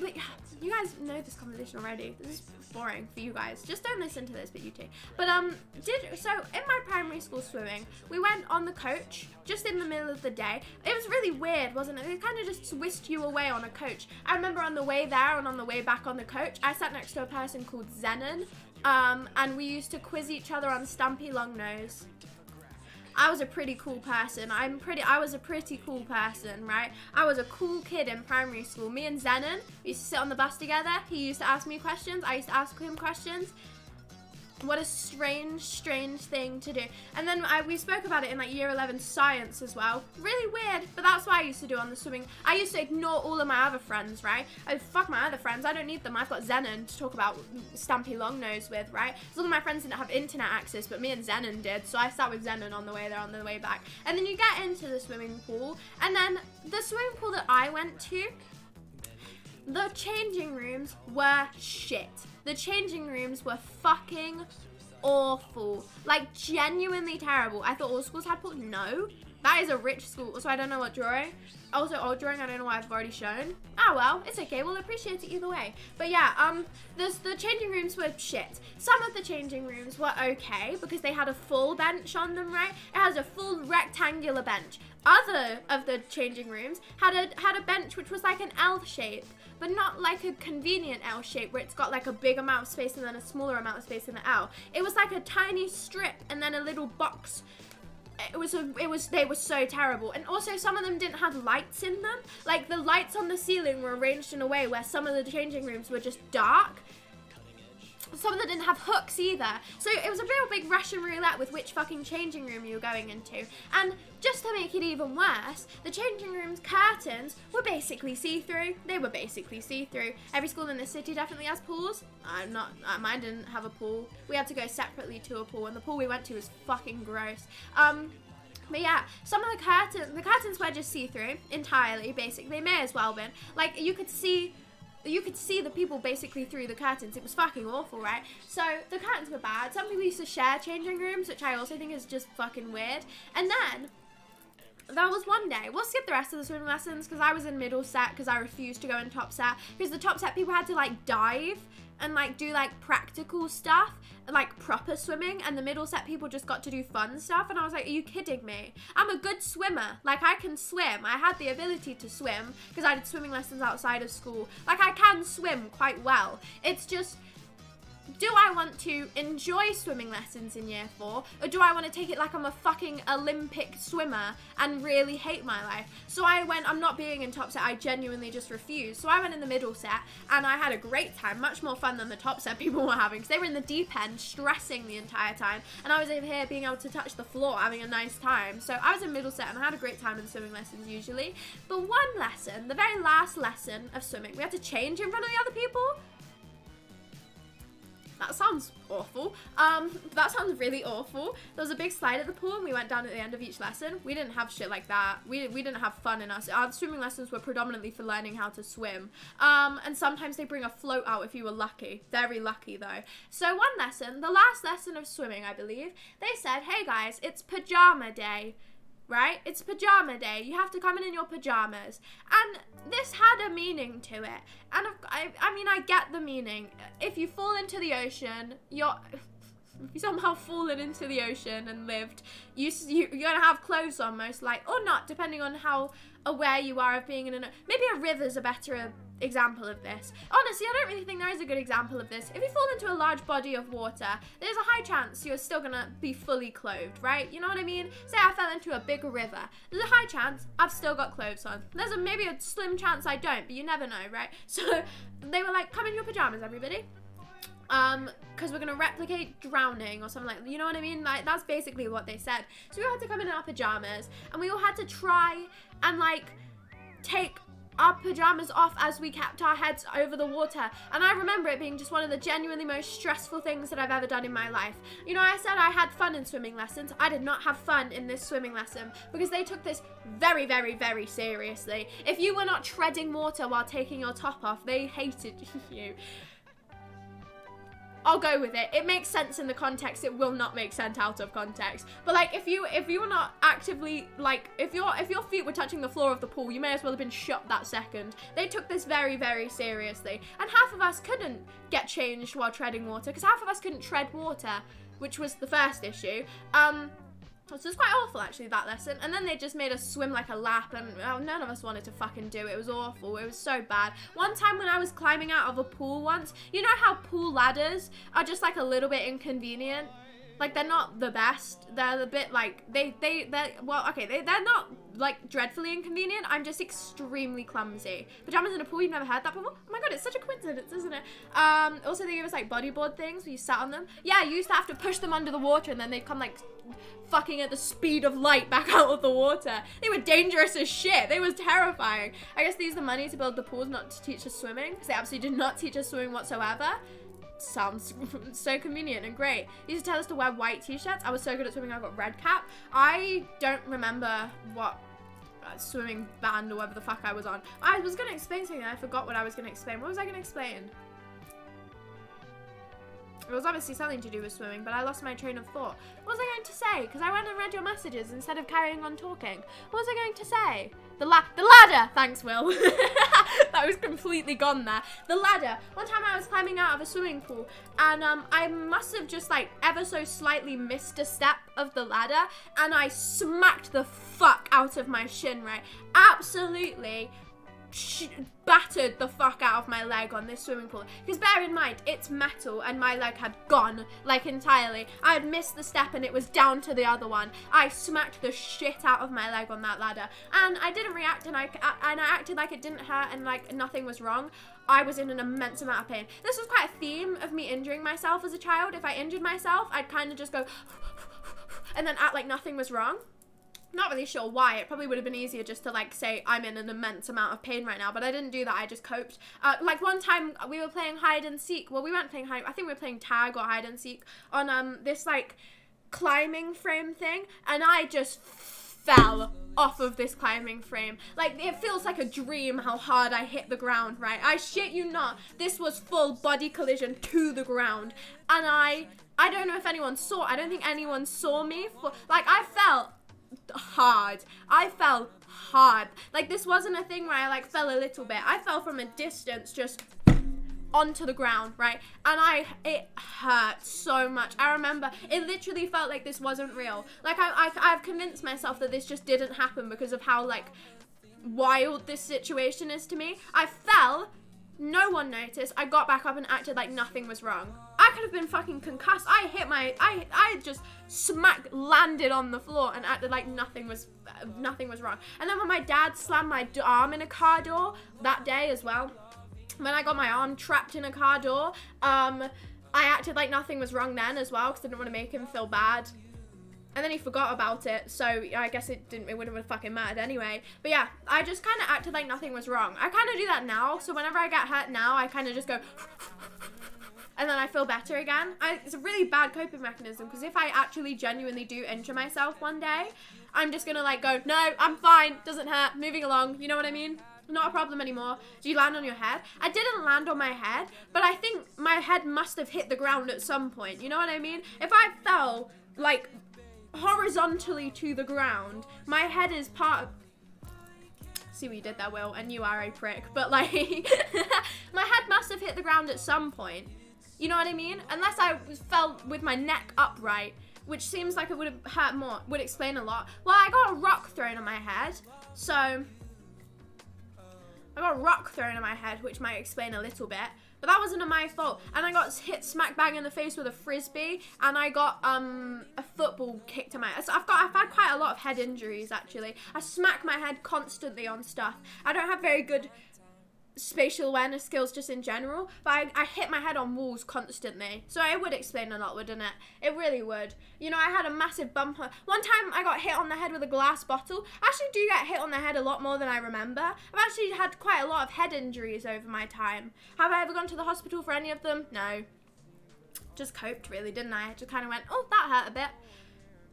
wait, you guys know this conversation already. This is boring for you guys. Just don't listen to this, but you too. But um, did so in my primary school swimming, we went on the coach just in the middle of the day. It was really weird, wasn't it? They kind of just whisked you away on a coach. I remember on the way there and on the way back on the coach, I sat next to a person called Zenon, um, and we used to quiz each other on Stampy Longnose. I was a pretty cool person. I'm pretty. I was a pretty cool person, right? I was a cool kid in primary school. Me and Zenon used to sit on the bus together. He used to ask me questions. I used to ask him questions. What a strange, strange thing to do. And then I, we spoke about it in like year 11 science as well. Really weird, but that's what I used to do on the swimming. I used to ignore all of my other friends, right? I fuck my other friends. I don't need them. I've got Zenon to talk about Stampy Longnose with, right? Some of my friends didn't have internet access, but me and Zenon did. So I sat with Zenon on the way there, on the way back. And then you get into the swimming pool. And then the swimming pool that I went to, the changing rooms were shit. The changing rooms were fucking awful. Like, genuinely terrible. I thought all schools had pools. No. That is a rich school, so I don't know what drawing. Also, old drawing, I don't know why I've already shown. Ah, well, it's okay. We'll appreciate it either way. But yeah, um, the, the changing rooms were shit. Some of the changing rooms were okay because they had a full bench on them, right? It has a full rectangular bench. Other of the changing rooms had a, had a bench which was like an L shape but not like a convenient L shape where it's got like a big amount of space and then a smaller amount of space in the L. It was like a tiny strip and then a little box. It was a, it was they were so terrible. And also some of them didn't have lights in them. Like the lights on the ceiling were arranged in a way where some of the changing rooms were just dark some them didn't have hooks either. So it was a real big Russian roulette with which fucking changing room you were going into. And just to make it even worse, the changing room's curtains were basically see-through. They were basically see-through. Every school in the city definitely has pools. I'm not, uh, mine didn't have a pool. We had to go separately to a pool and the pool we went to was fucking gross. Um, but yeah, some of the curtains, the curtains were just see-through entirely, basically. They may as well have been. Like, you could see you could see the people basically through the curtains. It was fucking awful, right? So the curtains were bad. Some people used to share changing rooms, which I also think is just fucking weird. And then there was one day. We'll skip the rest of the swimming lessons because I was in middle set because I refused to go in top set because the top set people had to like dive and like do like practical stuff like proper swimming and the middle set people just got to do fun stuff and I was like are you kidding me? I'm a good swimmer. Like I can swim. I had the ability to swim because I did swimming lessons outside of school. Like I can swim quite well. It's just do I want to enjoy swimming lessons in year four, or do I want to take it like I'm a fucking Olympic swimmer and really hate my life? So I went, I'm not being in top set, I genuinely just refused. So I went in the middle set and I had a great time, much more fun than the top set people were having because they were in the deep end, stressing the entire time, and I was over here being able to touch the floor, having a nice time. So I was in middle set and I had a great time in the swimming lessons usually. But one lesson, the very last lesson of swimming, we had to change in front of the other people that sounds awful. Um, that sounds really awful. There was a big slide at the pool and we went down at the end of each lesson. We didn't have shit like that. We, we didn't have fun in us. Our swimming lessons were predominantly for learning how to swim. Um, and sometimes they bring a float out if you were lucky. Very lucky though. So one lesson, the last lesson of swimming, I believe, they said, hey guys, it's pajama day right? It's pajama day. You have to come in in your pajamas. And this had a meaning to it. And I, I mean, I get the meaning. If you fall into the ocean, you're. You somehow fallen into the ocean and lived, you, you you're gonna have clothes on most like, or not, depending on how aware you are of being in a. Maybe a river's a better example of this. Honestly, I don't really think there is a good example of this. If you fall into a large body of water, there's a high chance you're still gonna be fully clothed, right? You know what I mean? Say I fell into a big river. There's a high chance I've still got clothes on. There's a maybe a slim chance I don't, but you never know, right? So they were like, come in your pajamas, everybody um because we're gonna replicate drowning or something like you know what i mean like that's basically what they said so we all had to come in our pajamas and we all had to try and like take our pajamas off as we kept our heads over the water. And I remember it being just one of the genuinely most stressful things that I've ever done in my life. You know, I said I had fun in swimming lessons. I did not have fun in this swimming lesson because they took this very, very, very seriously. If you were not treading water while taking your top off, they hated you. I'll go with it. It makes sense in the context. It will not make sense out of context. But like, if you if you were not actively like if your if your feet were touching the floor of the pool, you may as well have been shot that second. They took this very very seriously, and half of us couldn't get changed while treading water because half of us couldn't tread water, which was the first issue. Um, it was quite awful actually that lesson. And then they just made us swim like a lap and none of us wanted to fucking do it. It was awful. It was so bad. One time when I was climbing out of a pool once, you know how pool ladders are just like a little bit inconvenient? Like they're not the best. They're a bit like they they they well okay they they're not like dreadfully inconvenient. I'm just extremely clumsy. Pajamas in a pool. You've never heard that before? Oh my god, it's such a coincidence, isn't it? Um. Also, they gave us like bodyboard things where you sat on them. Yeah, you used to have to push them under the water and then they'd come like fucking at the speed of light back out of the water. They were dangerous as shit. They was terrifying. I guess they used the money to build the pools, not to teach us swimming, because they absolutely did not teach us swimming whatsoever. Sounds so convenient and great. They used to tell us to wear white t-shirts. I was so good at swimming, I got red cap. I don't remember what uh, swimming band or whatever the fuck I was on. I was to explain something I forgot what I was to explain. What was I to explain? It was obviously something to do with swimming, but I lost my train of thought. What was I going to say? Because I went and read your messages instead of carrying on talking. What was I going to say? The la- the ladder! Thanks, Will. that was completely gone there. The ladder. One time I was climbing out of a swimming pool, and um, I must have just like ever so slightly missed a step of the ladder, and I smacked the fuck out of my shin, right? Absolutely battered the fuck out of my leg on this swimming pool. Because bear in mind, it's metal and my leg had gone, like entirely. I had missed the step and it was down to the other one. I smacked the shit out of my leg on that ladder. And I didn't react and I, and I acted like it didn't hurt and like nothing was wrong. I was in an immense amount of pain. This was quite a theme of me injuring myself as a child. If I injured myself, I'd kind of just go and then act like nothing was wrong not really sure why. It probably would have been easier just to like say I'm in an immense amount of pain right now, but I didn't do that. I just coped. Uh, like one time we were playing hide and seek. Well, we weren't playing hide. I think we were playing tag or hide and seek on um this like climbing frame thing, and I just fell off of this climbing frame. Like, it feels like a dream how hard I hit the ground, right? I shit you not. This was full body collision to the ground. And I, I don't know if anyone saw, I don't think anyone saw me. For, like, I felt hard. I fell hard. Like this wasn't a thing where I like fell a little bit. I fell from a distance just onto the ground, right? And I, it hurt so much. I remember it literally felt like this wasn't real. Like I, I, I've convinced myself that this just didn't happen because of how like wild this situation is to me. I fell. No one noticed. I got back up and acted like nothing was wrong. I could have been fucking concussed. I hit my, I, I just smack landed on the floor and acted like nothing was, nothing was wrong. And then when my dad slammed my arm in a car door that day as well, when I got my arm trapped in a car door, um, I acted like nothing was wrong then as well because I didn't want to make him feel bad. And then he forgot about it, so I guess it didn't. It wouldn't have fucking mattered anyway. But yeah, I just kind of acted like nothing was wrong. I kind of do that now. So whenever I get hurt now, I kind of just go, and then I feel better again. I, it's a really bad coping mechanism because if I actually genuinely do injure myself one day, I'm just gonna like go, no, I'm fine, doesn't hurt, moving along. You know what I mean? Not a problem anymore. Do you land on your head? I didn't land on my head, but I think my head must have hit the ground at some point. You know what I mean? If I fell like horizontally to the ground, my head is part see what you did there, Will, and you are a prick. But like, my head must have hit the ground at some point. You know what I mean? Unless I fell with my neck upright, which seems like it would have hurt more. Would explain a lot. Well, I got a rock thrown on my head, so I got a rock thrown on my head, which might explain a little bit. But that wasn't my fault. And I got hit smack bang in the face with a frisbee, and I got um a football kicked to my. So I've got I've had quite a lot of head injuries actually. I smack my head constantly on stuff. I don't have very good spatial awareness skills just in general, but I, I hit my head on walls constantly. So it would explain a lot, wouldn't it? It really would. You know, I had a massive bump. One time I got hit on the head with a glass bottle. I actually do get hit on the head a lot more than I remember. I've actually had quite a lot of head injuries over my time. Have I ever gone to the hospital for any of them? No. Just coped, really, didn't I? Just kind of went, oh, that hurt a bit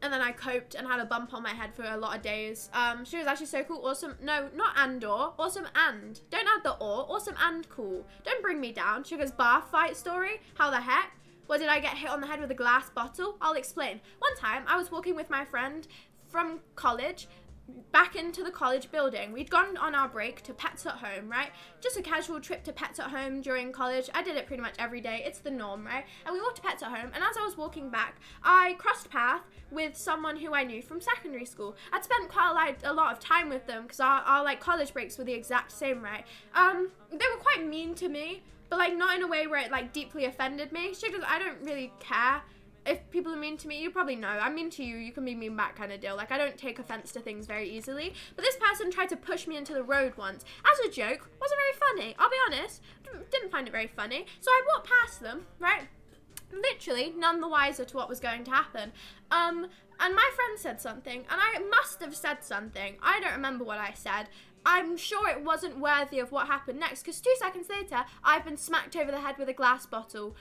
and then I coped and had a bump on my head for a lot of days. Um, she was actually so cool, awesome. No, not and or, awesome and. Don't add the or, awesome and cool. Don't bring me down. Goes, bath fight story? How the heck? What did I get hit on the head with a glass bottle? I'll explain. One time, I was walking with my friend from college back into the college building. We'd gone on our break to Pets at Home, right? Just a casual trip to Pets at Home during college. I did it pretty much every day. It's the norm, right? And we walked to Pets at Home, and as I was walking back, I crossed path with someone who I knew from secondary school. I'd spent quite a lot, a lot of time with them because our, our like college breaks were the exact same, right? Um, they were quite mean to me, but like not in a way where it like deeply offended me. She goes, I don't really care if people are mean to me, you probably know. I'm mean to you, you can be mean back kind of deal. Like, I don't take offense to things very easily. But this person tried to push me into the road once as a joke. Wasn't very funny, I'll be honest. Didn't find it very funny. So I walked past them, right? Literally, none the wiser to what was going to happen. Um, and my friend said something, and I must have said something. I don't remember what I said. I'm sure it wasn't worthy of what happened next, because two seconds later, I've been smacked over the head with a glass bottle.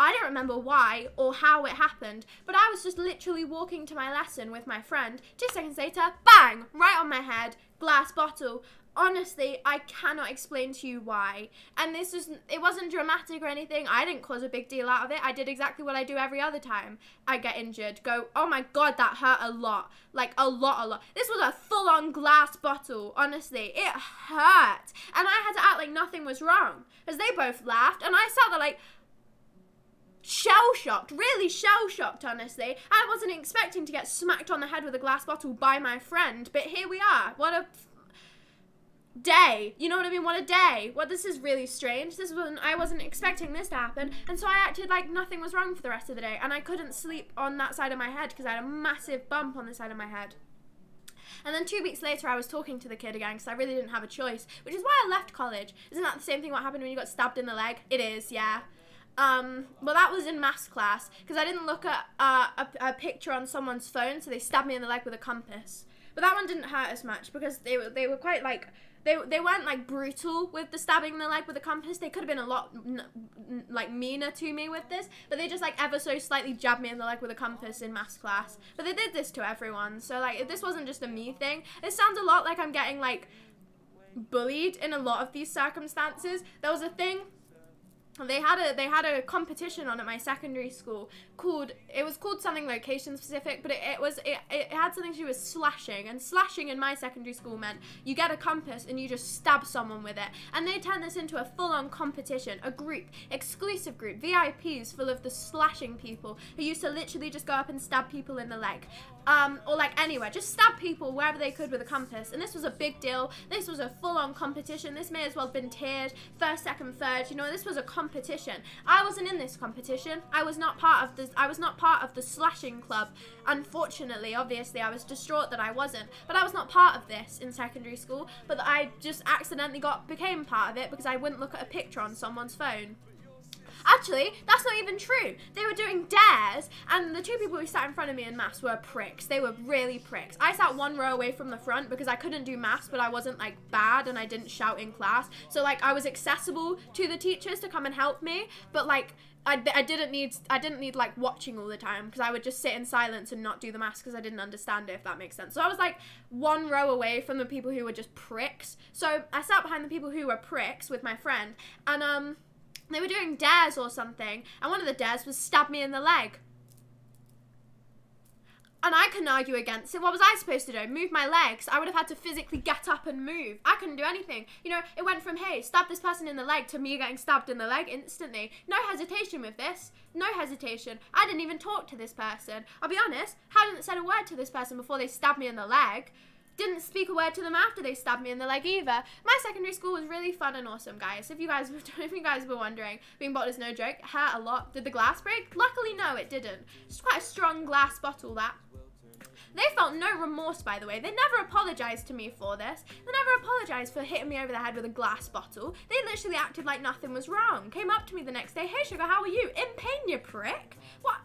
I don't remember why or how it happened, but I was just literally walking to my lesson with my friend. Two seconds later, bang, right on my head, glass bottle. Honestly, I cannot explain to you why. And this is it wasn't dramatic or anything. I didn't cause a big deal out of it. I did exactly what I do every other time I get injured. Go, "Oh my god, that hurt a lot." Like a lot, a lot. This was a full-on glass bottle. Honestly, it hurt. And I had to act like nothing was wrong. As they both laughed, and I sat there like shell shocked, really shell shocked, honestly. I wasn't expecting to get smacked on the head with a glass bottle by my friend, but here we are. What a day. You know what I mean? What a day. What this is really strange. This was I wasn't expecting this to happen, and so I acted like nothing was wrong for the rest of the day, and I couldn't sleep on that side of my head because I had a massive bump on the side of my head. And then two weeks later, I was talking to the kid again because I really didn't have a choice, which is why I left college. Isn't that the same thing what happened when you got stabbed in the leg? It is, yeah. Um, well, that was in maths class because I didn't look at uh, a, a picture on someone's phone, so they stabbed me in the leg with a compass. But that one didn't hurt as much because they were they were quite like they they weren't like brutal with the stabbing in the leg with a compass. They could have been a lot like meaner to me with this, but they just like ever so slightly jabbed me in the leg with a compass in maths class. But they did this to everyone, so like this wasn't just a me thing. It sounds a lot like I'm getting like bullied in a lot of these circumstances. There was a thing they had a they had a competition on at my secondary school called it was called something location specific but it, it was it, it had something to do with slashing and slashing in my secondary school meant you get a compass and you just stab someone with it. And they turned this into a full-on competition a group exclusive group vips full of the slashing people who used to literally just go up and stab people in the leg um, or like anywhere, just stab people wherever they could with a compass. And this was a big deal. This was a full-on competition. This may as well have been tiered, first, second, third. You know, this was a competition. I wasn't in this competition. I was not part of the. I was not part of the slashing club. Unfortunately, obviously, I was distraught that I wasn't. But I was not part of this in secondary school. But I just accidentally got became part of it because I wouldn't look at a picture on someone's phone. Actually, that's not even true. They were doing dares, and the two people who sat in front of me in maths were pricks. They were really pricks. I sat one row away from the front because I couldn't do maths, but I wasn't like bad and I didn't shout in class. So like I was accessible to the teachers to come and help me, but like I, I didn't need I didn't need like watching all the time because I would just sit in silence and not do the maths because I didn't understand it if that makes sense. So I was like one row away from the people who were just pricks. So I sat behind the people who were pricks with my friend and um they were doing dares or something, and one of the dares was stab me in the leg. And I couldn't argue against it. What was I supposed to do? Move my legs? I would have had to physically get up and move. I couldn't do anything. You know, it went from, hey, stab this person in the leg to me getting stabbed in the leg instantly. No hesitation with this. No hesitation. I didn't even talk to this person. I'll be honest, I hadn't said a word to this person before they stabbed me in the leg didn't speak a word to them after they stabbed me in the leg either. My secondary school was really fun and awesome, guys. If you guys if you guys were wondering, being bought is no joke. Hurt a lot. Did the glass break? Luckily, no, it didn't. It's quite a strong glass bottle that. They felt no remorse, by the way. They never apologized to me for this. They never apologized for hitting me over the head with a glass bottle. They literally acted like nothing was wrong. Came up to me the next day, hey, sugar, how are you? In pain, you prick. What?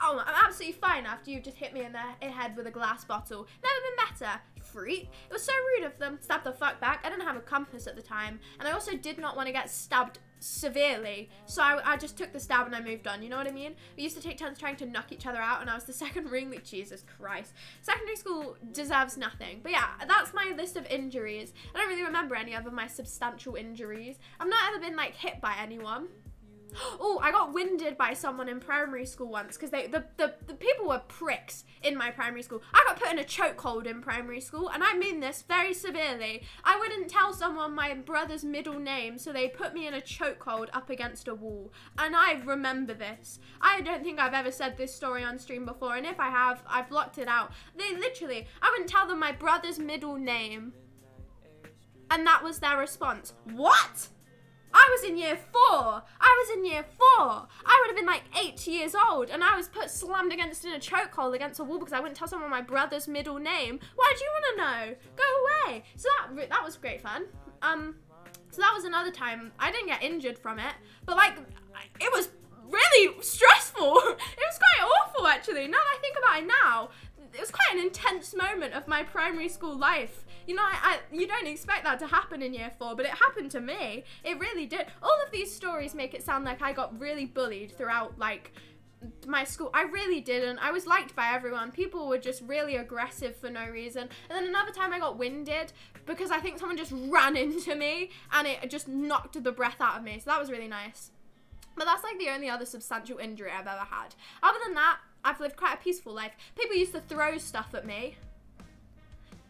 Oh, I'm absolutely fine after you just hit me in the head with a glass bottle. Never been better. Freak. It was so rude of them. Stab the fuck back. I didn't have a compass at the time. And I also did not want to get stabbed severely. So I, I, just took the stab and I moved on. You know what I mean? We used to take turns trying to knock each other out, and I was the second ring. Like Jesus Christ, secondary school deserves nothing. But yeah, that's my list of injuries. I don't really remember any other my substantial injuries. I've not ever been like hit by anyone. Oh, I got winded by someone in primary school once because they the, the, the people were pricks in my primary school. I got put in a chokehold in primary school, and I mean this very severely. I wouldn't tell someone my brother's middle name, so they put me in a chokehold up against a wall. And I remember this. I don't think I've ever said this story on stream before, and if I have, I've blocked it out. They literally, I wouldn't tell them my brother's middle name. And that was their response. What? I was in year four. I was in year four. I would have been like eight years old, and I was put slammed against in a chokehold against a wall because I wouldn't tell someone my brother's middle name. Why do you want to know? Go away. So that that was great fun. Um, so that was another time I didn't get injured from it, but like it was really stressful. it was quite awful actually. Now that I think about it now, it was quite an intense moment of my primary school life. You know, I, I, you don't expect that to happen in year four, but it happened to me. It really did. All of these stories make it sound like I got really bullied throughout, like, my school. I really didn't. I was liked by everyone. People were just really aggressive for no reason. And then another time I got winded because I think someone just ran into me and it just knocked the breath out of me. So that was really nice. But that's like the only other substantial injury I've ever had. Other than that, I've lived quite a peaceful life. People used to throw stuff at me.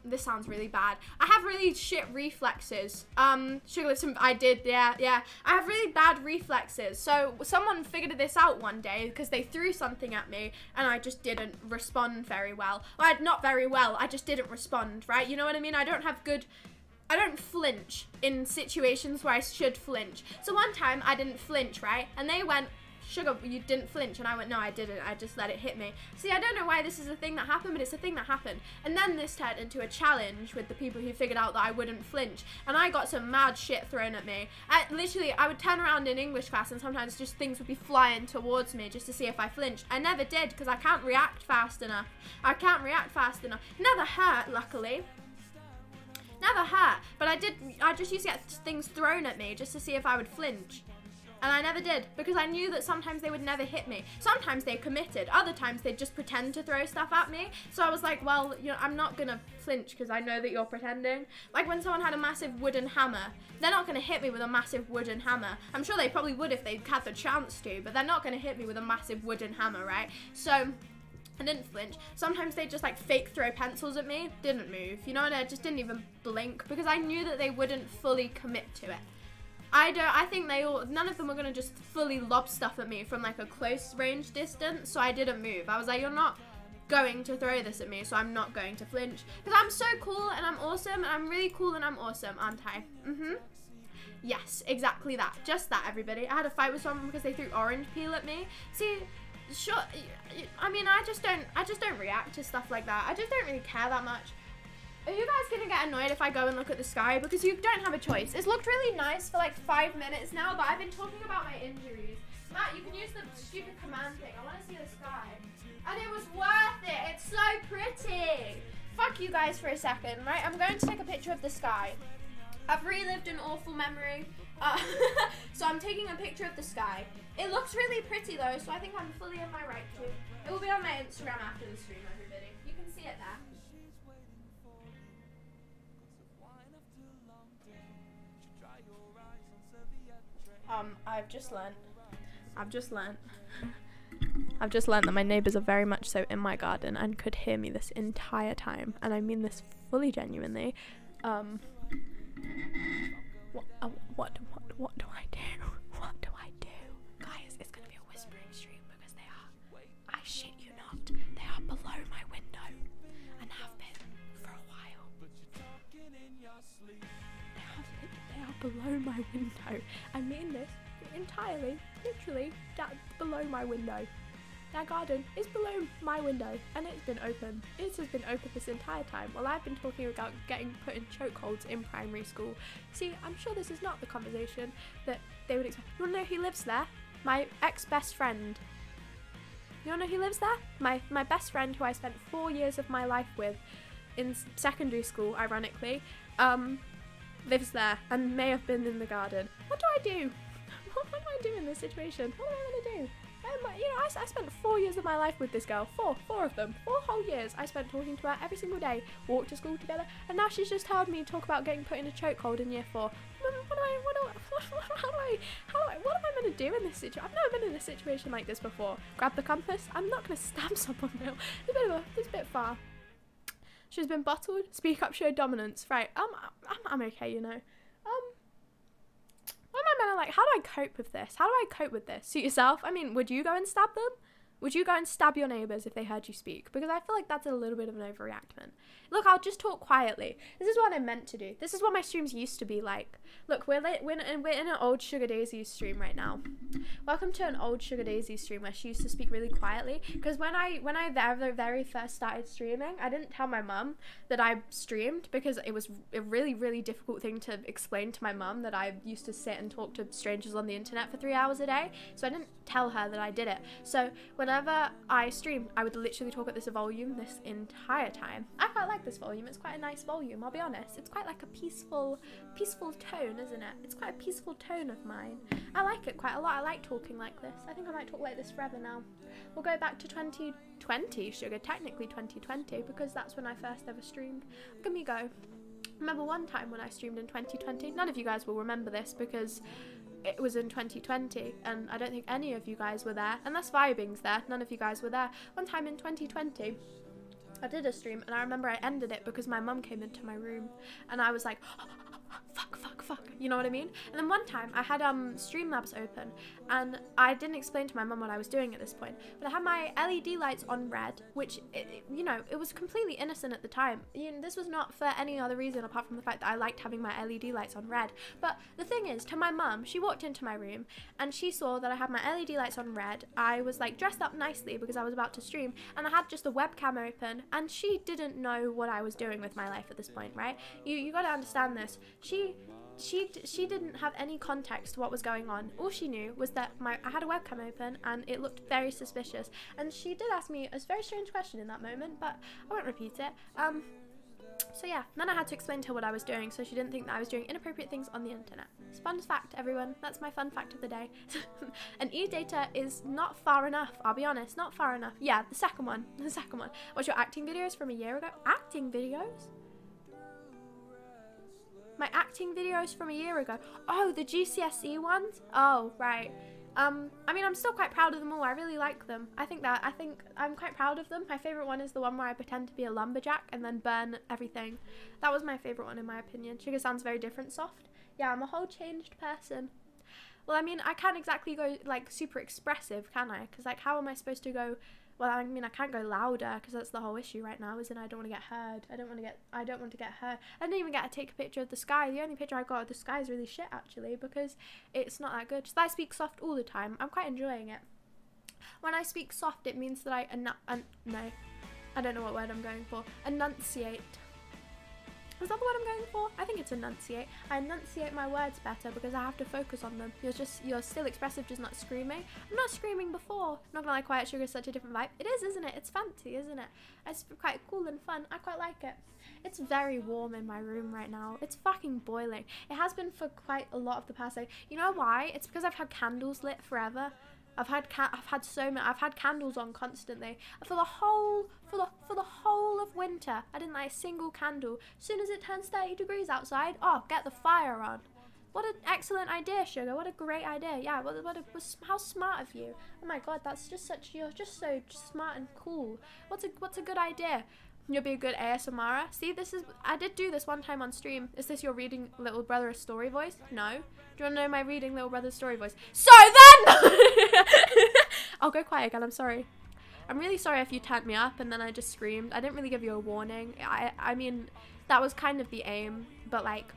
This sounds really bad. I have really shit reflexes. Um, sugar some I did, yeah, yeah. I have really bad reflexes. So someone figured this out one day because they threw something at me and I just didn't respond very well. Well, not very well. I just didn't respond, right? You know what I mean? I don't have good I don't flinch in situations where I should flinch. So one time I didn't flinch, right? And they went, Sugar, you didn't flinch. And I went, no, I didn't. I just let it hit me. See, I don't know why this is a thing that happened, but it's a thing that happened. And then this turned into a challenge with the people who figured out that I wouldn't flinch. And I got some mad shit thrown at me. I, literally, I would turn around in English class and sometimes just things would be flying towards me just to see if I flinched. I never did because I can't react fast enough. I can't react fast enough. never hurt, luckily never hurt but i did i just used to get things thrown at me just to see if i would flinch And I never did because I knew that sometimes they would never hit me. Sometimes they committed, other times they'd just pretend to throw stuff at me. So I was like, well, you know, I'm not gonna flinch because I know that you're pretending. Like when someone had a massive wooden hammer, they're not gonna hit me with a massive wooden hammer. I'm sure they probably would if they had the chance to, but they're not gonna hit me with a massive wooden hammer, right? So I didn't flinch. Sometimes they just like fake throw pencils at me, didn't move, you know, and I just didn't even blink because I knew that they wouldn't fully commit to it. I don't. I think they all. None of them were gonna just fully lob stuff at me from like a close range distance. So I didn't move. I was like, you're not going to throw this at me, so I'm not going to flinch because I'm so cool and I'm awesome and I'm really cool and I'm awesome, aren't I? Mm-hmm. Yes, exactly that. Just that, everybody. I had a fight with someone because they threw orange peel at me. See, sure. I mean, I just don't. I just don't react to stuff like that. I just don't really care that much. Are you guys gonna get annoyed if I go and look at the sky? Because you don't have a choice. It's looked really nice for like five minutes now, but I've been talking about my injuries. Matt, you can use the stupid command thing. I want to see the sky. And it was worth it. It's so pretty. Fuck you guys for a second, right? I'm going to take a picture of the sky. I've relived an awful memory. Uh, so I'm taking a picture of the sky. It looks really pretty though, so I think I'm fully in my right to. It will be on my Instagram after the stream, everybody. You can see it there. Um, I've just learnt. I've just learnt. I've just learnt that my neighbours are very much so in my garden and could hear me this entire time, and I mean this fully genuinely. Um, what, uh, what, what, what do I do? What do I do? Guys, it's gonna be a whispering stream because they are, I shit you not, they are below my window and have been for a while. They are, they are below my window. I mean this entirely, literally, below my window. That garden is below my window and it's been open. It has been open this entire time while I've been talking about getting put in chokeholds in primary school. See, I'm sure this is not the conversation that they would expect. You wanna know who lives there? My ex best friend. You wanna know who lives there? My my best friend who I spent four years of my life with in secondary school, ironically, um, lives there and may have been in the garden. What do I do? What, what do I do in this situation? What am I gonna do? Um, you know, I, I spent four years of my life with this girl. Four, four of them. Four whole years I spent talking to her every single day. Walked to school together, and now she's just heard me talk about getting put in a chokehold in year four. What, do I? What do I? What, how do I? How do I? What am I gonna do in this situation? I've never been in a situation like this before. Grab the compass. I'm not gonna stab someone now. It's a bit of a. It's a bit far. She's been bottled. Speak up, show dominance. Right. Um, I'm, I'm okay. You know. Um. What am I to like? How do I cope with this? How do I cope with this? Suit yourself. I mean, would you go and stab them? Would you go and stab your neighbours if they heard you speak? Because I feel like that's a little bit of an overreaction. Look, I'll just talk quietly. This is what I'm meant to do. This is what my streams used to be like. Look, we're li- we're in, we're in an old Sugar Daisy stream right now. Welcome to an old Sugar Daisy stream where she used to speak really quietly. Because when I when I very very first started streaming, I didn't tell my mum that I streamed because it was a really really difficult thing to explain to my mum that I used to sit and talk to strangers on the internet for three hours a day. So I didn't tell her that I did it. So whenever I streamed, I would literally talk at this volume this entire time. I quite like this volume. It's quite a nice volume. I'll be honest. It's quite like a peaceful, peaceful tone, isn't it? It's quite a peaceful tone of mine. I like it quite a lot. I like talking like this. I think I might talk like this forever now. We'll go back to 2020, sugar. Technically 2020 because that's when I first ever streamed. Look at me go. Remember one time when I streamed in 2020? None of you guys will remember this because it was in 2020 and I don't think any of you guys were there. Unless Vibing's there, none of you guys were there. One time in 2020, I did a stream and I remember I ended it because my mum came into my room and I was like, fuck, fuck, fuck. You know what I mean? And then one time I had um Streamlabs open and I didn't explain to my mum what I was doing at this point, but I had my LED lights on red, which it, it- you know it was completely innocent at the time. You know, this was not for any other reason apart from the fact that I liked having my LED lights on red. But the thing is, to my mum, she walked into my room and she saw that I had my LED lights on red. I was like dressed up nicely because I was about to stream, and I had just a webcam open, and she didn't know what I was doing with my life at this point, right? You you got to understand this. She she she didn't have any context to what was going on. All she knew was that my I had a webcam open and it looked very suspicious. And she did ask me a very strange question in that moment, but I won't repeat it. Um, So yeah, then I had to explain to her what I was doing so she didn't think that I was doing inappropriate things on the internet. It's fun fact, everyone. That's my fun fact of the day. and e-data is not far enough, I'll be honest, not far enough. Yeah, the second one, the second one. What's your acting videos from a year ago? Acting videos? My acting videos from a year ago. Oh, the GCSE ones? Oh, right. Um, I mean, I'm still quite proud of them all. I really like them. I think that I think I'm quite proud of them. My favorite one is the one where I pretend to be a lumberjack and then burn everything. That was my favorite one in my opinion. Sugar sounds very different, soft. Yeah, I'm a whole changed person. Well, I mean, I can't exactly go like super expressive, can I? Because like, how am I supposed to go? Well, I mean, I can't go louder because that's the whole issue right now, isn't it? I don't want to get heard. I don't want to get. I don't want to get heard. I didn't even get to take a picture of the sky. The only picture I got of the sky is really shit actually because it's not that good. So I speak soft all the time. I'm quite enjoying it. When I speak soft, it means that I enu- un- no, I don't know what word I'm going for. Enunciate. Is that the word I'm going for? I think it's enunciate. I enunciate my words better because I have to focus on them. You're just you're still expressive, just not screaming. I'm not screaming before. Not gonna lie, Quiet Sugar is such a different vibe. It is, isn't it? It's fancy, isn't it? It's quite cool and fun. I quite like it. It's very warm in my room right now. It's fucking boiling. It has been for quite a lot of the past day. You know why? It's because I've had candles lit forever. I've had I've had so many I've had candles on constantly for the whole for the for the whole of winter. I didn't light a single candle. As soon as it turns 30 degrees outside, oh, get the fire on. What an excellent idea, Sugar. What a great idea. Yeah, what, what, a, how smart of you. Oh my god, that's just such, you're just so smart and cool. What's a, what's a good idea? You'll be a good ASMR. Er. See, this is, I did do this one time on stream. Is this your reading little brother a story voice? No. Do you want to know my reading little brother's story voice? So then! I'll go quiet again, I'm sorry. I'm really sorry if you turned me up and then I just screamed. I didn't really give you a warning. I, I mean, that was kind of the aim, but like,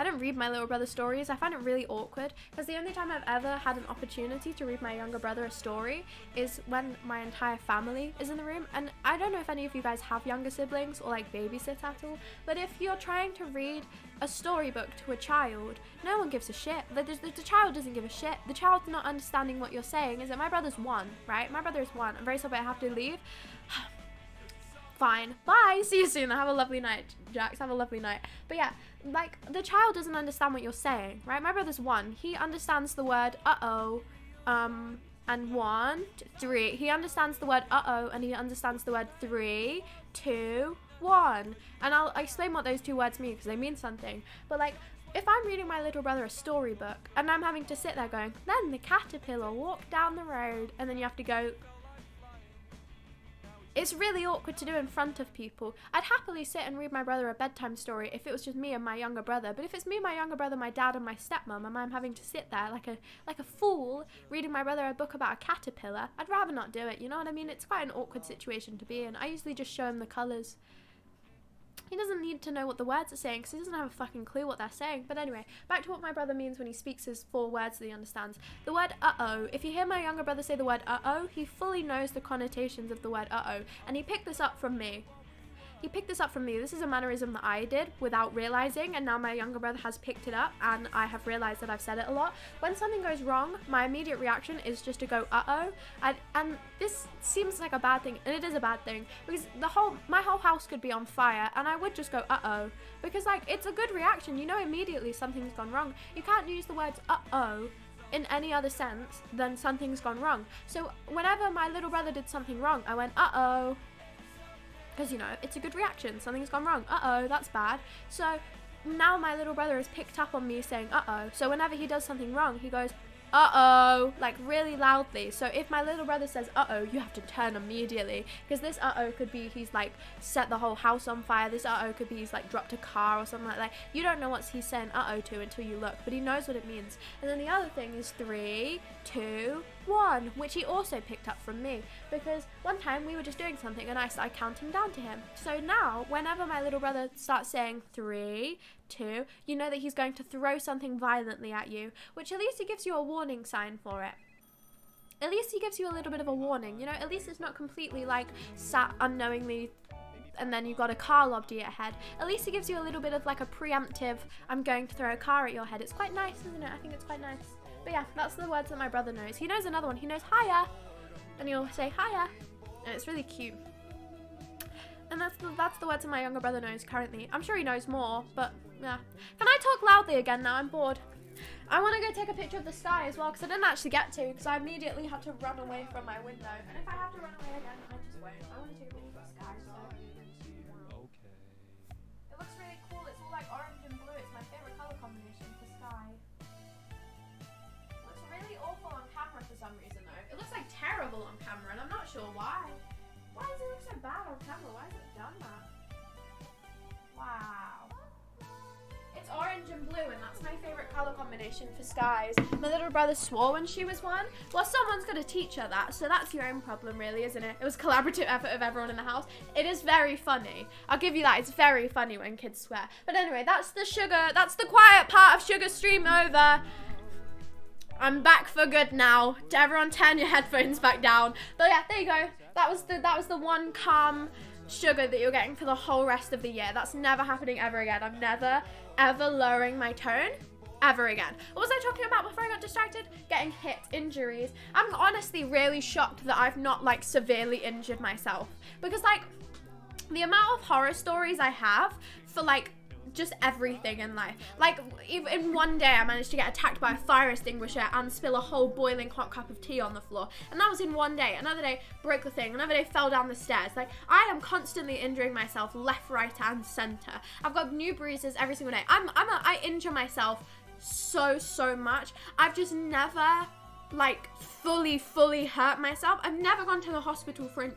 I don't read my little brother stories. I find it really awkward because the only time I've ever had an opportunity to read my younger brother a story is when my entire family is in the room. And I don't know if any of you guys have younger siblings or like babysit at all, but if you're trying to read a storybook to a child, no one gives a shit. The, the, the, child doesn't give a shit. The child's not understanding what you're saying. Is it? My brother's one, right? My brother is one. I'm very sorry I have to leave. Fine. Bye. See you soon. Have a lovely night, Jax. Have a lovely night. But yeah, like the child doesn't understand what you're saying, right? My brother's one. He understands the word uh oh, um, and one, three. He understands the word uh oh, and he understands the word three, two, one. And I'll explain what those two words mean because they mean something. But like, if I'm reading my little brother a storybook and I'm having to sit there going, then the caterpillar walked down the road, and then you have to go, it's really awkward to do in front of people. I'd happily sit and read my brother a bedtime story if it was just me and my younger brother. But if it's me, my younger brother, my dad, and my stepmom, and I'm having to sit there like a like a fool reading my brother a book about a caterpillar, I'd rather not do it. You know what I mean? It's quite an awkward situation to be in. I usually just show him the colours. He doesn't need to know what the words are saying because he doesn't have a fucking clue what they're saying. But anyway, back to what my brother means when he speaks his four words that he understands. The word uh oh. If you hear my younger brother say the word uh oh, he fully knows the connotations of the word uh oh. And he picked this up from me. He picked this up from me. This is a mannerism that I did without realizing, and now my younger brother has picked it up, and I have realized that I've said it a lot. When something goes wrong, my immediate reaction is just to go, "Uh oh," and, and this seems like a bad thing, and it is a bad thing because the whole my whole house could be on fire, and I would just go, "Uh oh," because like it's a good reaction. You know immediately something's gone wrong. You can't use the words "uh oh." in any other sense than something's gone wrong. So whenever my little brother did something wrong, I went, uh oh, because you know it's a good reaction. Something's gone wrong. Uh oh, that's bad. So now my little brother has picked up on me saying uh oh. So whenever he does something wrong, he goes uh oh, like really loudly. So if my little brother says uh oh, you have to turn immediately because this uh oh could be he's like set the whole house on fire. This uh oh could be he's like dropped a car or something like that. You don't know what he's saying uh oh to until you look, but he knows what it means. And then the other thing is three, two, one, which he also picked up from me because one time we were just doing something and I started counting down to him. So now, whenever my little brother starts saying three, two, you know that he's going to throw something violently at you, which at least he gives you a warning sign for it. At least he gives you a little bit of a warning, you know, at least it's not completely like sat unknowingly and then you got a car lobbed at your head. At least it gives you a little bit of like a preemptive, I'm going to throw a car at your head. It's quite nice, isn't it? I think it's quite nice. But yeah, that's the words that my brother knows. He knows another one. He knows hiya. And he'll say hiya. And it's really cute. And that's the, that's the words that my younger brother knows currently. I'm sure he knows more, but yeah. Can I talk loudly again now? I'm bored. I want to go take a picture of the sky as well because I didn't actually get to because I immediately had to run away from my window. And if I have to run away again, I just won't. I for skies. My little brother swore when she was one. Well, someone's got to teach her that, so that's your own problem, really, isn't it? It was collaborative effort of everyone in the house. It is very funny. I'll give you that. It's very funny when kids swear. But anyway, that's the sugar. That's the quiet part of Sugar Stream over. I'm back for good now. To everyone, turn your headphones back down. But yeah, there you go. That was the that was the one calm sugar that you're getting for the whole rest of the year. That's never happening ever again. I'm never ever lowering my tone ever again. What was I talking about before I got distracted? Getting hit, injuries. I'm honestly really shocked that I've not like severely injured myself because like the amount of horror stories I have for like just everything in life. Like, in one day, I managed to get attacked by a fire extinguisher and spill a whole boiling hot cup of tea on the floor. And that was in one day. Another day, broke the thing. Another day, fell down the stairs. Like, I am constantly injuring myself left, right, and center. I've got new bruises every single day. I'm, I'm a, I injure myself so, so much. I've just never, like, fully, fully hurt myself. I've never gone to the hospital for an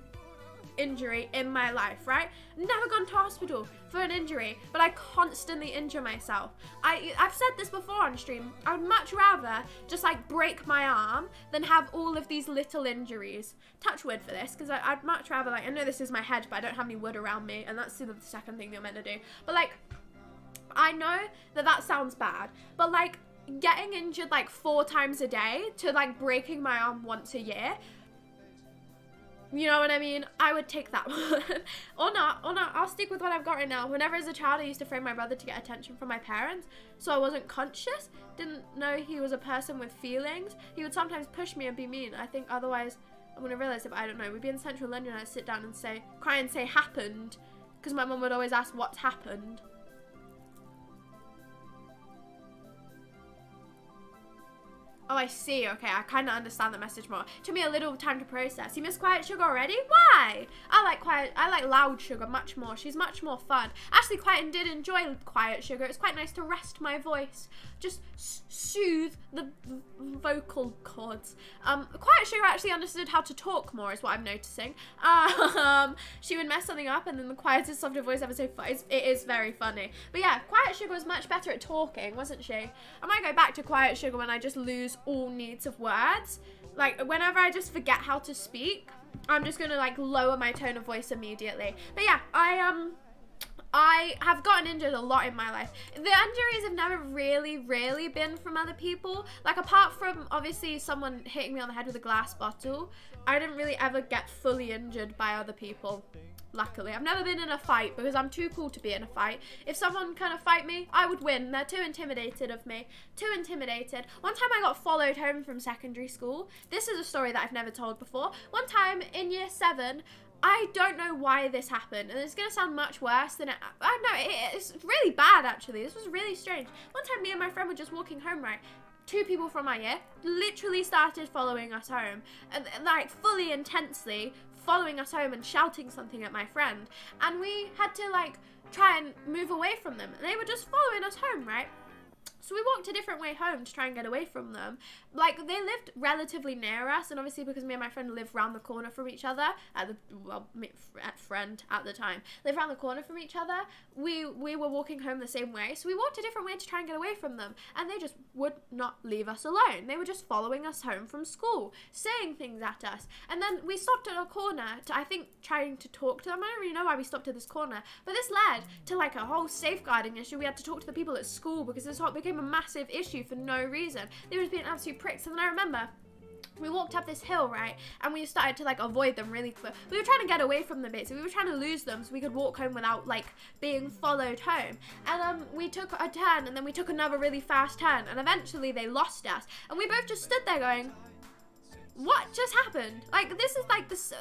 injury in my life, right? Never gone to hospital for an injury, but I constantly injure myself. I I've said this before on stream. I would much rather just like break my arm than have all of these little injuries. Touch wood for this, because I'd much rather like I know this is my head, but I don't have any wood around me, and that's the second thing you're meant to do. But like, I know that that sounds bad, but like getting injured like four times a day to like breaking my arm once a year you know what I mean? I would take that one. or not, or not. I'll stick with what I've got right now. Whenever as a child, I used to frame my brother to get attention from my parents. So I wasn't conscious. Didn't know he was a person with feelings. He would sometimes push me and be mean. I think otherwise, I'm to realize if I don't know, we'd be in central London and I'd sit down and say, cry and say happened. Because my mum would always ask what's happened. Oh, I see. Okay, I kind of understand the message more. Took me a little time to process. You miss Quiet Sugar already? Why? I like Quiet. I like Loud Sugar much more. She's much more fun. Actually, Quiet and did enjoy Quiet Sugar. It's quite nice to rest my voice, just soothe the vocal cords. Um, Quiet Sugar actually understood how to talk more, is what I'm noticing. Um, she would mess something up, and then the quietest, softer voice ever. So it is very funny. But yeah, Quiet Sugar was much better at talking, wasn't she? I might go back to Quiet Sugar when I just lose all needs of words. Like whenever I just forget how to speak, I'm just gonna like lower my tone of voice immediately. But yeah, I um I have gotten injured a lot in my life. The injuries have never really, really been from other people. Like apart from obviously someone hitting me on the head with a glass bottle, I didn't really ever get fully injured by other people luckily. I've never been in a fight because I'm too cool to be in a fight. If someone kind of fight me, I would win. They're too intimidated of me. Too intimidated. One time I got followed home from secondary school. This is a story that I've never told before. One time in year seven, I don't know why this happened, and it's gonna sound much worse than it. I know. It, it's really bad actually. This was really strange. One time, me and my friend were just walking home, right? Two people from my year literally started following us home, and like fully intensely following us home and shouting something at my friend, and we had to like try and move away from them, and they were just following us home, right? So we walked a different way home to try and get away from them. Like they lived relatively near us, and obviously because me and my friend lived round the corner from each other at the well, at friend at the time lived round the corner from each other. We we were walking home the same way, so we walked a different way to try and get away from them, and they just would not leave us alone. They were just following us home from school, saying things at us, and then we stopped at a corner to I think trying to talk to them. I don't really know why we stopped at this corner, but this led to like a whole safeguarding issue. We had to talk to the people at school because this whole became a massive issue for no reason. They were just being absolute pricks. And then I remember we walked up this hill, right? And we started to like avoid them really quick. We were trying to get away from them bit, so we were trying to lose them so we could walk home without like being followed home. And um, we took a turn and then we took another really fast turn, and eventually they lost us. And we both just stood there going, what just happened? Like this is like this.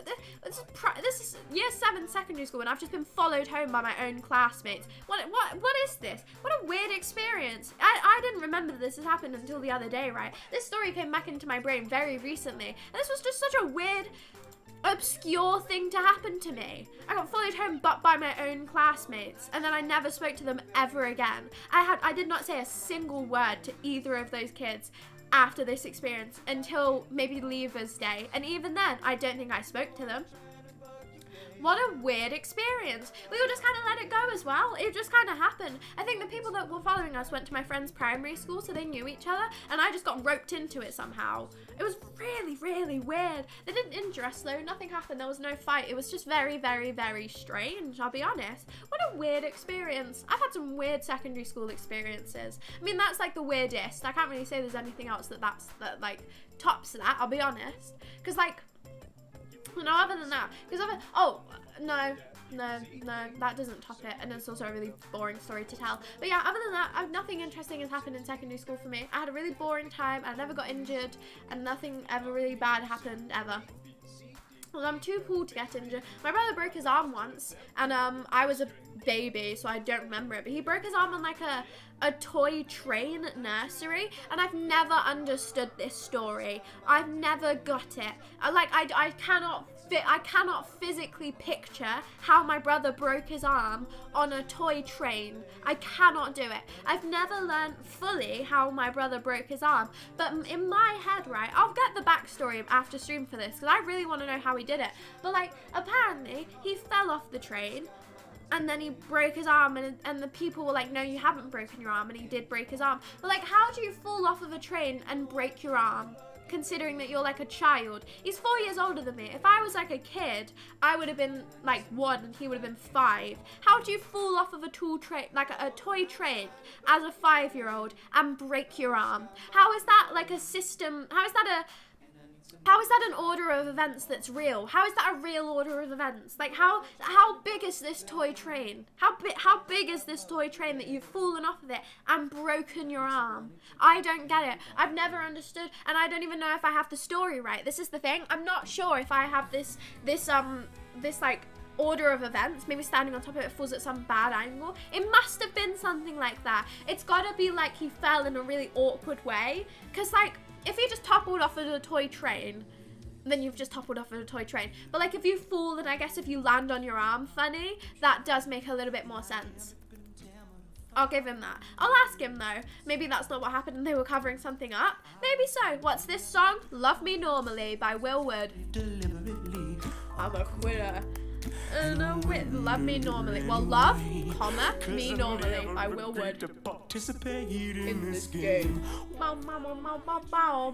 This is, this is year seven secondary school, and I've just been followed home by my own classmates. What what what is this? What a weird experience. I I didn't remember this had happened until the other day, right? This story came back into my brain very recently, and this was just such a weird. Obscure thing to happen to me. I got followed home but by my own classmates, and then I never spoke to them ever again. I had I did not say a single word to either of those kids, after this experience until maybe Leavers Day. And even then, I don't think I spoke to them. What a weird experience. We all just kind of let it go as well. It just kind of happened. I think the people that were following us went to my friend's primary school, so they knew each other, and I just got roped into it somehow. It was really, really weird. They didn't injure us though. Nothing happened. There was no fight. It was just very, very, very strange, I'll be honest. What a weird experience. I've had some weird secondary school experiences. I mean, that's like the weirdest. I can't really say there's anything else that that's, that like, tops that, I'll be honest. Because like, no, other than that, because other oh no, no, no, that doesn't top it, and it's also a really boring story to tell. But yeah, other than that, nothing interesting has happened in secondary school for me. I had a really boring time. I never got injured, and nothing ever really bad happened ever. Well, I'm too cool to get injured. My brother broke his arm once, and um, I was a baby, so I don't remember it. But he broke his arm on like a a toy train nursery, and I've never understood this story. I've never got it. I, like I I cannot. I cannot physically picture how my brother broke his arm on a toy train. I cannot do it. I've never learned fully how my brother broke his arm. But in my head, right, I'll get the backstory after stream for this because I really want to know how he did it. But like, apparently, he fell off the train and then he broke his arm and, and the people were like no you haven't broken your arm and he did break his arm but like how do you fall off of a train and break your arm considering that you're like a child. He's four years older than me. If I was like a kid, I would have been like one and he would have been five. How do you fall off of a tool train, like a, a toy train as a five year old and break your arm? How is that like a system? How is that a how is that an order of events that's real? How is that a real order of events? Like how how big is this toy train? How big how big is this toy train that you've fallen off of it and broken your arm? I don't get it. I've never understood and I don't even know if I have the story right. This is the thing. I'm not sure if I have this this um this like order of events, maybe standing on top of it falls at some bad angle. It must have been something like that. It's gotta be like he fell in a really awkward way. Cause like if you just toppled off of a toy train, then you've just toppled off of a toy train. But like if you fall then I guess if you land on your arm funny, that does make a little bit more sense. I'll give him that. I'll ask him though. Maybe that's not what happened and they were covering something up. Maybe so. What's this song? Love Me Normally by Will Wood. I'm a quitter. And uh, wit. Love me normally. Well, love, comma, me normally. I will would. In this game.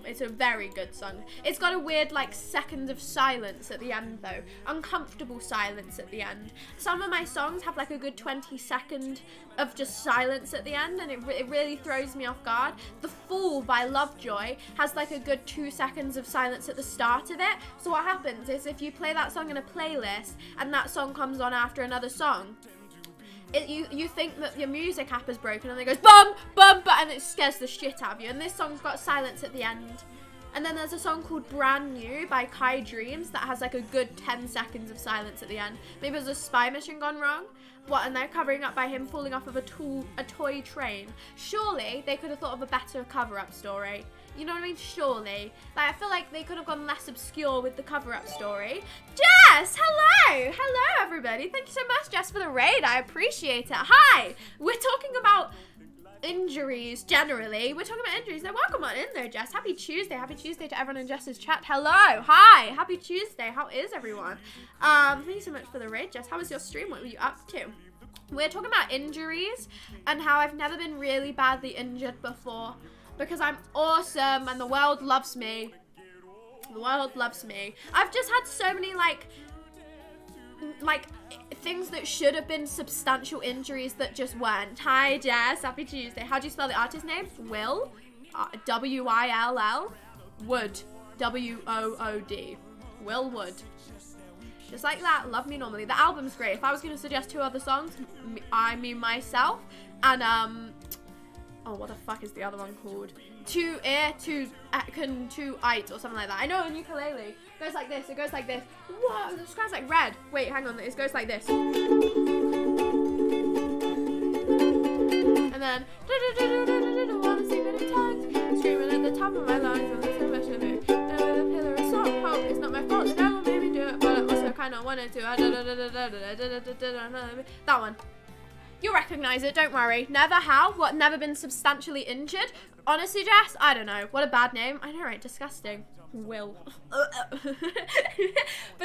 It's a very good song. It's got a weird, like, second of silence at the end, though. Uncomfortable silence at the end. Some of my songs have, like, a good 20 second of just silence at the end, and it, re it really throws me off guard. The Fool by Lovejoy has, like, a good two seconds of silence at the start of it. So what happens is if you play that song in a playlist, and that song comes on after another song, it, you you think that your music app is broken and it goes bum bum bum and it scares the shit out of you and this song's got silence at the end and then there's a song called Brand New by Kai Dreams that has like a good 10 seconds of silence at the end. Maybe there's a spy mission gone wrong. What, and they're covering up by him falling off of a tool, a toy train. Surely they could have thought of a better cover-up story. You know what I mean? Surely. Like, I feel like they could have gone less obscure with the cover-up story. Jess! Hello! Hello, everybody. Thank you so much, Jess, for the raid. I appreciate it. Hi! We're talking about injuries generally. We're talking about injuries. So welcome on in there, Jess. Happy Tuesday. Happy Tuesday to everyone in Jess's chat. Hello. Hi. Happy Tuesday. How is everyone? Um, thank you so much for the raid, Jess. How was your stream? What were you up to? We're talking about injuries and how I've never been really badly injured before because I'm awesome and the world loves me. The world loves me. I've just had so many like like things that should have been substantial injuries that just weren't. Hi Jess, happy Tuesday. How do you spell the artist name? Will, uh, W I L L, Wood, W O O D, Will Wood. Just like that, love me normally. The album's great. If I was going to suggest two other songs, I mean myself and um oh, what the fuck is the other one called? to air to can to ite or something like that. I know on ukulele it goes like this. It goes like this. Whoa, this guy's like red. Wait, hang on. It goes like this. And then the the it. The. The it. That one. You'll recognise it, don't worry. Never how? What, never been substantially injured? Honestly, Jess, I don't know. What a bad name. I know, right? Disgusting. Will. but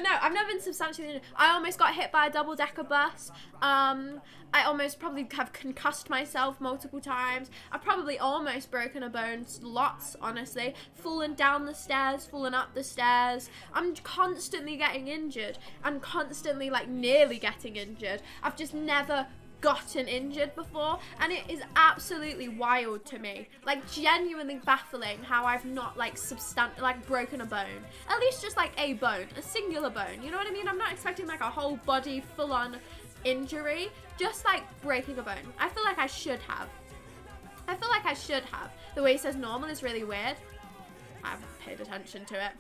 no, I've never been substantially injured. I almost got hit by a double decker bus. Um, I almost probably have concussed myself multiple times. I've probably almost broken a bone lots, honestly. Fallen down the stairs, fallen up the stairs. I'm constantly getting injured I'm constantly like nearly getting injured. I've just never gotten injured before and it is absolutely wild to me. Like genuinely baffling how i've not like substan- like broken a bone. At least just like a bone a singular bone you know what i mean? I'm not expecting like a whole body full-on injury just like breaking a bone. I feel like i should have. I feel like i should have. The way he says normal is really weird. I haven't paid attention to it.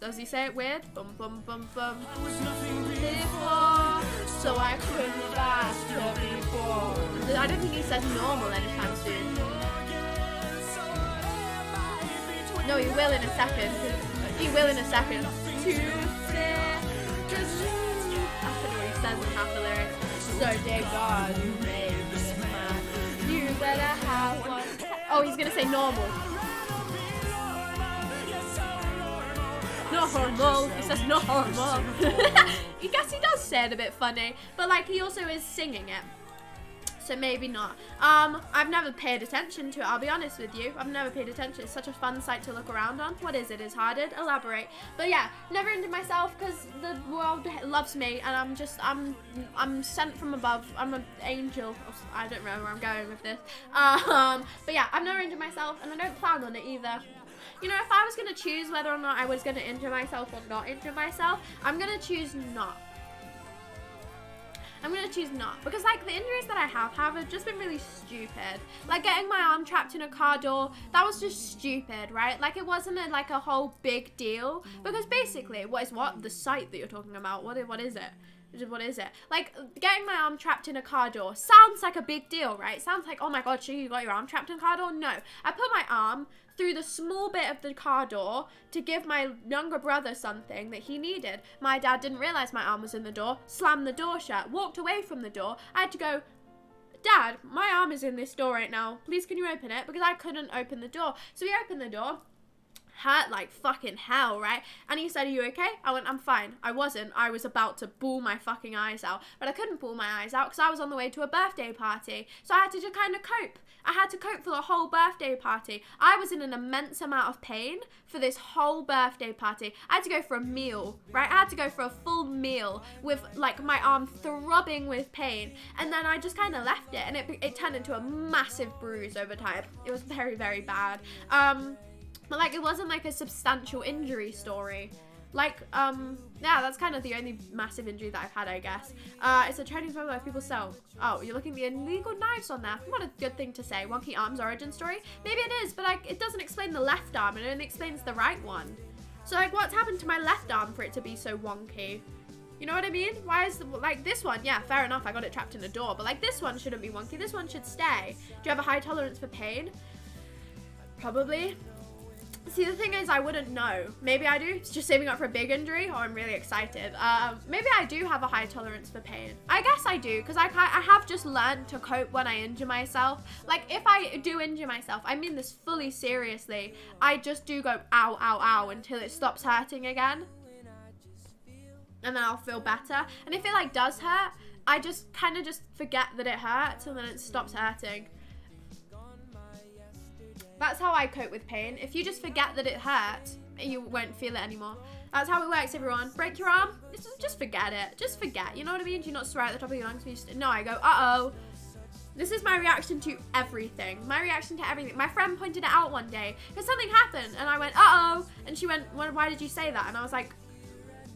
Does he say it weird? Bum bum bum bum. So I couldn't last before. I don't think he says normal anytime soon. No, he will in a second. He will in a second. I have. Oh, he's gonna say normal. Normal. He says normal. I guess he does say it a bit funny, but like he also is singing it. So maybe not. Um, I've never paid attention to it, I'll be honest with you. I've never paid attention. It's such a fun sight to look around on. What is it? Is Hearted? Elaborate. But yeah, never into myself because the world loves me and I'm just, I'm I'm sent from above. I'm an angel. I don't know where I'm going with this. Um, but yeah, I've never injured myself and I don't plan on it either you know, if I was going to choose whether or not I was going to injure myself or not injure myself, I'm going to choose not. I'm gonna choose not because like the injuries that I have have, have just been really stupid. Like getting my arm trapped in a car door, that was just stupid, right? Like it wasn't a, like a whole big deal because basically, what is what the site that you're talking about? What what is it? What is it? Like getting my arm trapped in a car door sounds like a big deal, right? Sounds like oh my god, you got your arm trapped in a car door. No, I put my arm through the small bit of the car door to give my younger brother something that he needed. My dad didn't realize my arm was in the door, slammed the door shut, walked away from the door. I had to go, Dad, my arm is in this door right now. Please, can you open it? Because I couldn't open the door. So he opened the door hurt like fucking hell, right? And he said, Are you okay? I went, I'm fine. I wasn't. I was about to bawl my fucking eyes out. But I couldn't bawl my eyes out because I was on the way to a birthday party. So I had to just kind of cope. I had to cope for the whole birthday party. I was in an immense amount of pain for this whole birthday party. I had to go for a meal, right? I had to go for a full meal with like my arm throbbing with pain. And then I just kind of left it and it, it turned into a massive bruise over time. It was very, very bad. Um, but like it wasn't like a substantial injury story. Like, um, yeah, that's kind of the only massive injury that I've had, I guess. Uh, it's a Chinese mobile people sell. Oh, you're looking at the illegal knives on there. What a good thing to say. Wonky Arms origin story? Maybe it is, but like, it doesn't explain the left arm. and It only explains the right one. So like, what's happened to my left arm for it to be so wonky? You know what I mean? Why is the, like this one? Yeah, fair enough. I got it trapped in a door, but like this one shouldn't be wonky. This one should stay. Do you have a high tolerance for pain? Probably. See, the thing is, I wouldn't know. Maybe I do. It's just saving up for a big injury, or I'm really excited. Um, maybe I do have a high tolerance for pain. I guess I do, because I, I have just learned to cope when I injure myself. Like, if I do injure myself, I mean this fully seriously, I just do go ow, ow, ow until it stops hurting again. And then I'll feel better. And if it, like, does hurt, I just kind of just forget that it hurts, and then it stops hurting. That's how I cope with pain. If you just forget that it hurt, you won't feel it anymore. That's how it works, everyone. Break your arm, just forget it. Just forget. You know what I mean? Do you not swear at the top of your lungs? Just, no, I go, uh-oh. This is my reaction to everything. My reaction to everything. My friend pointed it out one day because something happened and I went, uh-oh. And she went, why did you say that? And I was like,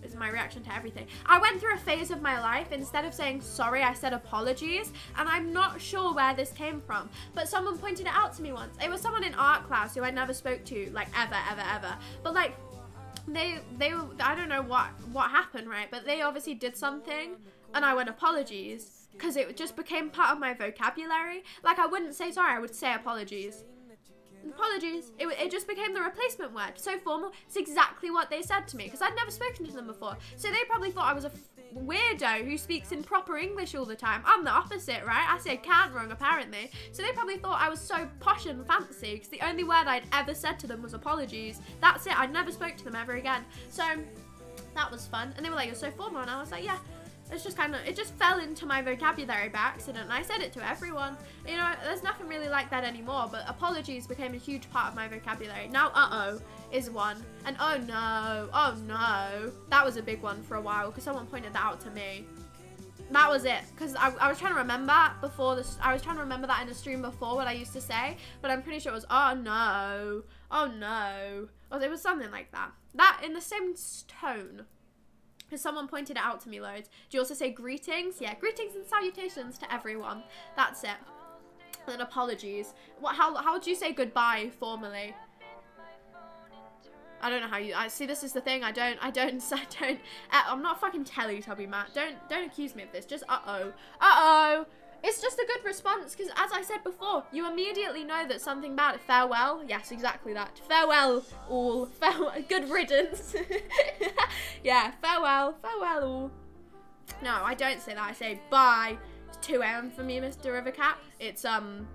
is my reaction to everything. I went through a phase of my life, instead of saying sorry, I said apologies, and I'm not sure where this came from. But someone pointed it out to me once. It was someone in art class who I never spoke to, like ever, ever, ever. But like, they, they, were, I don't know what, what happened, right? But they obviously did something, and I went apologies because it just became part of my vocabulary. Like I wouldn't say sorry, I would say apologies. Apologies. It, it just became the replacement word. So formal. It's exactly what they said to me because I'd never spoken to them before. So they probably thought I was a weirdo who speaks in proper English all the time. I'm the opposite, right? I say can't wrong apparently. So they probably thought I was so posh and fancy because the only word I'd ever said to them was apologies. That's it. I never spoke to them ever again. So that was fun. And they were like, "You're so formal," and I was like, "Yeah." It's just kind of, it just fell into my vocabulary by accident. And I said it to everyone. You know, there's nothing really like that anymore, but apologies became a huge part of my vocabulary. Now, uh oh is one. And oh no, oh no. That was a big one for a while because someone pointed that out to me. That was it. Because I, I was trying to remember before this, I was trying to remember that in the stream before what I used to say, but I'm pretty sure it was, oh no, oh no. Or it was something like that. That in the same tone. Someone pointed it out to me loads. Do you also say greetings? Yeah, greetings and salutations to everyone. That's it. And then apologies. What? How? How would you say goodbye formally? I don't know how you. I see. This is the thing. I don't. I don't. I don't. Uh, I'm not fucking Teletubby, Matt. Don't. Don't accuse me of this. Just uh oh. Uh oh. It's just a good response because, as I said before, you immediately know that something bad. Farewell. Yes, exactly that. Farewell, all. Farewell. Good riddance. yeah. Farewell. Farewell, all. No, I don't say that. I say bye. It's 2 a.m. for me, Mr. Rivercat. It's um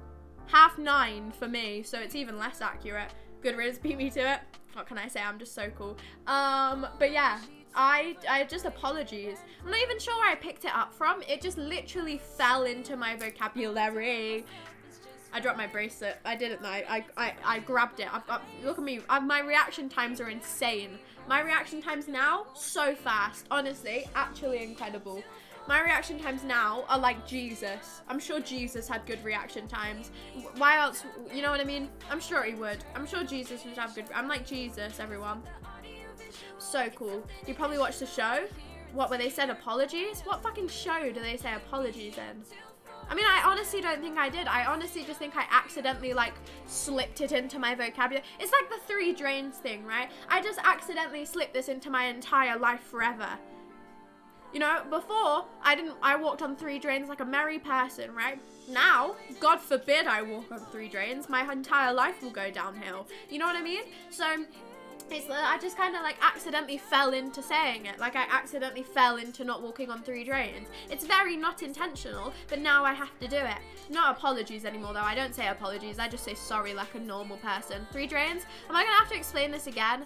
half nine for me, so it's even less accurate. Good riddance beat me to it. What can I say? I'm just so cool. Um, but yeah, I I just apologies. I'm not even sure where I picked it up from. It just literally fell into my vocabulary. I dropped my bracelet. I didn't know. I, I, I grabbed it. I've got, look at me. i my reaction times are insane. My reaction times now, so fast. Honestly, actually incredible. My reaction times now are like Jesus. I'm sure Jesus had good reaction times. Why else? You know what I mean? I'm sure he would. I'm sure Jesus would have good. I'm like Jesus, everyone. So cool. You probably watched the show. What, where they said apologies? What fucking show do they say apologies in? I mean, I honestly don't think I did. I honestly just think I accidentally, like, slipped it into my vocabulary. It's like the three drains thing, right? I just accidentally slipped this into my entire life forever. You know, before, I didn't, I walked on three drains like a merry person, right? Now, God forbid I walk on three drains, my entire life will go downhill. You know what I mean? So, it's I just kind of like accidentally fell into saying it. Like I accidentally fell into not walking on three drains. It's very not intentional, but now I have to do it. Not apologies anymore though. I don't say apologies. I just say sorry like a normal person. Three drains? Am I going to have to explain this again?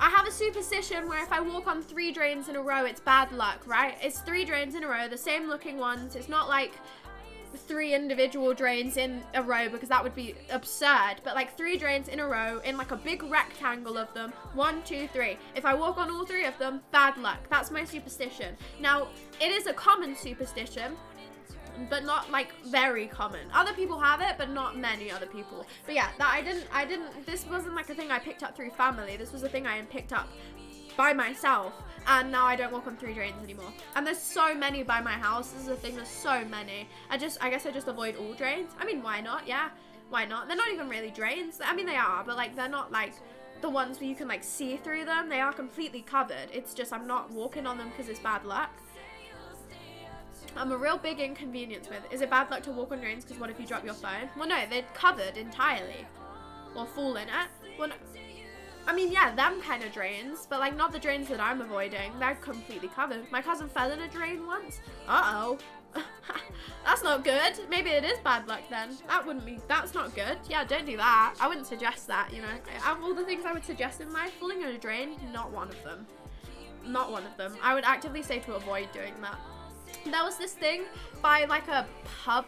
I have a superstition where if I walk on three drains in a row, it's bad luck, right? It's three drains in a row, the same looking ones. It's not like three individual drains in a row because that would be absurd. But like three drains in a row in like a big rectangle of them. One, two, three. If I walk on all three of them, bad luck. That's my superstition. Now, it is a common superstition but not like very common. Other people have it, but not many other people. But yeah, that I didn't, I didn't, this wasn't like a thing I picked up through family. This was a thing I picked up by myself. And now I don't walk on three drains anymore. And there's so many by my house. This is the thing, there's so many. I just, I guess I just avoid all drains. I mean, why not? Yeah, why not? They're not even really drains. I mean, they are, but like, they're not like the ones where you can like see through them. They are completely covered. It's just I'm not walking on them because it's bad luck. I'm a real big inconvenience with. Is it bad luck to walk on drains? Because what if you drop your phone? Well, no, they're covered entirely. Or fall in it. Well, no. I mean, yeah, them kind of drains, but like not the drains that I'm avoiding. They're completely covered. My cousin fell in a drain once. Uh-oh. that's not good. Maybe it is bad luck then. That wouldn't be, that's not good. Yeah, don't do that. I wouldn't suggest that, you know. Of all the things I would suggest in life, falling in a drain, not one of them. Not one of them. I would actively say to avoid doing that there was this thing by like a pub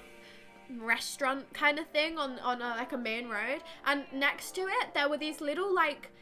restaurant kind of thing on on a, like a main road and next to it there were these little like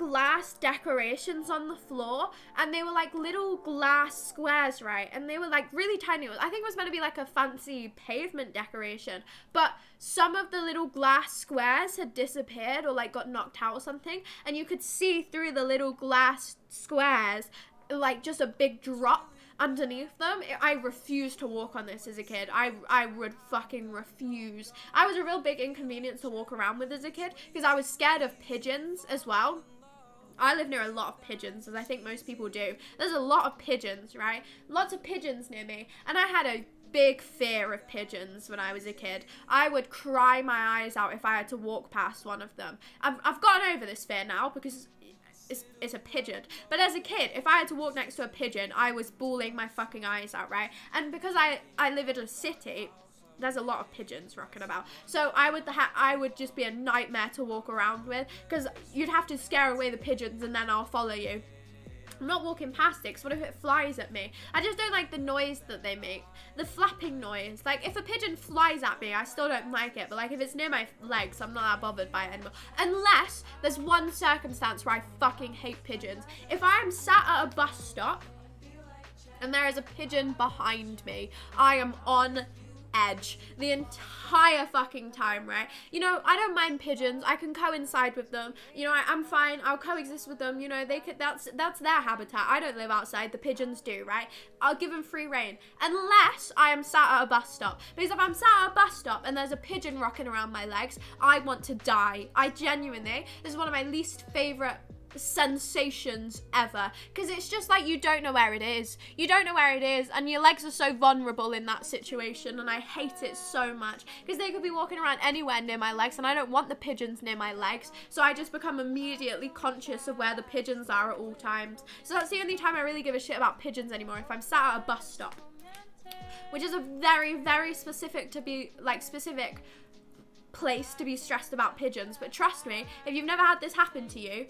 glass decorations on the floor and they were like little glass squares right and they were like really tiny i think it was meant to be like a fancy pavement decoration but some of the little glass squares had disappeared or like got knocked out or something and you could see through the little glass squares like just a big drop underneath them. I refused to walk on this as a kid. I I would fucking refuse. I was a real big inconvenience to walk around with as a kid because I was scared of pigeons as well. I live near a lot of pigeons, as I think most people do. There's a lot of pigeons, right? Lots of pigeons near me, and I had a big fear of pigeons when I was a kid. I would cry my eyes out if I had to walk past one of them. I've, I've gotten over this fear now because it's, it's a pigeon. But as a kid, if I had to walk next to a pigeon, I was bawling my fucking eyes out, right? And because I, I live in a city, there's a lot of pigeons rocking about. So I would I would just be a nightmare to walk around with because you'd have to scare away the pigeons and then I'll follow you. I'm not walking past it because what if it flies at me? I just don't like the noise that they make. The flapping noise. Like, if a pigeon flies at me, I still don't like it. But, like, if it's near my legs, I'm not that bothered by it anymore. Unless there's one circumstance where I fucking hate pigeons. If I'm sat at a bus stop and there is a pigeon behind me, I am on edge the entire fucking time, right? You know, I don't mind pigeons. I can coincide with them. You know, I, am fine. I'll coexist with them. You know, they could. That's that's their habitat. I don't live outside. The pigeons do, right? I'll give them free rein, unless I am sat at a bus stop. Because if I'm sat at a bus stop and there's a pigeon rocking around my legs, I want to die. I genuinely. This is one of my least favorite sensations ever. Because it's just like you don't know where it is. You don't know where it is and your legs are so vulnerable in that situation and i hate it so much. Because they could be walking around anywhere near my legs and i don't want the pigeons near my legs. So i just become immediately conscious of where the pigeons are at all times. So that's the only time i really give a shit about pigeons anymore if i'm sat at a bus stop. Which is a very very specific to be like specific place to be stressed about pigeons. But trust me if you've never had this happen to you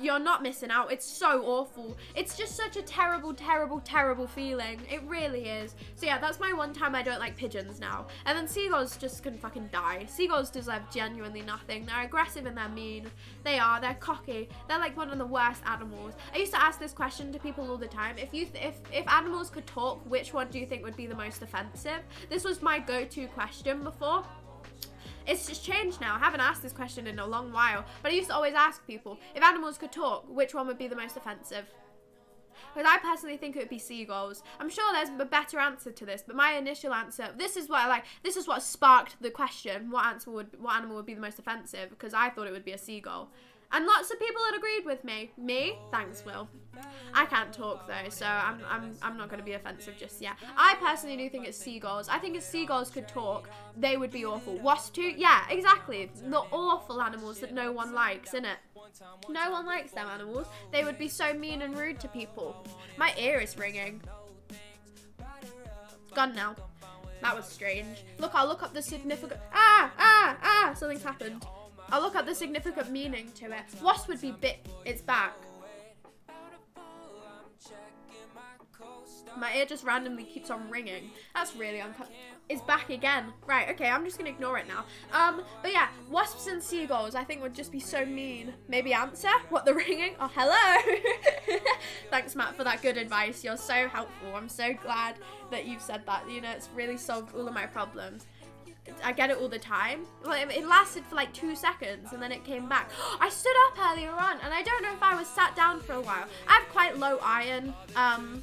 you're not missing out. It's so awful. It's just such a terrible, terrible, terrible feeling. It really is. So yeah, that's my one time I don't like pigeons now. And then seagulls just can fucking die. Seagulls deserve genuinely nothing. They're aggressive and they're mean. They are. They're cocky. They're like one of the worst animals. I used to ask this question to people all the time. If you if if animals could talk, which one do you think would be the most offensive? This was my go-to question before. It's just changed now. I haven't asked this question in a long while, but I used to always ask people if animals could talk, which one would be the most offensive? Because I personally think it would be seagulls. I'm sure there's a better answer to this, but my initial answer, this is what I like, this is what sparked the question: what answer would, what animal would be the most offensive? Because I thought it would be a seagull. And lots of people had agreed with me. Me? Thanks, Will. I can't talk though, so I'm, I'm, I'm not going to be offensive just yet. I personally do think it's seagulls. I think if seagulls could talk, they would be awful. Wasps too? Yeah, exactly. The awful animals that no one likes, innit? No one likes them animals. They would be so mean and rude to people. My ear is ringing. Gone now. That was strange. Look, I'll look up the significant. Ah, ah, ah! Something's happened. I'll look at the significant meaning to it. Wasp would be bit its back. My ear just randomly keeps on ringing. That's really uncomfortable. It's back again. Right, okay, I'm just gonna ignore it now. Um, but yeah, wasps and seagulls I think would just be so mean. Maybe answer what the ringing? Oh, hello! Thanks, Matt, for that good advice. You're so helpful. I'm so glad that you've said that. You know, it's really solved all of my problems. I get it all the time. Well, it, it, lasted for like two seconds and then it came back. I stood up earlier on and I don't know if I was sat down for a while. I have quite low iron. Um,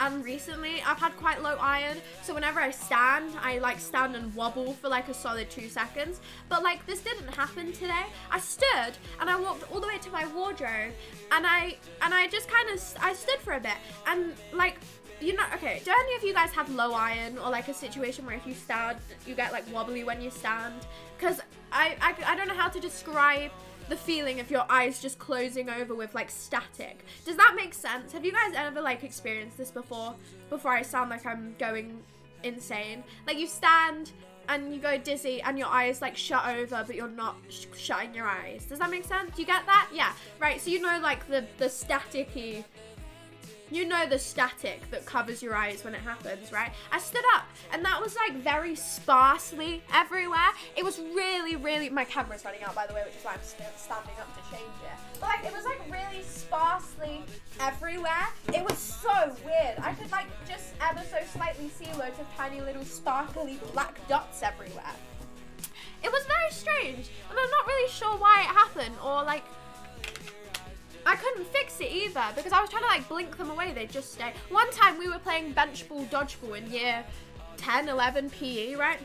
and recently I've had quite low iron so whenever I stand I like stand and wobble for like a solid two seconds but like this didn't happen today I stood and I walked all the way to my wardrobe and I and I just kind of I stood for a bit and like you know, okay, do any of you guys have low iron or like a situation where if you stand, you get like wobbly when you stand? Because I, I, I don't know how to describe the feeling of your eyes just closing over with like static. Does that make sense? Have you guys ever like experienced this before? Before I sound like I'm going insane. Like you stand and you go dizzy and your eyes like shut over but you're not sh shutting your eyes. Does that make sense? Do you get that? Yeah. Right, so you know like the, the staticky you know the static that covers your eyes when it happens, right? I stood up and that was like very sparsely everywhere. It was really, really, my camera's running out by the way, which is why I'm standing up to change it. But like, it was like really sparsely everywhere. It was so weird. I could like just ever so slightly see loads of tiny little sparkly black dots everywhere. It was very strange and I'm not really sure why it happened or like I couldn't fix it either because I was trying to like blink them away. They'd just stay. One time we were playing bench ball dodgeball in year 10, 11 PE, right?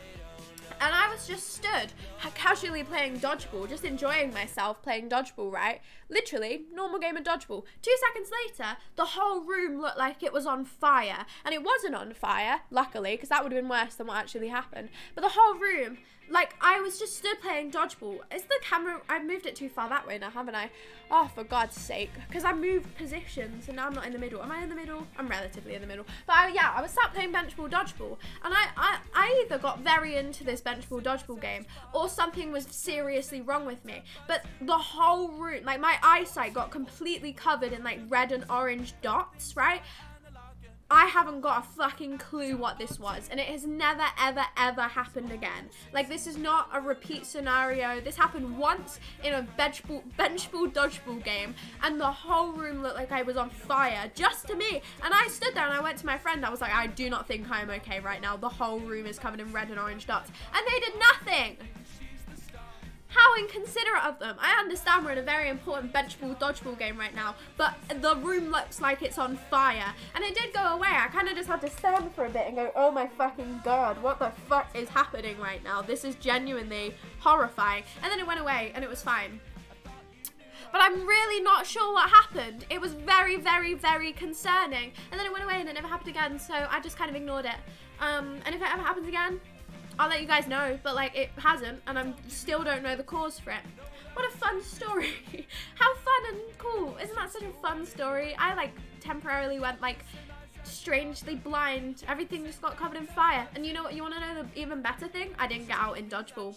And I was just stood casually playing dodgeball, just enjoying myself playing dodgeball, right? Literally, normal game of dodgeball. Two seconds later, the whole room looked like it was on fire. And it wasn't on fire, luckily, because that would have been worse than what actually happened. But the whole room like I was just stood playing dodgeball. Is the camera? I moved it too far that way now, haven't I? Oh, for God's sake! Because I moved positions and now I'm not in the middle. Am I in the middle? I'm relatively in the middle. But I, yeah, I was sat playing benchball dodgeball, and I, I I either got very into this benchball dodgeball game or something was seriously wrong with me. But the whole room, like my eyesight, got completely covered in like red and orange dots, right? I haven't got a fucking clue what this was, and it has never, ever, ever happened again. Like, this is not a repeat scenario. This happened once in a benchball, dodgeball game, and the whole room looked like I was on fire, just to me. And I stood there and I went to my friend. I was like, I do not think I'm okay right now. The whole room is covered in red and orange dots, and they did nothing. How inconsiderate of them. I understand we're in a very important benchball dodgeball game right now, but the room looks like it's on fire. And it did go away. I kind of just had to stand for a bit and go, oh my fucking god, what the fuck is happening right now? This is genuinely horrifying. And then it went away and it was fine but I'm really not sure what happened. It was very, very, very concerning. And then it went away and it never happened again, so I just kind of ignored it. Um, and if it ever happens again, I'll let you guys know, but like it hasn't, and I still don't know the cause for it. What a fun story. How fun and cool. Isn't that such a fun story? I like temporarily went like strangely blind. Everything just got covered in fire. And you know what? You want to know the even better thing? I didn't get out in dodgeball.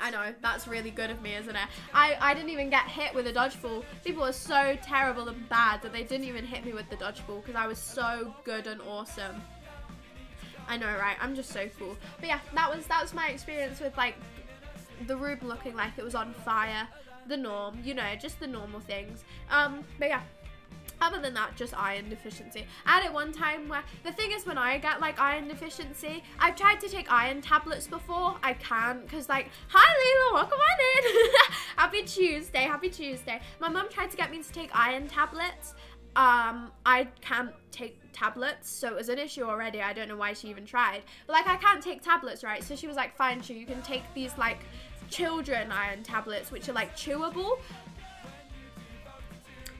I know, that's really good of me, isn't it? I, I didn't even get hit with a dodgeball. People were so terrible and bad that they didn't even hit me with the dodgeball because I was so good and awesome. I know, right? I'm just so cool. But yeah, that was that was my experience with like the room looking like it was on fire. The norm, you know, just the normal things. Um, but yeah, other than that, just iron deficiency. I had it one time where the thing is when I get like iron deficiency, I've tried to take iron tablets before. I can't because like, hi Lila, welcome on in. happy Tuesday, happy Tuesday. My mum tried to get me to take iron tablets. Um, I can't take tablets, so it was an issue already. I don't know why she even tried. But like I can't take tablets, right? So she was like, fine, sure, you can take these like children iron tablets, which are like chewable.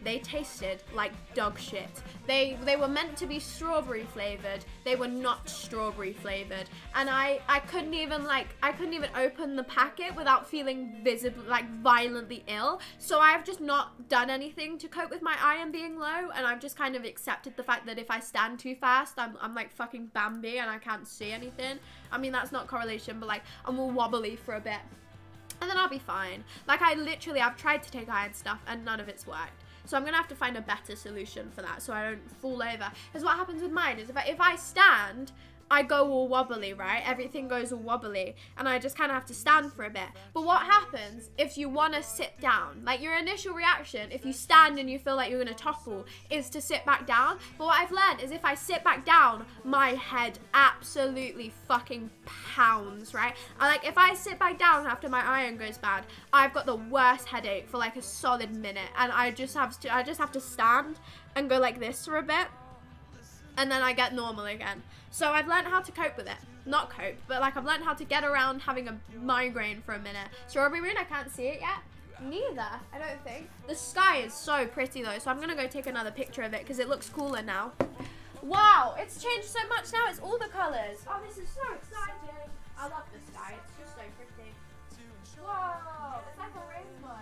They tasted like dog shit. They they were meant to be strawberry flavored. They were not strawberry flavored. And I I couldn't even like I couldn't even open the packet without feeling visibly like violently ill. So I've just not done anything to cope with my iron being low and I've just kind of accepted the fact that if I stand too fast, I'm I'm like fucking Bambi and I can't see anything. I mean that's not correlation, but like I'm all wobbly for a bit and then I'll be fine. Like I literally, I've tried to take iron stuff and none of it's worked. So I'm going to have to find a better solution for that so I don't fall over. Because what happens with mine is if I, if I stand, I go all wobbly, right? Everything goes all wobbly, and I just kind of have to stand for a bit. But what happens if you want to sit down? Like your initial reaction, if you stand and you feel like you're going to topple, is to sit back down. But what I've learned is if I sit back down, my head absolutely fucking pounds, right? And like if I sit back down after my iron goes bad, I've got the worst headache for like a solid minute, and I just have to, I just have to stand and go like this for a bit and then I get normal again. So I've learned how to cope with it. Not cope, but like I've learned how to get around having a migraine for a minute. Strawberry moon, I can't see it yet. Neither, I don't think. The sky is so pretty though, so I'm gonna go take another picture of it because it looks cooler now. Wow, it's changed so much now. It's all the colors. Oh, this is so exciting. I love the sky. It's just so pretty. Whoa, it's like a rainbow.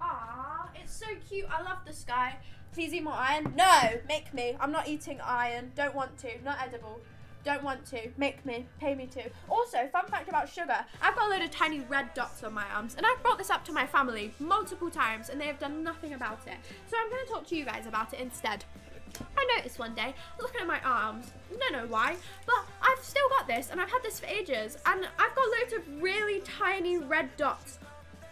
Ah, it's so cute. I love the sky. Please eat more iron. No, make me. I'm not eating iron. Don't want to. Not edible. Don't want to. Make me. Pay me to. Also, fun fact about sugar. I've got a load of tiny red dots on my arms. And I've brought this up to my family multiple times and they have done nothing about it. So I'm going to talk to you guys about it instead. I noticed one day, looking at my arms, don't know why, but I've still got this and I've had this for ages and I've got loads of really tiny red dots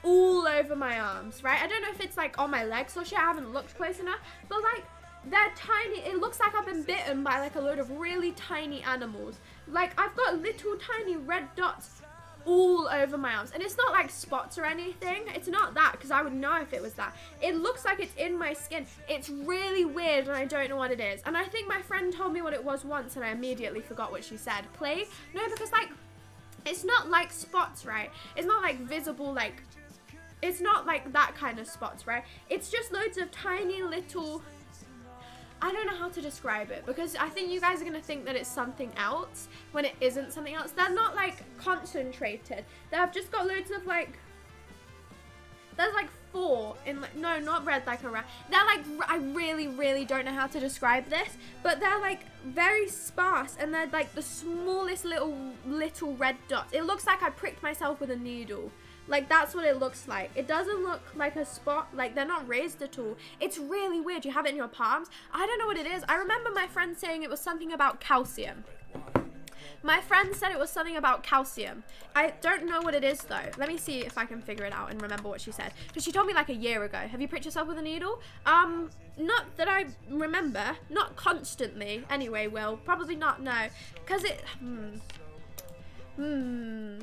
all over my arms, right? I don't know if it's like on my legs or shit. I haven't looked close enough, but like they're tiny. It looks like I've been bitten by like a load of really tiny animals. Like I've got little tiny red dots all over my arms. And it's not like spots or anything. It's not that because I would know if it was that. It looks like it's in my skin. It's really weird and I don't know what it is. And I think my friend told me what it was once and I immediately forgot what she said. Plague? No, because like it's not like spots, right? It's not like visible like it's not like that kind of spots, right? It's just loads of tiny little I don't know how to describe it because I think you guys are going to think that it's something else when it isn't something else. They're not like concentrated. They've just got loads of like there's like four in like no not red like a red they're like i really really don't know how to describe this but they're like very sparse and they're like the smallest little little red dots it looks like i pricked myself with a needle like that's what it looks like. It doesn't look like a spot, like they're not raised at all. It's really weird. You have it in your palms. I don't know what it is. I remember my friend saying it was something about calcium. My friend said it was something about calcium. I don't know what it is though. Let me see if I can figure it out and remember what she said. Because she told me like a year ago. Have you pricked yourself with a needle? Um, not that I remember. Not constantly. Anyway, Will. Probably not, no. Because it... Hmm. Hmm.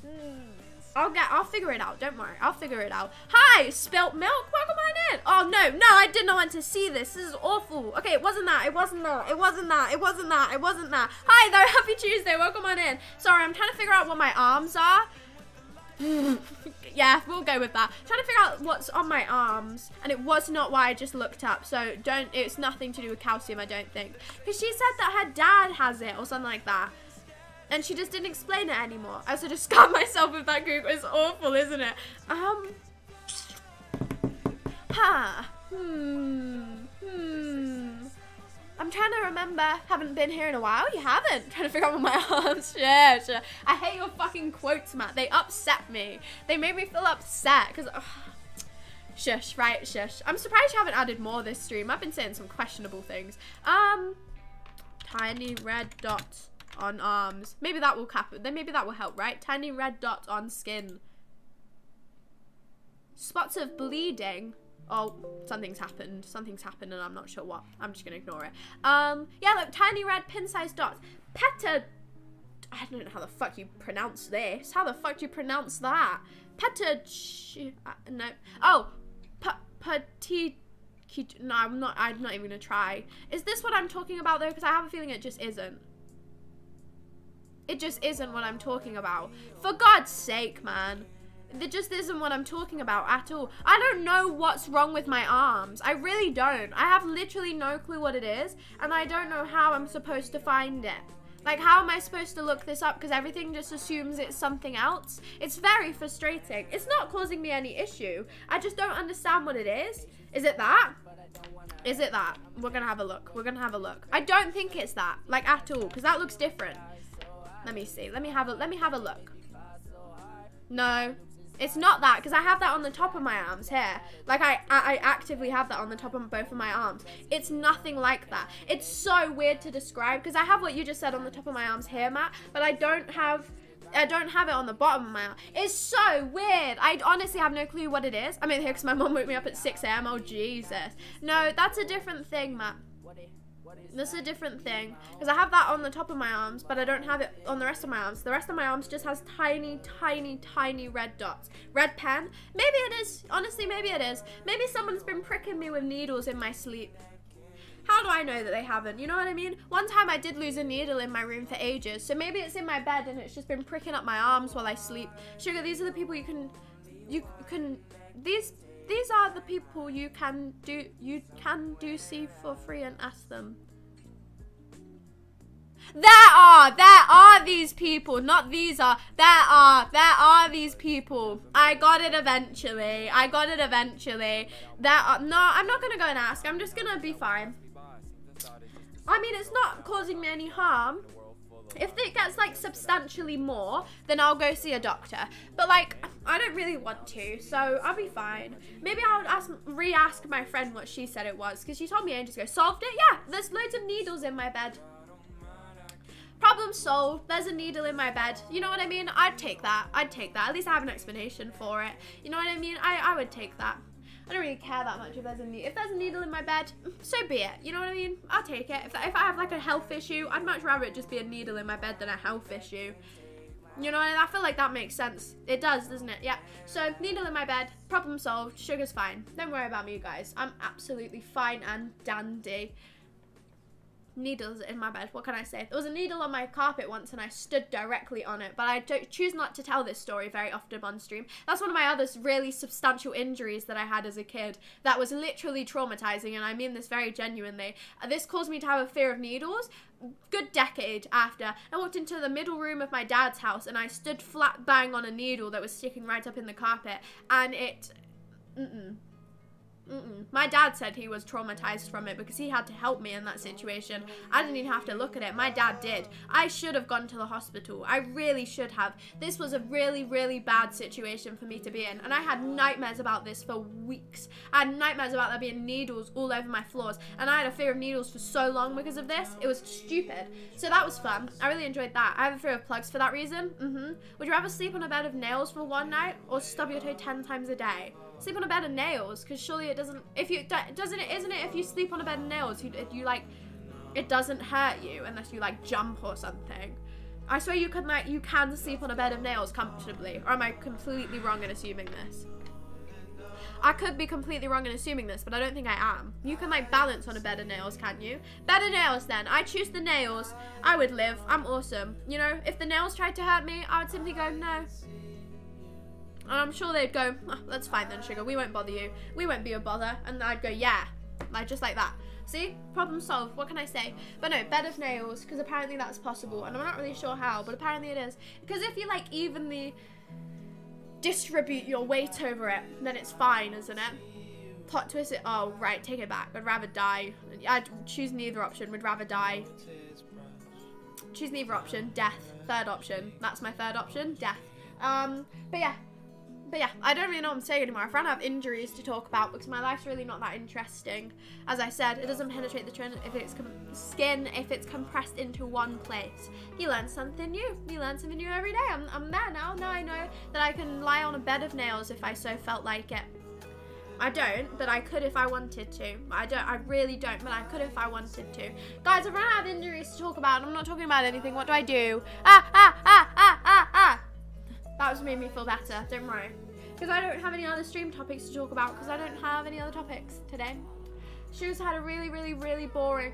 Hmm. I'll get, I'll figure it out. Don't worry. I'll figure it out. Hi, spilt milk. Welcome on in. Oh, no, no, I did not want to see this. This is awful. Okay, it wasn't that. It wasn't that. It wasn't that. It wasn't that. It wasn't that. Hi, though. Happy Tuesday. Welcome on in. Sorry, I'm trying to figure out what my arms are. yeah, we'll go with that. Trying to figure out what's on my arms, and it was not why I just looked up. So don't. It's nothing to do with calcium, I don't think. Because she said that her dad has it or something like that. And she just didn't explain it anymore. I also just scarred myself with that Google. It's awful, isn't it? Um. Huh. Hmm. Hmm. I'm trying to remember. Haven't been here in a while. You haven't. trying to figure out my arms. Yeah, sure. I hate your fucking quotes, Matt. They upset me. They made me feel upset because. Shush, right, shush. I'm surprised you haven't added more this stream. I've been saying some questionable things. Um, tiny red dots on arms. Maybe that will cap Then maybe that will help, right? Tiny red dot on skin. Spots of bleeding. Oh, something's happened. Something's happened and I'm not sure what. I'm just gonna ignore it. Um, yeah, look, tiny red pin-sized dots. Peta... I don't know how the fuck you pronounce this. How the fuck do you pronounce that? Peta... Uh, no. Oh, petit... No, I'm not. I'm not even gonna try. Is this what I'm talking about though? Because I have a feeling it just isn't. It just isn't what I'm talking about. For God's sake, man. It just isn't what I'm talking about at all. I don't know what's wrong with my arms. I really don't. I have literally no clue what it is, and I don't know how I'm supposed to find it. Like, how am I supposed to look this up? Because everything just assumes it's something else. It's very frustrating. It's not causing me any issue. I just don't understand what it is. Is it that? Is it that? We're going to have a look. We're going to have a look. I don't think it's that. Like, at all. Because that looks different. Let me see. Let me have a let me have a look. No. It's not that because I have that on the top of my arms here. Like I, I, I actively have that on the top of both of my arms. It's nothing like that. It's so weird to describe because I have what you just said on the top of my arms here, Matt, but I don't have I don't have it on the bottom of my arm. It's so weird. I honestly have no clue what it is. I'm in here because my mom woke me up at 6 a.m. Oh, Jesus. No, that's a different thing, Matt. This is a different thing. Because I have that on the top of my arms, but I don't have it on the rest of my arms. The rest of my arms just has tiny, tiny, tiny red dots. Red pen? Maybe it is. Honestly, maybe it is. Maybe someone's been pricking me with needles in my sleep. How do I know that they haven't? You know what I mean? One time I did lose a needle in my room for ages. So maybe it's in my bed and it's just been pricking up my arms while I sleep. Sugar, these are the people you can... You can... These these are the people you can do you can do see for free and ask them. There are, there are these people, not these are. There are, there are these people. I got it eventually. I got it eventually. There are, no, I'm not gonna go and ask. I'm just gonna be fine. I mean, it's not causing me any harm. If it gets like substantially more, then I'll go see a doctor. But like, I don't really want to, so I'll be fine. Maybe I'll ask, re-ask my friend what she said it was, because she told me ages ago. Solved it? Yeah, there's loads of needles in my bed. Problem solved. There's a needle in my bed. You know what I mean? I'd take that. I'd take that. At least I have an explanation for it. You know what I mean? I, I would take that. I don't really care that much if there's a needle. If there's a needle in my bed, so be it. You know what I mean? I'll take it. If, if I have like a health issue, I'd much rather it just be a needle in my bed than a health issue. You know, I feel like that makes sense. It does, doesn't it? Yeah. So, needle in my bed, problem solved, sugar's fine. Don't worry about me, you guys. I'm absolutely fine and dandy needles in my bed. What can I say? There was a needle on my carpet once and I stood directly on it, but I choose not to tell this story very often on stream. That's one of my other really substantial injuries that I had as a kid that was literally traumatizing, and I mean this very genuinely. Uh, this caused me to have a fear of needles. Good decade after, I walked into the middle room of my dad's house and I stood flat bang on a needle that was sticking right up in the carpet, and it. Mm-mm. Mm-mm. My dad said he was traumatized from it because he had to help me in that situation. I didn't even have to look at it. My dad did. I should have gone to the hospital. I really should have. This was a really, really bad situation for me to be in. And I had nightmares about this for weeks. I had nightmares about there being needles all over my floors. And I had a fear of needles for so long because of this. It was stupid. So that was fun. I really enjoyed that. I have a fear of plugs for that reason. Mm-hmm. Would you rather sleep on a bed of nails for one night or stub your toe 10 times a day? Sleep on a bed of nails because surely it doesn't if you doesn't it isn't it if you sleep on a bed of nails you you like it doesn't hurt you unless you like jump or something i swear you can like you can sleep on a bed of nails comfortably or am i completely wrong in assuming this I could be completely wrong in assuming this, but I don't think I am. You can like balance on a bed of nails, can you? Bed of nails then. I choose the nails. I would live. I'm awesome. You know, if the nails tried to hurt me, I would simply go, no, and I'm sure they'd go, oh, that's fine then, sugar. We won't bother you. We won't be a bother. And I'd go, yeah. Like, just like that. See? Problem solved. What can I say? But no, bed of nails, because apparently that's possible. And I'm not really sure how, but apparently it is. Because if you, like, evenly distribute your weight over it, then it's fine, isn't it? Plot twist it. Oh, right. Take it back. I'd rather die. I'd choose neither option. Would rather die. Choose neither option. Death. Third option. That's my third option. Death. Um, but yeah, but yeah, I don't really know what I'm saying anymore. I've run out of injuries to talk about because my life's really not that interesting. As I said, it doesn't penetrate the if it's skin if it's compressed into one place. You learn something new. You learn something new every day. I'm, I'm there now. Now I know that I can lie on a bed of nails if I so felt like it. I don't, but I could if I wanted to. I don't. I really don't, but I could if I wanted to. Guys, I've run out of injuries to talk about. I'm not talking about anything. What do I do? Ah, ah, ah, ah, ah, ah. That was made me feel better. Don't worry because I don't have any other stream topics to talk about because I don't have any other topics today. Shoes had a really, really, really boring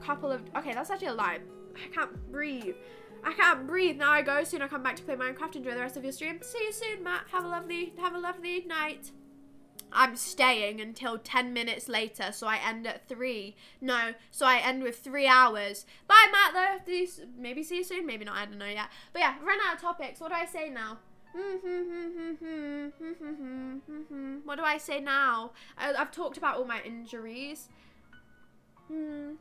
couple of. Okay, that's actually a lie. I can't breathe. I can't breathe. Now I go. Soon I come back to play Minecraft. Enjoy the rest of your stream. See you soon, Matt. Have a lovely, have a lovely night. I'm staying until 10 minutes later, so I end at 3. No, so I end with 3 hours. Bye, Matt, though. Maybe see you soon, maybe not, I don't know yet. But yeah, run out of topics. What do I say now? what do I say now? I, have talked about all my injuries. Hmm.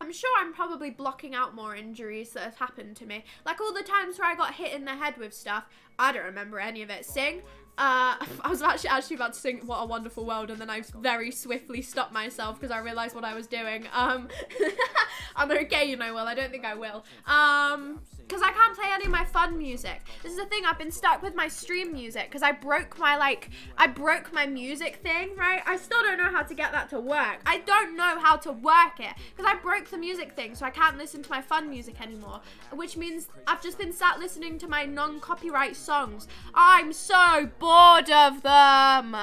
I'm sure I'm probably blocking out more injuries that have happened to me. Like all the times where I got hit in the head with stuff. I don't remember any of it. Sing. Uh, I was actually actually about to sing "What a Wonderful World" and then I very swiftly stopped myself because I realised what I was doing. Um, I'm okay, you know. Well, I don't think I will. Um, because I can't play any of my fun music. This is the thing, I've been stuck with my stream music because I broke my, like, I broke my music thing, right? I still don't know how to get that to work. I don't know how to work it because I broke the music thing, so I can't listen to my fun music anymore, which means I've just been sat listening to my non-copyright songs. I'm so bored of them.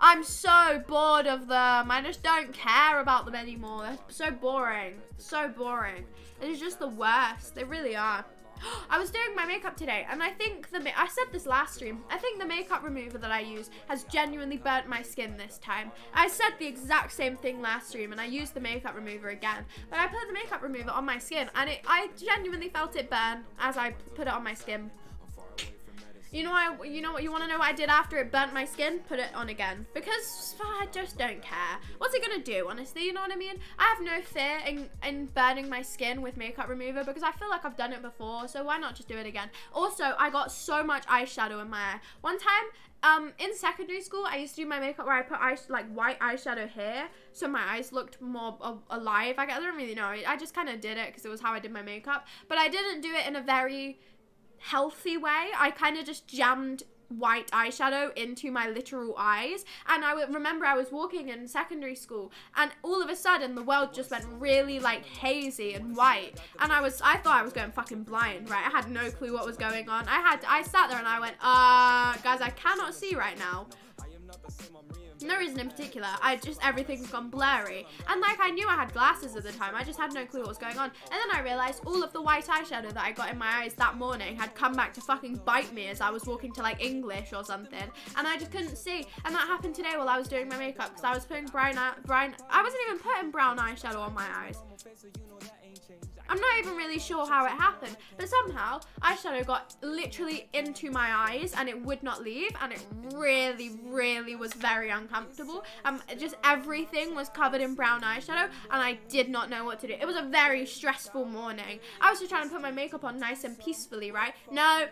I'm so bored of them. I just don't care about them anymore. They're so boring. So boring. It's just the worst. They really are. I was doing my makeup today, and I think the I said this last stream. I think the makeup remover that I use has genuinely burnt my skin this time. I said the exact same thing last stream, and I used the makeup remover again. But I put the makeup remover on my skin, and it I genuinely felt it burn as I put it on my skin. You know I, you know what you want to know what I did after it burnt my skin? Put it on again because I just don't care. What's it gonna do? Honestly, you know what I mean? I have no fear in in burning my skin with makeup remover because I feel like I've done it before. So why not just do it again? Also, I got so much eyeshadow in my eye. One time, um, in secondary school, I used to do my makeup where I put eye like white eyeshadow here, so my eyes looked more alive. I don't really know. I just kind of did it because it was how I did my makeup, but I didn't do it in a very healthy way. I kind of just jammed white eyeshadow into my literal eyes. And I remember I was walking in secondary school, and all of a sudden the world just went really like hazy and white. And I was, I thought I was going fucking blind, right? I had no clue what was going on. I had, I sat there and I went, uh, guys, I cannot see right now. No reason in particular. I just everything's gone blurry. And like I knew I had glasses at the time. I just had no clue what was going on. And then I realized all of the white eyeshadow that I got in my eyes that morning had come back to fucking bite me as I was walking to like English or something. And I just couldn't see. And that happened today while I was doing my makeup because I was putting brown brown I wasn't even putting brown eyeshadow on my eyes. I'm not even really sure how it happened, but somehow eyeshadow got literally into my eyes and it would not leave, and it really, really was very uncomfortable. Um, just everything was covered in brown eyeshadow, and I did not know what to do. It was a very stressful morning. I was just trying to put my makeup on nice and peacefully, right? No,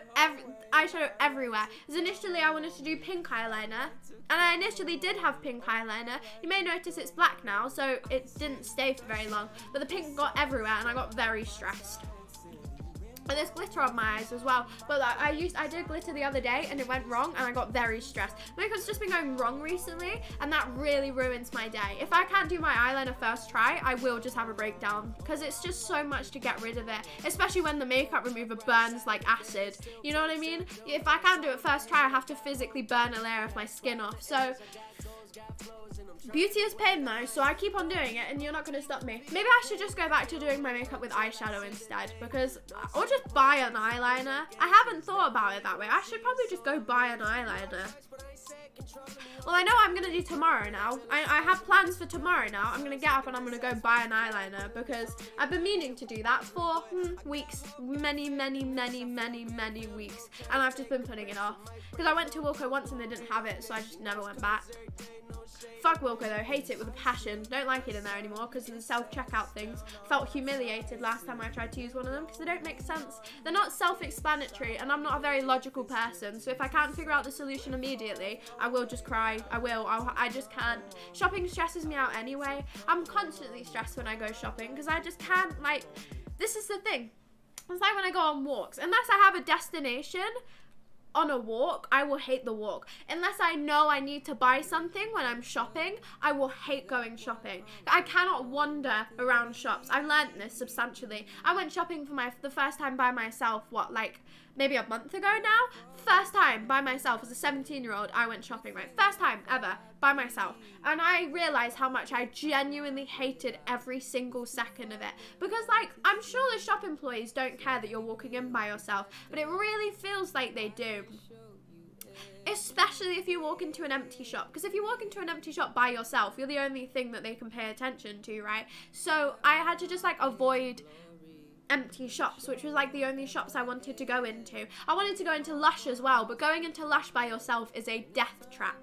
eyeshadow everywhere. Because initially I wanted to do pink eyeliner, and I initially did have pink eyeliner. You may notice it's black now, so it didn't stay for very long. But the pink got everywhere and I got very stressed. And there's glitter on my eyes as well. But I used, I did glitter the other day and it went wrong and I got very stressed. Makeup's just been going wrong recently and that really ruins my day. If I can't do my eyeliner first try, I will just have a breakdown because it's just so much to get rid of it. Especially when the makeup remover burns like acid. You know what I mean? If I can't do it first try, I have to physically burn a layer of my skin off. So Beauty is pain though, so I keep on doing it and you're not going to stop me. Maybe I should just go back to doing my makeup with eyeshadow instead because, or just buy an eyeliner. I haven't thought about it that way. I should probably just go buy an eyeliner. Well, I know I'm to do tomorrow now. I, I have plans for tomorrow now. I'm to get up and I'm to go buy an eyeliner because I've been meaning to do that for hmm, weeks. Many, many, many, many, many weeks. And I've just been putting it off. Because I went to Wilko once and they didn't have it, so I just never went back. Fuck Wilko though, hate it with a passion. Don't like it in there anymore because of the self-checkout things. Felt humiliated last time I tried to use one of them because they don't make sense. They're not self-explanatory and I'm not a very logical person. So if I can't figure out the solution immediately, I will just cry. I will. I'll, I just can't. Shopping stresses me out anyway. I'm constantly stressed when I go shopping because I just can't like. This is the thing. It's like when I go on walks. Unless I have a destination, on a walk, I will hate the walk. Unless I know I need to buy something when I'm shopping, I will hate going shopping. I cannot wander around shops. I've learned this substantially. I went shopping for my the first time by myself, what, like maybe a month ago now. First time by myself as a 17 year old, I went shopping, right? First time ever by myself. And I realized how much I genuinely hated every single second of it. Because, like, I'm sure the shop employees don't care that you're walking in by yourself, but it really feels like they do especially if you walk into an empty shop because if you walk into an empty shop by yourself you're the only thing that they can pay attention to right so i had to just like avoid empty shops, which was like the only shops I wanted to go into. I wanted to go into Lush as well, but going into Lush by yourself is a death trap.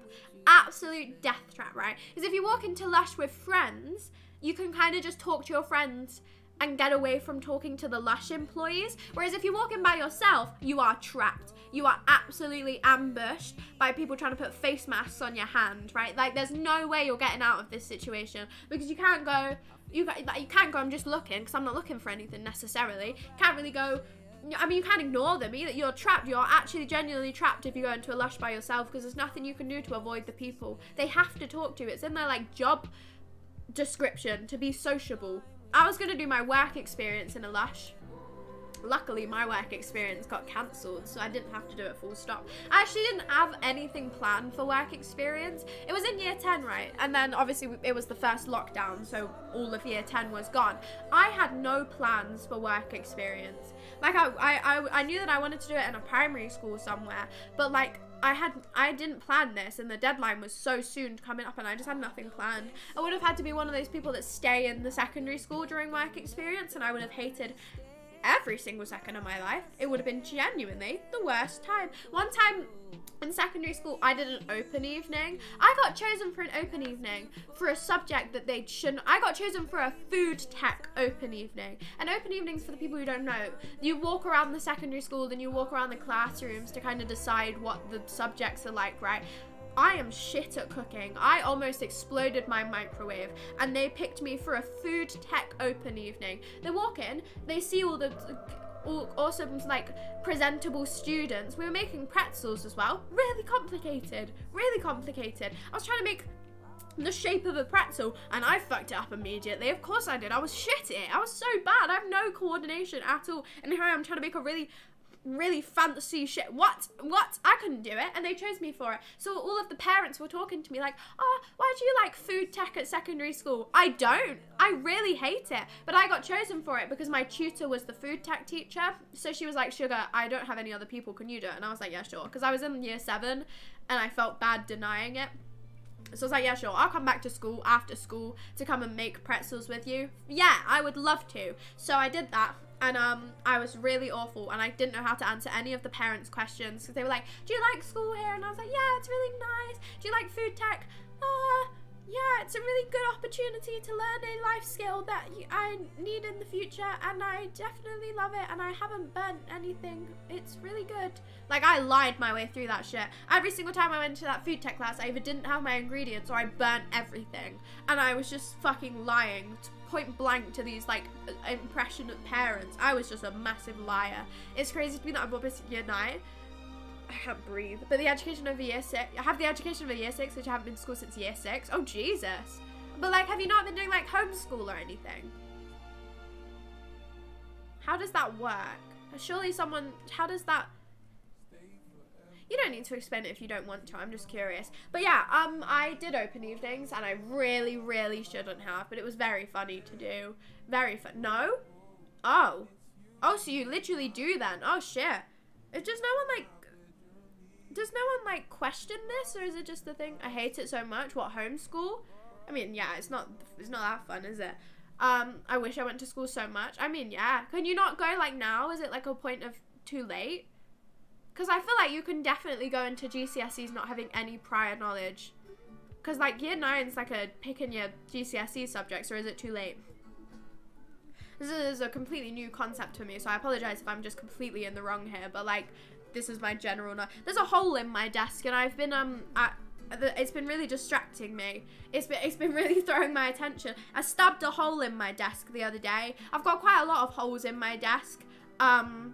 Absolute death trap, right? Because if you walk into Lush with friends, you can kind of just talk to your friends and get away from talking to the Lush employees. Whereas if you walk in by yourself, you are trapped. You are absolutely ambushed by people trying to put face masks on your hand, right? Like there's no way you're getting out of this situation because you can't go, you like, you can't go. I'm just looking because I'm not looking for anything necessarily. Can't really go. I mean, you can't ignore them. Either you're trapped. You're actually genuinely trapped if you go into a lush by yourself because there's nothing you can do to avoid the people. They have to talk to you. It's in their like job description to be sociable. I was gonna do my work experience in a lush Luckily, my work experience got cancelled, so I didn't have to do it full stop. I actually didn't have anything planned for work experience. It was in year 10, right? And then obviously it was the first lockdown, so all of year 10 was gone. I had no plans for work experience. Like, I, I, I knew that I wanted to do it in a primary school somewhere, but like, I had I didn't plan this and the deadline was so soon coming up and I just had nothing planned. I would have had to be one of those people that stay in the secondary school during work experience and I would have hated every single second of my life. It would have been genuinely the worst time. One time in secondary school, I did an open evening. I got chosen for an open evening for a subject that they shouldn't. I got chosen for a food tech open evening. And open evenings, for the people who don't know, you walk around the secondary school, then you walk around the classrooms to kind of decide what the subjects are like, right? I am shit at cooking. I almost exploded my microwave and they picked me for a food tech open evening. They walk in, they see all the awesome like presentable students. We were making pretzels as well. Really complicated. Really complicated. I was trying to make the shape of a pretzel and I fucked it up immediately. Of course I did. I was shit at it. I was so bad. I have no coordination at all. And here I am trying to make a really really fancy shit. What? What? I couldn't do it, and they chose me for it. So all of the parents were talking to me like, "Oh, why do you like food tech at secondary school?" I don't. I really hate it, but I got chosen for it because my tutor was the food tech teacher. So she was like, "Sugar, I don't have any other people. Can you do it?" And I was like, "Yeah, sure," because I was in year seven, and I felt bad denying it. So I was like, yeah, sure, I'll come back to school after school to come and make pretzels with you. Yeah, I would love to. So I did that and um, I was really awful, and I didn't know how to answer any of the parents' questions because they were like, "Do you like school here?" And I was like, "Yeah, it's really nice." Do you like food tech? Uh, yeah, it's a really good opportunity to learn a life skill that I need in the future, and I definitely love it. And I haven't burnt anything. It's really good. Like I lied my way through that shit. Every single time I went to that food tech class, I either didn't have my ingredients or I burnt everything, and I was just fucking lying point blank to these like impressionate parents. I was just a massive liar. It's crazy to me that I'm up year nine. I can't breathe. But the education of year six, I have the education of year six, which I haven't been to school since year six. Oh Jesus! But like, have you not been doing like homeschool or anything? How does that work? Surely someone. How does that? You don't need to explain it if you don't want to. I'm just curious. But yeah, um, I did open evenings, and I really, really shouldn't have. But it was very funny to do. Very fun. No. Oh. Oh, so you literally do then? Oh shit. It's just no one like? Does no one like question this, or is it just the thing? I hate it so much. What homeschool? I mean, yeah, it's not. It's not that fun, is it? Um, I wish I went to school so much. I mean, yeah. Can you not go like now? Is it like a point of too late? Because I feel like you can definitely go into GCSEs not having any prior knowledge. Because, like, year nine's like a picking your GCSE subjects, or is it too late? This is a completely new concept to me, so I apologize if I'm just completely in the wrong here, but, like, this is my general note. There's a hole in my desk, and I've been, um, it's been really distracting me. It's been, it's been really throwing my attention. I stabbed a hole in my desk the other day. I've got quite a lot of holes in my desk. Um,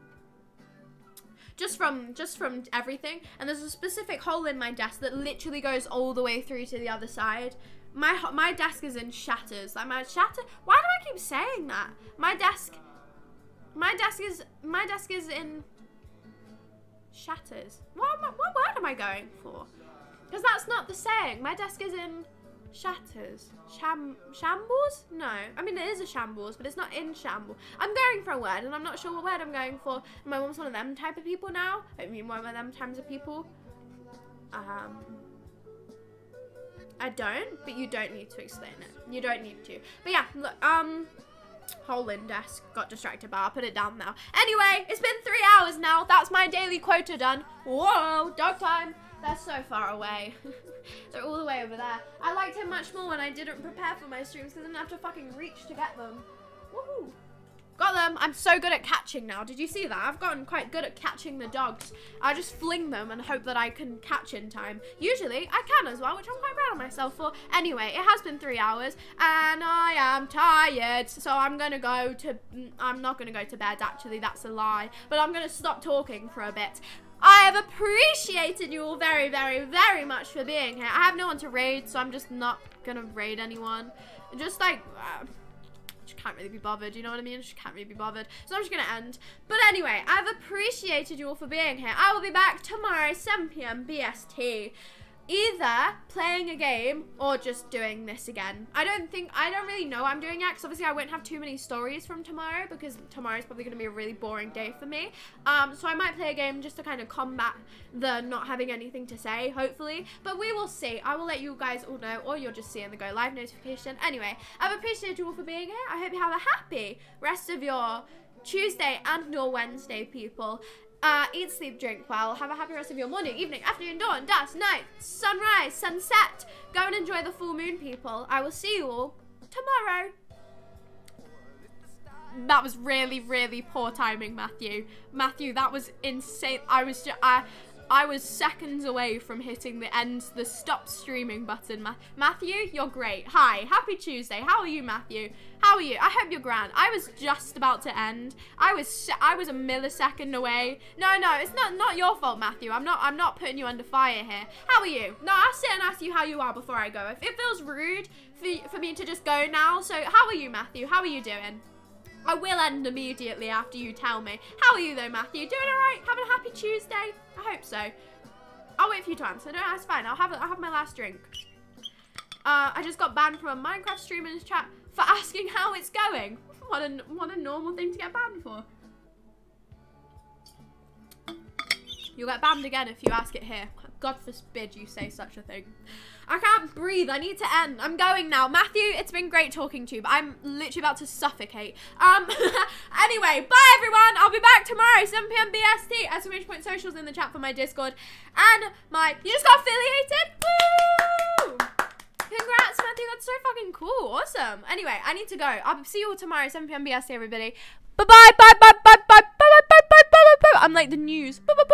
just from just from everything. And there's a specific hole in my desk that literally goes all the way through to the other side. My my desk is in shatters. Like my shatter. Why do I keep saying that? My desk. My desk is my desk is in shatters. What what word am I going for? Because that's not the saying. My desk is in Shatters. Sham shambles? No. I mean, it is a shambles, but it's not in shambles. I'm going for a word, and I'm not sure what word I'm going for. My mom's one of them type of people now. I mean, one of them types of people. Um, I don't, but you don't need to explain it. You don't need to. But yeah, look, um, hole in desk. Got distracted, but I'll put it down now. Anyway, it's been three hours now. That's my daily quota done. Whoa, dog time. They're so far away. They're all the way over there. I liked him much more when I didn't prepare for my streams because I didn't have to fucking reach to get them. Woohoo! Got them. I'm so good at catching now. Did you see that? I've gotten quite good at catching the dogs. I just fling them and hope that I can catch in time. Usually, I can as well, which I'm quite proud of myself for. Anyway, it has been three hours, and I am tired, so I'm gonna go to... Mm, I'm not gonna go to bed, actually. That's a lie. But I'm gonna stop talking for a bit. I have appreciated you all very, very, very much for being here. I have no one to raid, so I'm just not gonna raid anyone. Just like, uh, just can't really be bothered, you know what I mean? She can't really be bothered. So I'm just gonna end. But anyway, I've appreciated you all for being here. I will be back tomorrow, 7 p.m. BST either playing a game or just doing this again. I don't think, I don't really know I'm doing yet because obviously I won't have too many stories from tomorrow because tomorrow is probably going to be a really boring day for me. Um, so I might play a game just to kind of combat the not having anything to say, hopefully. But we will see. I will let you guys all know or you'll just see in the go live notification. Anyway, I've appreciated you all for being here. I hope you have a happy rest of your Tuesday and your Wednesday, people. Uh, eat, sleep, drink well. Have a happy rest of your morning, evening, afternoon, dawn, dusk, night, sunrise, sunset. Go and enjoy the full moon, people. I will see you all tomorrow. That was really, really poor timing, Matthew. Matthew, that was insane. I was just, I, I was seconds away from hitting the end, the stop streaming button. Ma- Matthew, you're great. Hi, happy Tuesday. How are you, Matthew? How are you? I hope you're grand. I was just about to end. I was I was a millisecond away. No, no, it's not not your fault, Matthew. I'm not I'm not putting you under fire here. How are you? No, I'll sit and ask you how you are before I go. If it feels rude for for me to just go now. So, how are you, Matthew? How are you doing? I will end immediately after you tell me. How are you though, Matthew? Doing alright? Having a happy Tuesday? I hope so. I'll wait for you to answer. No, that's fine. I'll have I'll have my last drink. Uh, I just got banned from a Minecraft streamer's chat for asking how it's going. What a what a normal thing to get banned for. You'll get banned again if you ask it here. God forbid you say such a thing. I can't breathe. I need to end. I'm going now. Matthew, it's been great talking to you, but I'm literally about to suffocate. Um, anyway, bye everyone. I'll be back tomorrow, 7 p.m. BST. Exclamation point socials in the chat for my Discord and my. You just got affiliated. Woo! Congrats, Matthew. That's so fucking cool. Awesome. Anyway, I need to go. I'll see you all tomorrow, 7 p.m. BST, everybody. Bye bye, bye bye, bye bye, bye bye, bye bye, bye bye, bye. I'm like the news. Bye bye.